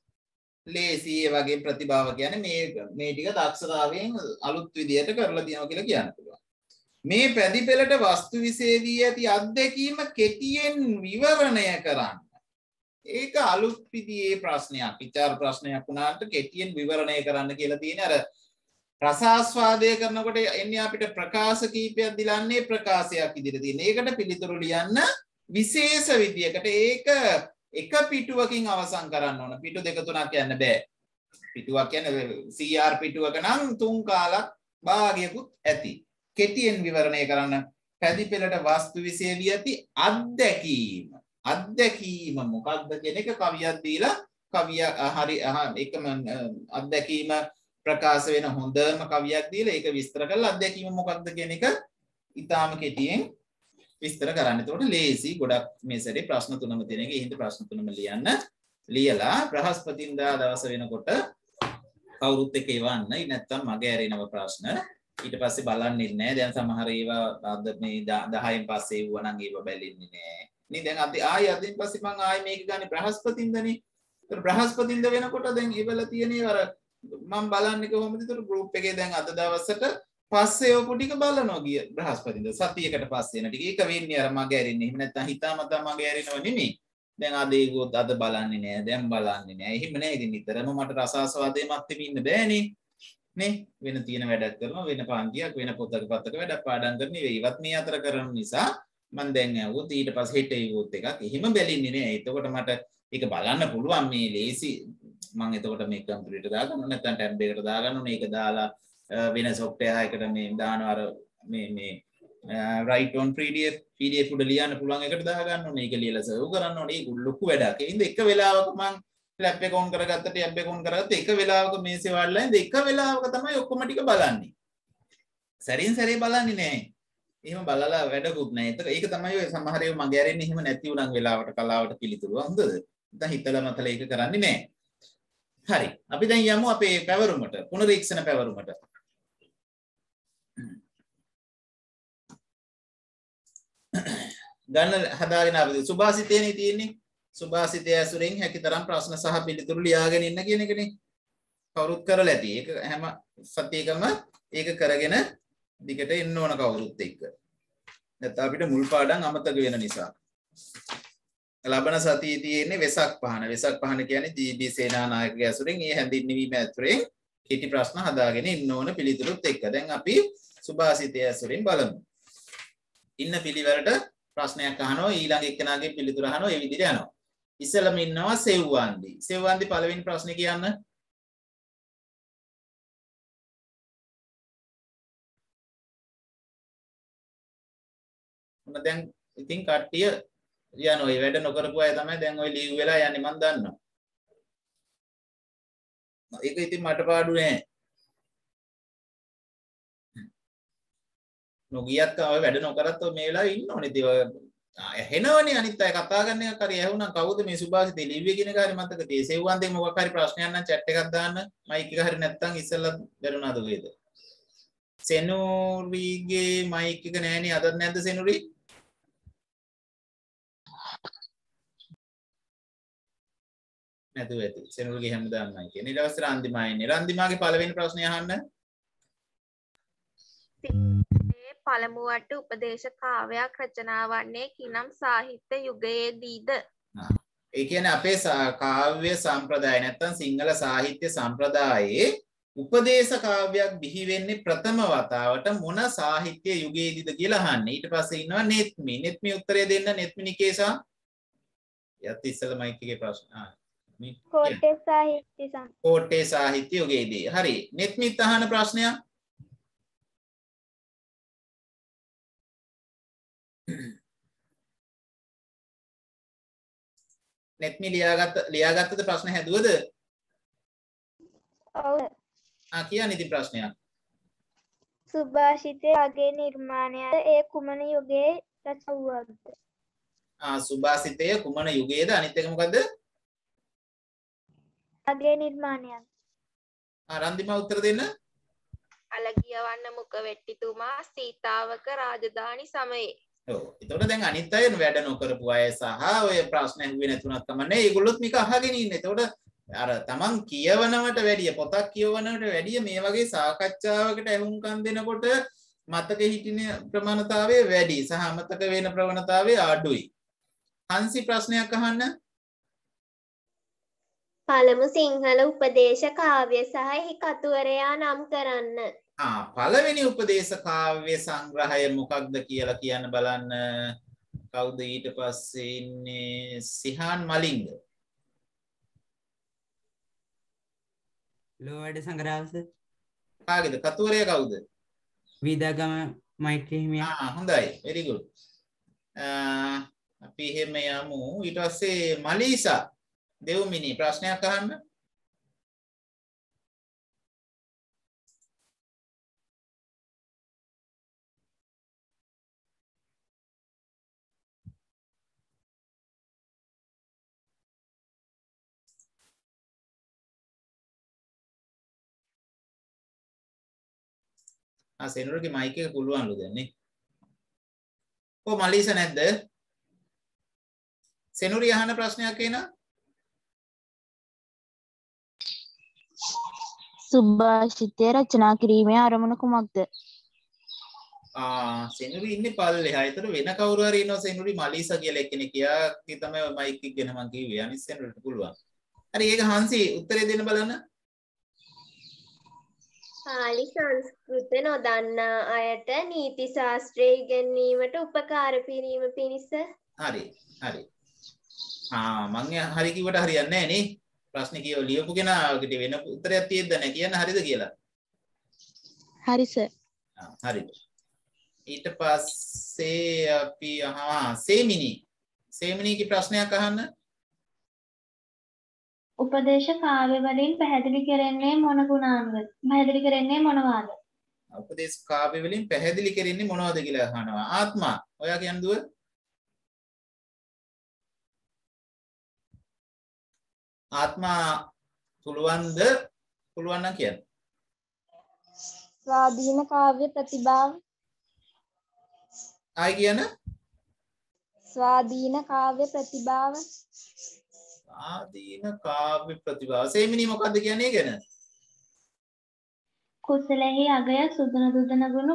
ලේසි ඒ වගේ ප්‍රතිභාව කියන්නේ මේ මේ ටික දක්ෂතාවයෙන් අලුත් විදියට කරලා තියෙනවා කියලා කියන්න පුළුවන්. මේ පැදි පෙළට වස්තු විශේෂී ඇති අත්දැකීම කෙටියෙන් විවරණය කරන්න. ඒක අලුත් විදියේ ප්‍රශ්නයක්. විචාර ප්‍රශ්නයක් වුණාට කෙටියෙන් විවරණය කරන්න කියලා තියෙන අර රසාස්වාදය කරනකොට එන්නේ අපිට ප්‍රකාශ කීපයක් දිලන්නේ ප්‍රකාශයක් ඉදිරියට තියෙන. ඒකට පිළිතුරු ලියන්න විශේෂ විදියකට ඒක එක පිටුවකින් අවසන් කරන්න ඕන පිටු දෙක තුනක් යන්න බෑ පිටුවක් කියන්නේ CR පිටුවක නම් තුන් කාලක් භාගයකුත් ඇති කෙටියෙන් විවරණය කරන්න පැදි පෙළට වස්තු විශේෂ වී ඇති අත්දැකීම අත්දැකීම මොකක්ද කියන එක කවියක් දීලා කවිය හරි එකම අත්දැකීම ප්‍රකාශ වෙන හොඳම කවියක් දීලා ඒක විස්තර කරලා අත්දැකීම මොකක්ද කියන එක ඊටාම කෙටියෙන් විස්තර කරන්න. එතකොට ලේසි ගොඩක් මේ සැරේ ප්‍රශ්න තුනම තියෙන එක. ඉහිඳ ප්‍රශ්න තුනම ලියන්න. ලියලා බ්‍රහස්පතින්දා දවස වෙනකොට කවුරුත් එක්ක එවන්න. ඊ නැත්තම් මගේ ඇරෙනව ප්‍රශ්න. ඊට පස්සේ බලන්නේ නැහැ. දැන් සමහර ඒවා අද මේ 10න් පස්සේ එවුවා නම් ඒවා බැලින්නේ නැහැ. නේ දැන් අද ආයි අදින් පස්සේ මම ආයි මේක ගන්නේ බ්‍රහස්පතින්දනේ. ඒතර බ්‍රහස්පතින්ද වෙනකොට දැන් ඉවල තියෙනේ අර මම බලන්නේ කොහොමද? ඒතර ගෲප් එකේ දැන් අද දවසට පස්සේ ඔපු ටික බලනවා ගිය බ්‍රහස්පතින්ද සතියකට පස්සේ එන ටික ඒක වෙන්නේ අර මගේ ඇරින්නේ එහෙම නැත්නම් හිතාමතා මගේ ඇරිනව නෙමෙයි දැන් අද ඒකත් අද බලන්නේ නෑ දැන් බලන්නේ නෑ එහෙම නෑ ඉතින් නිතරම මට රසාස්වාදයේ මැත්තේ ඉන්න බෑනේ නේ? වෙන තියෙන වැඩක් කරනවා වෙන පන්තියක් වෙන පොතක පතක වැඩක් පාඩම් කරන ඉවත් මේ අතර කරන නිසා මම දැන් ඇහුවොත් ඊට පස්සේ හෙට ඉවොත් එකක් එහෙම බැලින්නේ නෑ. එතකොට මට ඒක බලන්න පුළුවන් මේ ලේසි. මම එතකොට මේ කම්පියුටර් දාගන්න නැත්නම් ටැබ් එකට දාගන්න ඕනේ ඒක දාලා වෙන සොෆ්ටවෙයාර් එකට මේ දානවා. අර මේ මේ රයිට් ඔන් PDF PDF උඩ ලියන්න පුළුවන් එකට දාගන්න ඕනේ. ඒක ලියලා සර්ව් කරන්න ඕනේ. ඒක ලොකු වැඩක්. ඒ හින්දා එක වෙලාවක මම ලැප් එක ඔන් කරගත්ත ටැබ් එක ඔන් කරගත්ත එක වෙලාවක මේසේ වඩලා ඉඳ එක වෙලාවක තමයි ඔක්කොම ටික බලන්නේ. සැරින් සැරේ බලන්නේ නෑ. එහෙම බලලා වැඩකුත් නෑ. ඒක ඒක තමයි ඔය සමහර ඒවා මගේ අරින්නේ එහෙම නැති උනන් වෙලාවට කලාවට පිළිතුරු. හොඳද? දැන් හිතලා මතලා ඒක කරන්නේ නෑ. හරි. අපි දැන් යමු අපේ පැවරුමට පුනරීක්ෂණ පැවරුමට. ගන්න හදාගෙන අපි සුභාසිතයනේ තියෙන්නේ. සුභාසිතය ඇසුරෙන් හැකිතරම් ප්‍රශ්න සහ පිළිතුරු ලියාගෙන ඉන්න කියන එකනේ කවුරුත් කරලා ඇති ඒක හැම සතියකම ඒක කරගෙන දිගට එන්න ඕන කවුරුත් එක්ක නැත්නම් අපිට මුල් පාඩම් අමතක වෙන නිසා ලබන සතියේ තියෙන්නේ වෙසක් පහන. වෙසක් පහන කියන්නේ ජී.බී. සේනානායකගේ ඇසුරින් ඒ හැඳින්වීම ඇතුලෙන් කෙටි ප්‍රශ්න හදාගෙන ඉන්න ඕන පිළිතුරුත් එක්ක. දැන් අපි සුභාසිතය ඇසුරින් බලමු. ඉන්න පිළිවෙලට ප්‍රශ්නයක් අහනවා ඊළඟ එක්කෙනාගේ පිළිතුර අහනවා ඒ විදිහට යනවා. ඉස්සෙල්ලම ඉන්නවා සෙව්වන්දි. සෙව්වන්දි පළවෙනි ප්‍රශ්නේ කියන්න. මොන දැන් ඉතින් කට්ටිය යන ඔය වැඩ නොකරපු අය තමයි දැන් ඔය ලීව් වෙලා යන්නේ මම දන්නවා. ඒක ඉතින් මට පාඩු නෑ. නොගියත් ඔය වැඩ නොකරත් ඔය මේ වෙලාවේ ඉන්න ඕනේ. ඉතින් ඔය ඇහෙනවනේ අනිත් අය කතා කරන එක හරි ඇහුණා කවුද මේ සුභාසිතේ ලිව්වේ කියන කාරේ මතක තියෙයි. සෙව්වන්දේ මොකක් හරි ප්‍රශ්නයක් නම් chat එකක් දාන්න. මයික් එක හරි නැත්තම් ඉස්සෙල්ලා බැරුණාද වේද? සෙනුරිගේ මයික් එක නෑනේ අදත් නැද්ද සෙනුරි? නැතුව ඇති. සෙනුරිගේ හැමදාම මයික් එක. ඊට පස්සේ රන්දිමා ඉන්නේ. රන්දිමාගේ පළවෙනි ප්‍රශ්නේ අහන්න. පළමුවට උපදේශ කාව්‍යයක් රචනා වන්නේ කිනම් සාහිත්‍ය යුගයේදීද? ඒ කියන්නේ අපේ කාව්‍ය සම්ප්‍රදාය නැත්තම් සිංහල සාහිත්‍ය සම්ප්‍රදායේ උපදේශ කාව්‍යයක් බිහි වෙන්නේ ප්‍රථම වතාවට මොන සාහිත්‍ය යුගයේදීද කියලා අහන්නේ. ඊට පස්සේ ඉන්නවා නෙත්මි. නෙත්මි උත්තරය දෙන්න නෙත්මි නිකේසා. යත් ඉස්සෙල්ලා මයික් එකේ ප්‍රශ්න. කෝට්ටේ සාහිත්‍ය සම් කෝට්ටේ සාහිත්‍ය යුගයේදී. හරි. නෙත්මිත් අහන ප්‍රශ්නයක්. <clears throat> නෙත්මි ලියාගත්ත ලියාගත්තද ප්‍රශ්න හැදුවද? ඔව් ආ කියන්න ඉතින් ප්‍රශ්නයක්. සුභාෂිතය අගේ නිර්මාණයද ඒ කුමන යුගයේ රච වූවක්ද ආ සුභාසිතය කුමන යුගයේද අනිත් එක මොකද්ද? අගේ නිර්මාණයක් ආ රන්දිමා උත්තර දෙන්න. අලගියවන්න මුක වෙට්ටිතුමා සීතාවක රාජධානි සමයේ ඔව්. එතකොට දැන් අනිත් අය වැඩ නොකරපු අය සහ ඔය ප්‍රශ්න ඇහුවේ නැතුණත් කමන්නේ. ඒගොල්ලොත් මේක අහගෙන ඉන්නේ. එතකොට අර තමන් කියවනවට වැඩිය පොතක් කියවනවට වැඩිය මේ වගේ සාකච්ඡාවකට ඇහුම්කන් දෙනකොට මතක හිටින ප්‍රමාණතාවය වැඩි සහ අමතක වෙන ප්‍රවණතාවය අඩුයි. හංසි ප්‍රශ්නයක් අහන්න. පළමු සිංහල උපදේශ කාව්‍ය සහ එහි කතුවරයා නම් කරන්න. පළවෙනි උපදේශ කාව්‍ය සංග්‍රහය මොකක්ද කියලා කියන්න බලන්න. කවුද ඊට පස්සේ ඉන්නේ සිහාන් මලින්ග. ලෝවැඩ සංග්‍රහස කාගේද? කතුවරය කවුද? විදාගම මෛත්‍රී හිමියන් ආ හොඳයි. very good. අපි එහෙම යමු. ඊට පස්සේ මලීසා දෙව්මිනි ප්‍රශ්නයක් අහන්න. ආ සෙනුරගේ මයික් එක පුළුවන්ලු දැන් නේ. කො මලීස නැද්ද? සෙනුරි අහන ප්‍රශ්නයක් එන? සුභාෂිතය රචනා කිරීමේ අරමුණ කුමක්ද? ආ සෙනුරි ඉන්නේ පල්ලෙහා. ඒතර වෙන කවුරු හරි ඉන්නවා සෙනුරි මලීසා කියලා එක්කෙනෙක්. යා කි තමයි මයික් එක ගැන මං කිව්වේ. අනිත් සෙනුරිට පුළුවන්. හරි ඒක හංසි උත්තරේ දෙන්න බලන්න. පාලි සංස්කෘත නොදන්නා අයට නීති ශාස්ත්‍රය ඉගෙනීමට උපකාර පිරීම පිණිස හරි. හරි. ආ මං හරි කිව්වට හරියන්නේ නැහැ නේ. ප්‍රශ්නේ කියව ලියපු කෙනාට වෙන උත්තරයක් තියෙද්ද නැහැ කියන්න හරිද කියලා. හරි සර්. ආ, හරි. ඊට පස්සේ අපි අහා සේමිනි. සේමිනිගේ ප්‍රශ්නයක් අහන්න. උපදේශ කාව්‍ය වලින් පැහැදිලි කරන්නේ මොන ගුණාංග? පැහැදිලි කරන්නේ මොනවාද? උපදේශ කාව්‍ය වලින් පැහැදිලි කරන්නේ මොනවද කියලා අහනවා. ආත්මා, ඔයා කියන්න දුව. ආත්මා පුළුවන්ද? පුළුවන් නම් කියන්න. ස්වාධීන කාව්‍ය ප්‍රතිභාව ආයි කියන්න. ස්වාධීන කාව්‍ය ප්‍රතිභාව ආදීන කාව්‍ය ප්‍රතිභාව. සේමිනි මොකද්ද කියන්නේ ගැන? කුසලෙහි අගය සුදුන දුදනගුණු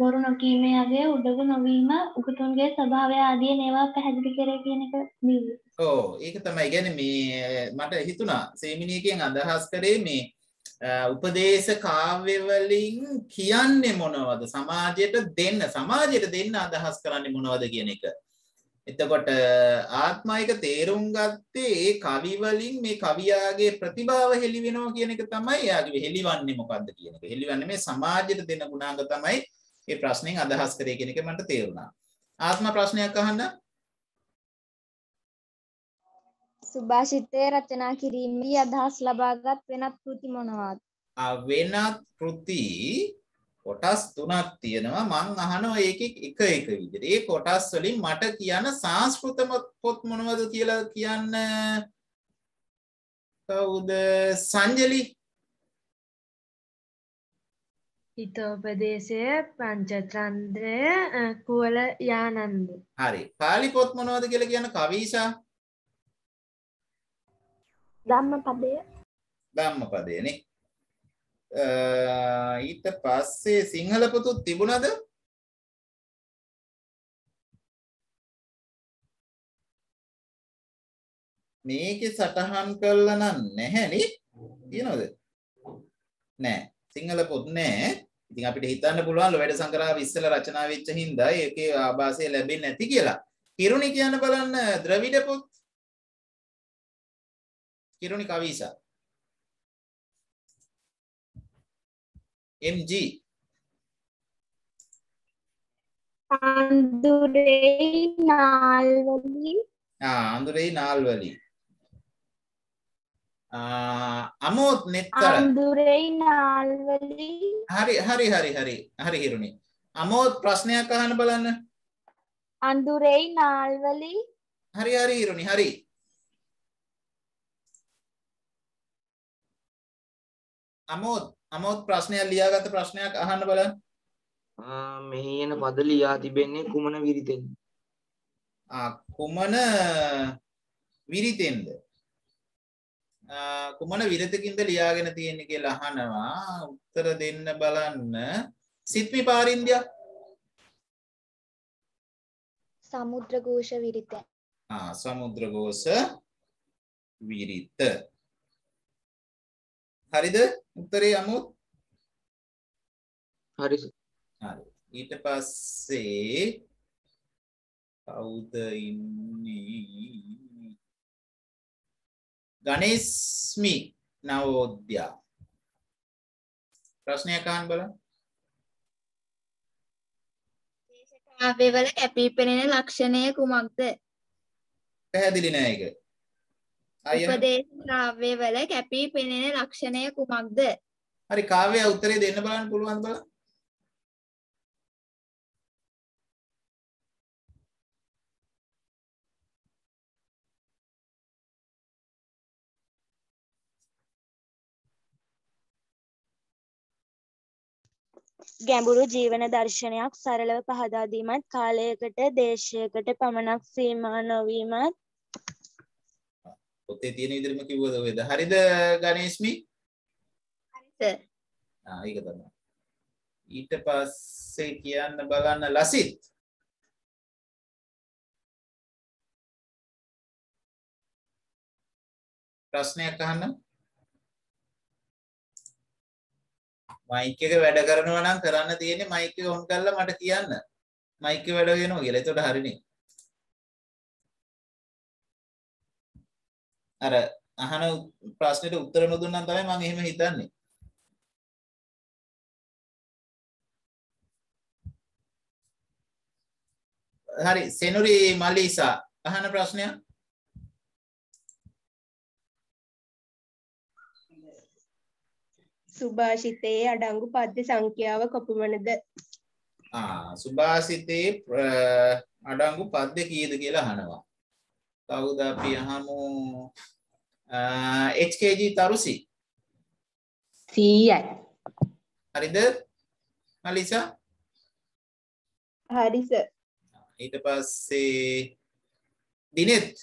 බොරු නොකීමේ අගය උඩගු නොවීම උගතුන්ගේ ස්වභාවය ආදී මේවා පැහැදිලි කරේ කියන එක ලිව්වේ. ඕ ඒක තමයි ගැන මේ මට හිතුණා සේමිනියකින් අදහස් කරේ මේ උපදේශ කාව්‍යවලින් කියන්නේ මොනවද සමාජයට දෙන්න සමාජයට දෙන්න අදහස් කරන්නේ මොනවද කියන එක. එතකොට ආත්මයික තේරුම් ගත්තේ ඒ කවි වලින් මේ කවියාගේ ප්‍රතිභාව හෙළි වෙනවා කියන එක තමයි එයාගේ හෙළිවන්නේ මොකද්ද කියන එක. හෙළිවන්නේ මේ සමාජයට දෙන ගුණාංග තමයි මේ ප්‍රශ්نين අදහස් කරේ කියන එක මට තේරුණා. ආත්ම ප්‍රශ්නයක් අහන්න. සුභාෂිතේ රචනා කිරීමේ අදහස් ලබාගත් වෙනත් කෘති මොනවාද? වෙනත් කෘති කොටස් තුනක් තියෙනවා. මං අහනවා ඒකෙ එක එක විදිහට. ඒ කොටස් වලින් මට කියන්න සංස්කෘත පොත් මොනවද කියලා කියන්න කවුද? සංජලි. හිතෝපදේශය පංචතන්ත්‍රය කුවල යානන්ද. හරි. පාලි පොත් මොනවද කියලා කියන්න කවීසා? ධම්මපදය. ධම්මපදයනේ ඊට පස්සේ සිංහල පොතුත් තිබුණද? මේකේ සටහන් කරලා නම් නැහැනේ තියනවද? නෑ. සිංහල පොත් නෑ. ඉතින් අපිට හිතන්න පුළුවන් ලොවැඩ සංග්‍රහ ඉස්සෙල්ලා රචනා වෙච්ච හින්දා ඒකේ ආభాසය ලැබෙන්නේ නැති කියලා. කිරුණි කියන්න බලන්න ද්‍රවිඩ පොත්. කිරුණි කවිසා. MG අඳුරේ නාල්වලි. අඳුරේ නාල්වලි. අමෝත් නෙත්තර. අඳුරේ නාල්වලි. හරි හරි හරි හරි හරි හිරුණි. අමෝත් ප්‍රශ්නයක් අහන්න බලන්න. අඳුරේ නාල්වලි. හරි හරි හිරුණි හරි. අමෝත් අමෝත් ප්‍රශ්නයක් ලියාගත්ත ප්‍රශ්නයක් අහන්න බලන්න. මෙහි එන පද ලියා තිබෙන්නේ කුමන විරිතෙන්ද? කුමන විරිතෙන්ද? කුමන විරතකින්ද ලියාගෙන තියෙන්නේ කියලා අහනවා. උත්තර දෙන්න බලන්න. සිත්මි පාරින්දිය සමුද්‍රඝෝෂ විරිත. ආ සමුද්‍රඝෝෂ විරිත හරිද? උත්තරේ අමුත්? හරි. හරි. ඊට පස්සේ කවුද ඉන්නේ? ගණේස්මි නවෝද්‍යා. ප්‍රශ්නයක් අහන්න බලන්න. කාව්‍යවල කැපී පෙනෙන ලක්ෂණය කුමක්ද? පැහැදිලි නෑ ඒක උපදේශ කාව්‍යවල කැපී පෙනෙන ලක්ෂණය කුමක්ද? හරි කාව්‍ය උත්තරේ දෙන්න බලන්න පුළුවන් බලන්න ගැඹුරු ජීවන දර්ශනයක් සරලව පහදා දීමත් කාලයකට දේශයකට පමණක් සීමා නොවීමත් පොතේ තියෙන විදිහටම කිව්වද ඔයද? හරිද ගණේෂ්මි හරිද? ආ ඒක තමයි. ඊට පස්සේ කියන්න බලන්න ලසිත්. ප්‍රශ්නයක් අහන්න. මයික් එක වැඩ කරනවා නම් කරන්න තියෙන්නේ මයික් එක ඔන් කරලා මට කියන්න. මයික් එක වැඩ වෙනවා කියලා. එතකොට හරිනේ. අර අහන ප්‍රශ්නෙට උත්තර නොදුන්නම් තමයි මම එහෙම හිතන්නේ. හරි සෙනුරි මලීසා අහන ප්‍රශ්නයක් සුභාෂිතයේ අඩංගු පද්‍ය සංඛ්‍යාව කොපමණද? ආ සුභාෂිතේ අඩංගු පද්‍ය කීයද කියලා අහනවා. කවුද අපි අහමු HKG තරුසි 100යි. හරිද? මලිසා? හරි සර්. ඊට පස්සේ දිනෙත්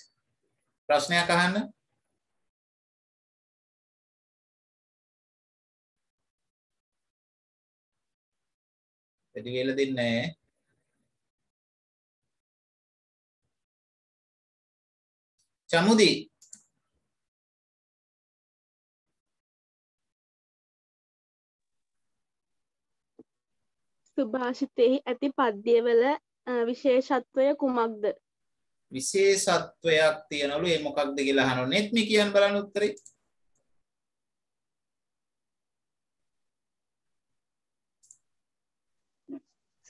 ප්‍රශ්නයක් අහන්න වැඩි වෙලා දෙන්නේ නැහැ. චමුදි සුභාෂිතයෙහි ඇති පද්‍යවල විශේෂත්වය කුමක්ද? විශේෂත්වයක් තියනලු ඒ මොකක්ද කියලා අහනවා. නෙත් මේ කියන්න බලන්න උත්තරේ.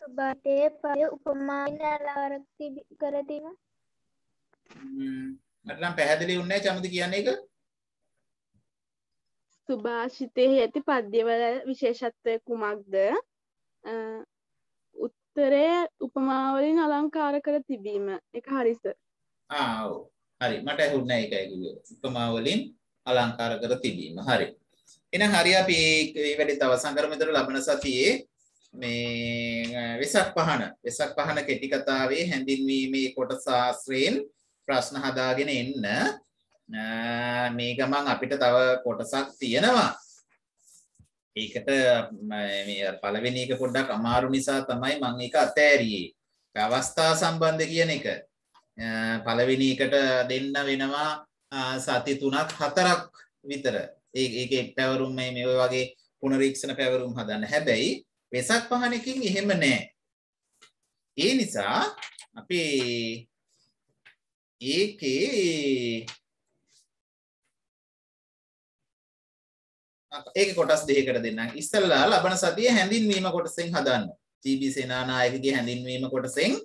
සුභාතයේ පය උපමාවෙන් අලවරක් තිබි- කර ම්ම්, මට නම් පැහැදිලි වුණේ නැහැ චමුදි කියන්නේ ඒක. සුභාෂිතයෙහි ඇති පද්‍යවල විශේෂත්වය කුමක්ද? අ, උත්තරය උපමාවලින් අලංකාර කර තිබීම. ඒක හරිස. ආ ඔව්. හරි මට ඇහුන්නේ නැහැ ඒකයි කිව්වේ. උපමා වලින් අලංකාර කර තිබීම. හරි. එහෙනම් හරි අපි මේ වැඩේත් අවසන් කරමු. මෙතන ලබන සතියේ මේ වෙසක් පහන වෙසක් පහන කෙටි කතාවේ හැඳින්වීමේ කොටස ආශ්‍රයෙන් ප්‍රශ්න හදාගෙන එන්න ආ, මේ ගමන් අපිට තව කොටසක් තියෙනවා. ඒකට ම- මේ පළවෙනි එක පොඩ්ඩක් අමාරු නිසා තමයි මම ඒක අතෑරියේ. අවස්ථා සම්බන්ධ කියන එක. අ, පළවෙනි එකට දෙන්න වෙනවා අ, සති තුනක් හතරක් විතර. ඒ ඒකේ පැවරුම් මේ මේ ඔය වගේ පුනරීක්ෂණ පැවරුම් හදන්න. හැබැයි වෙසක් පහනකින් එහෙම නෑ. ඒ නිසා අපි ඒකේ ඒක කොටස් දෙකකට දෙන්නම්. ඉස්සෙල්ලා ලබන සතියේ හැඳින්වීම කොටසෙන් හදන්න. ජී.බී. සේනානායකගේ හැඳින්වීම කොටසෙන්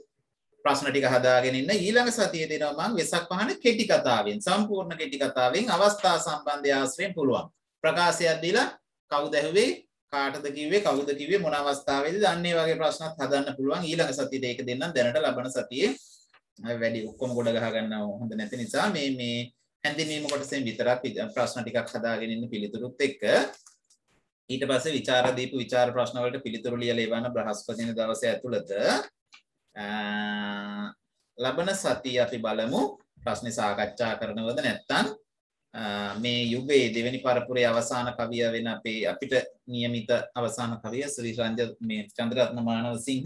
ප්‍රශ්න ටික හදාගෙන ඉන්න ඊළඟ සතියේ දෙනවා මම වෙසක් පහන කෙටි කතාවෙන් සම්පූර්ණ කෙටි කතාවෙන් අවස්ථා සම්බන්ධය ආශ්‍රයෙන් පුළුවන්. ප්‍රකාශයක් දීලා කවුද ඇහුවේ කාටද කිව්වේ කවුද කිව්වේ මොන අවස්ථාවේද අන්න ඒ වගේ ප්‍රශ්නත් හදන්න පුළුවන් ඊළඟ සතියේද ඒක දෙන්නම් දැනට ලබන සතියේ වැඩි ඔක්කොම ගොඩ ගහ ගන්නව හොඳ නැති නිසා මේ මේ හැඳින්වීම කොටසෙන් විතරක් විද- ප්‍රශ්න ටිකක් හදාගෙන ඉන්න පිළිතුරුත් එක්ක ඊට පස්සේ විචාර දීපු විචාර ප්‍රශ්න වලට පිළිතුරු ලියලා එවන බ්‍රහස්පතින දවසේ ඇතුළත අ, ලබන සතිය අපි බලමු ප්‍රශ්න සාකච්ඡා කරනවද නැත්නම් අ, මේ යුගයේ දෙවෙනි පරපුරේ අවසාන කවිය වෙන අපේ අපිට નિયમિત අවසාන කවිය ශ්‍රී රංජ මේ චන්ද්‍රරත්න මානවසිංහ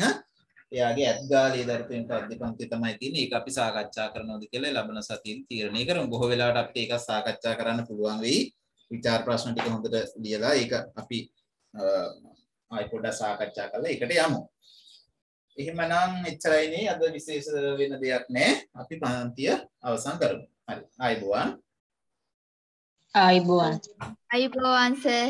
එයාගේ ඇත්ගාලේ දරපෙන් පද්‍ය පන්ති තමයි තියෙන්නේ. ඒක අපි සාකච්ඡා කරනවද කියලා ලබන සතියේ තීරණය කරමු. බොහෝ වෙලාවට අපිට ඒක සාකච්ඡා කරන්න පුළුවන් වෙයි. විචාර ප්‍රශ්න ටික හොඳට ලියලා ඒක අපි ආයි පොඩ්ඩක් සාකච්ඡා කරලා ඒකට යමු. එහෙමනම් එච්චරයිනේ. අද විශේෂ වෙන දෙයක් නැහැ අපි පන්තිය අවසන් කරමු. හරි. ආයිබෝවන් ආයිබෝවන් අයිබෝවන් සර්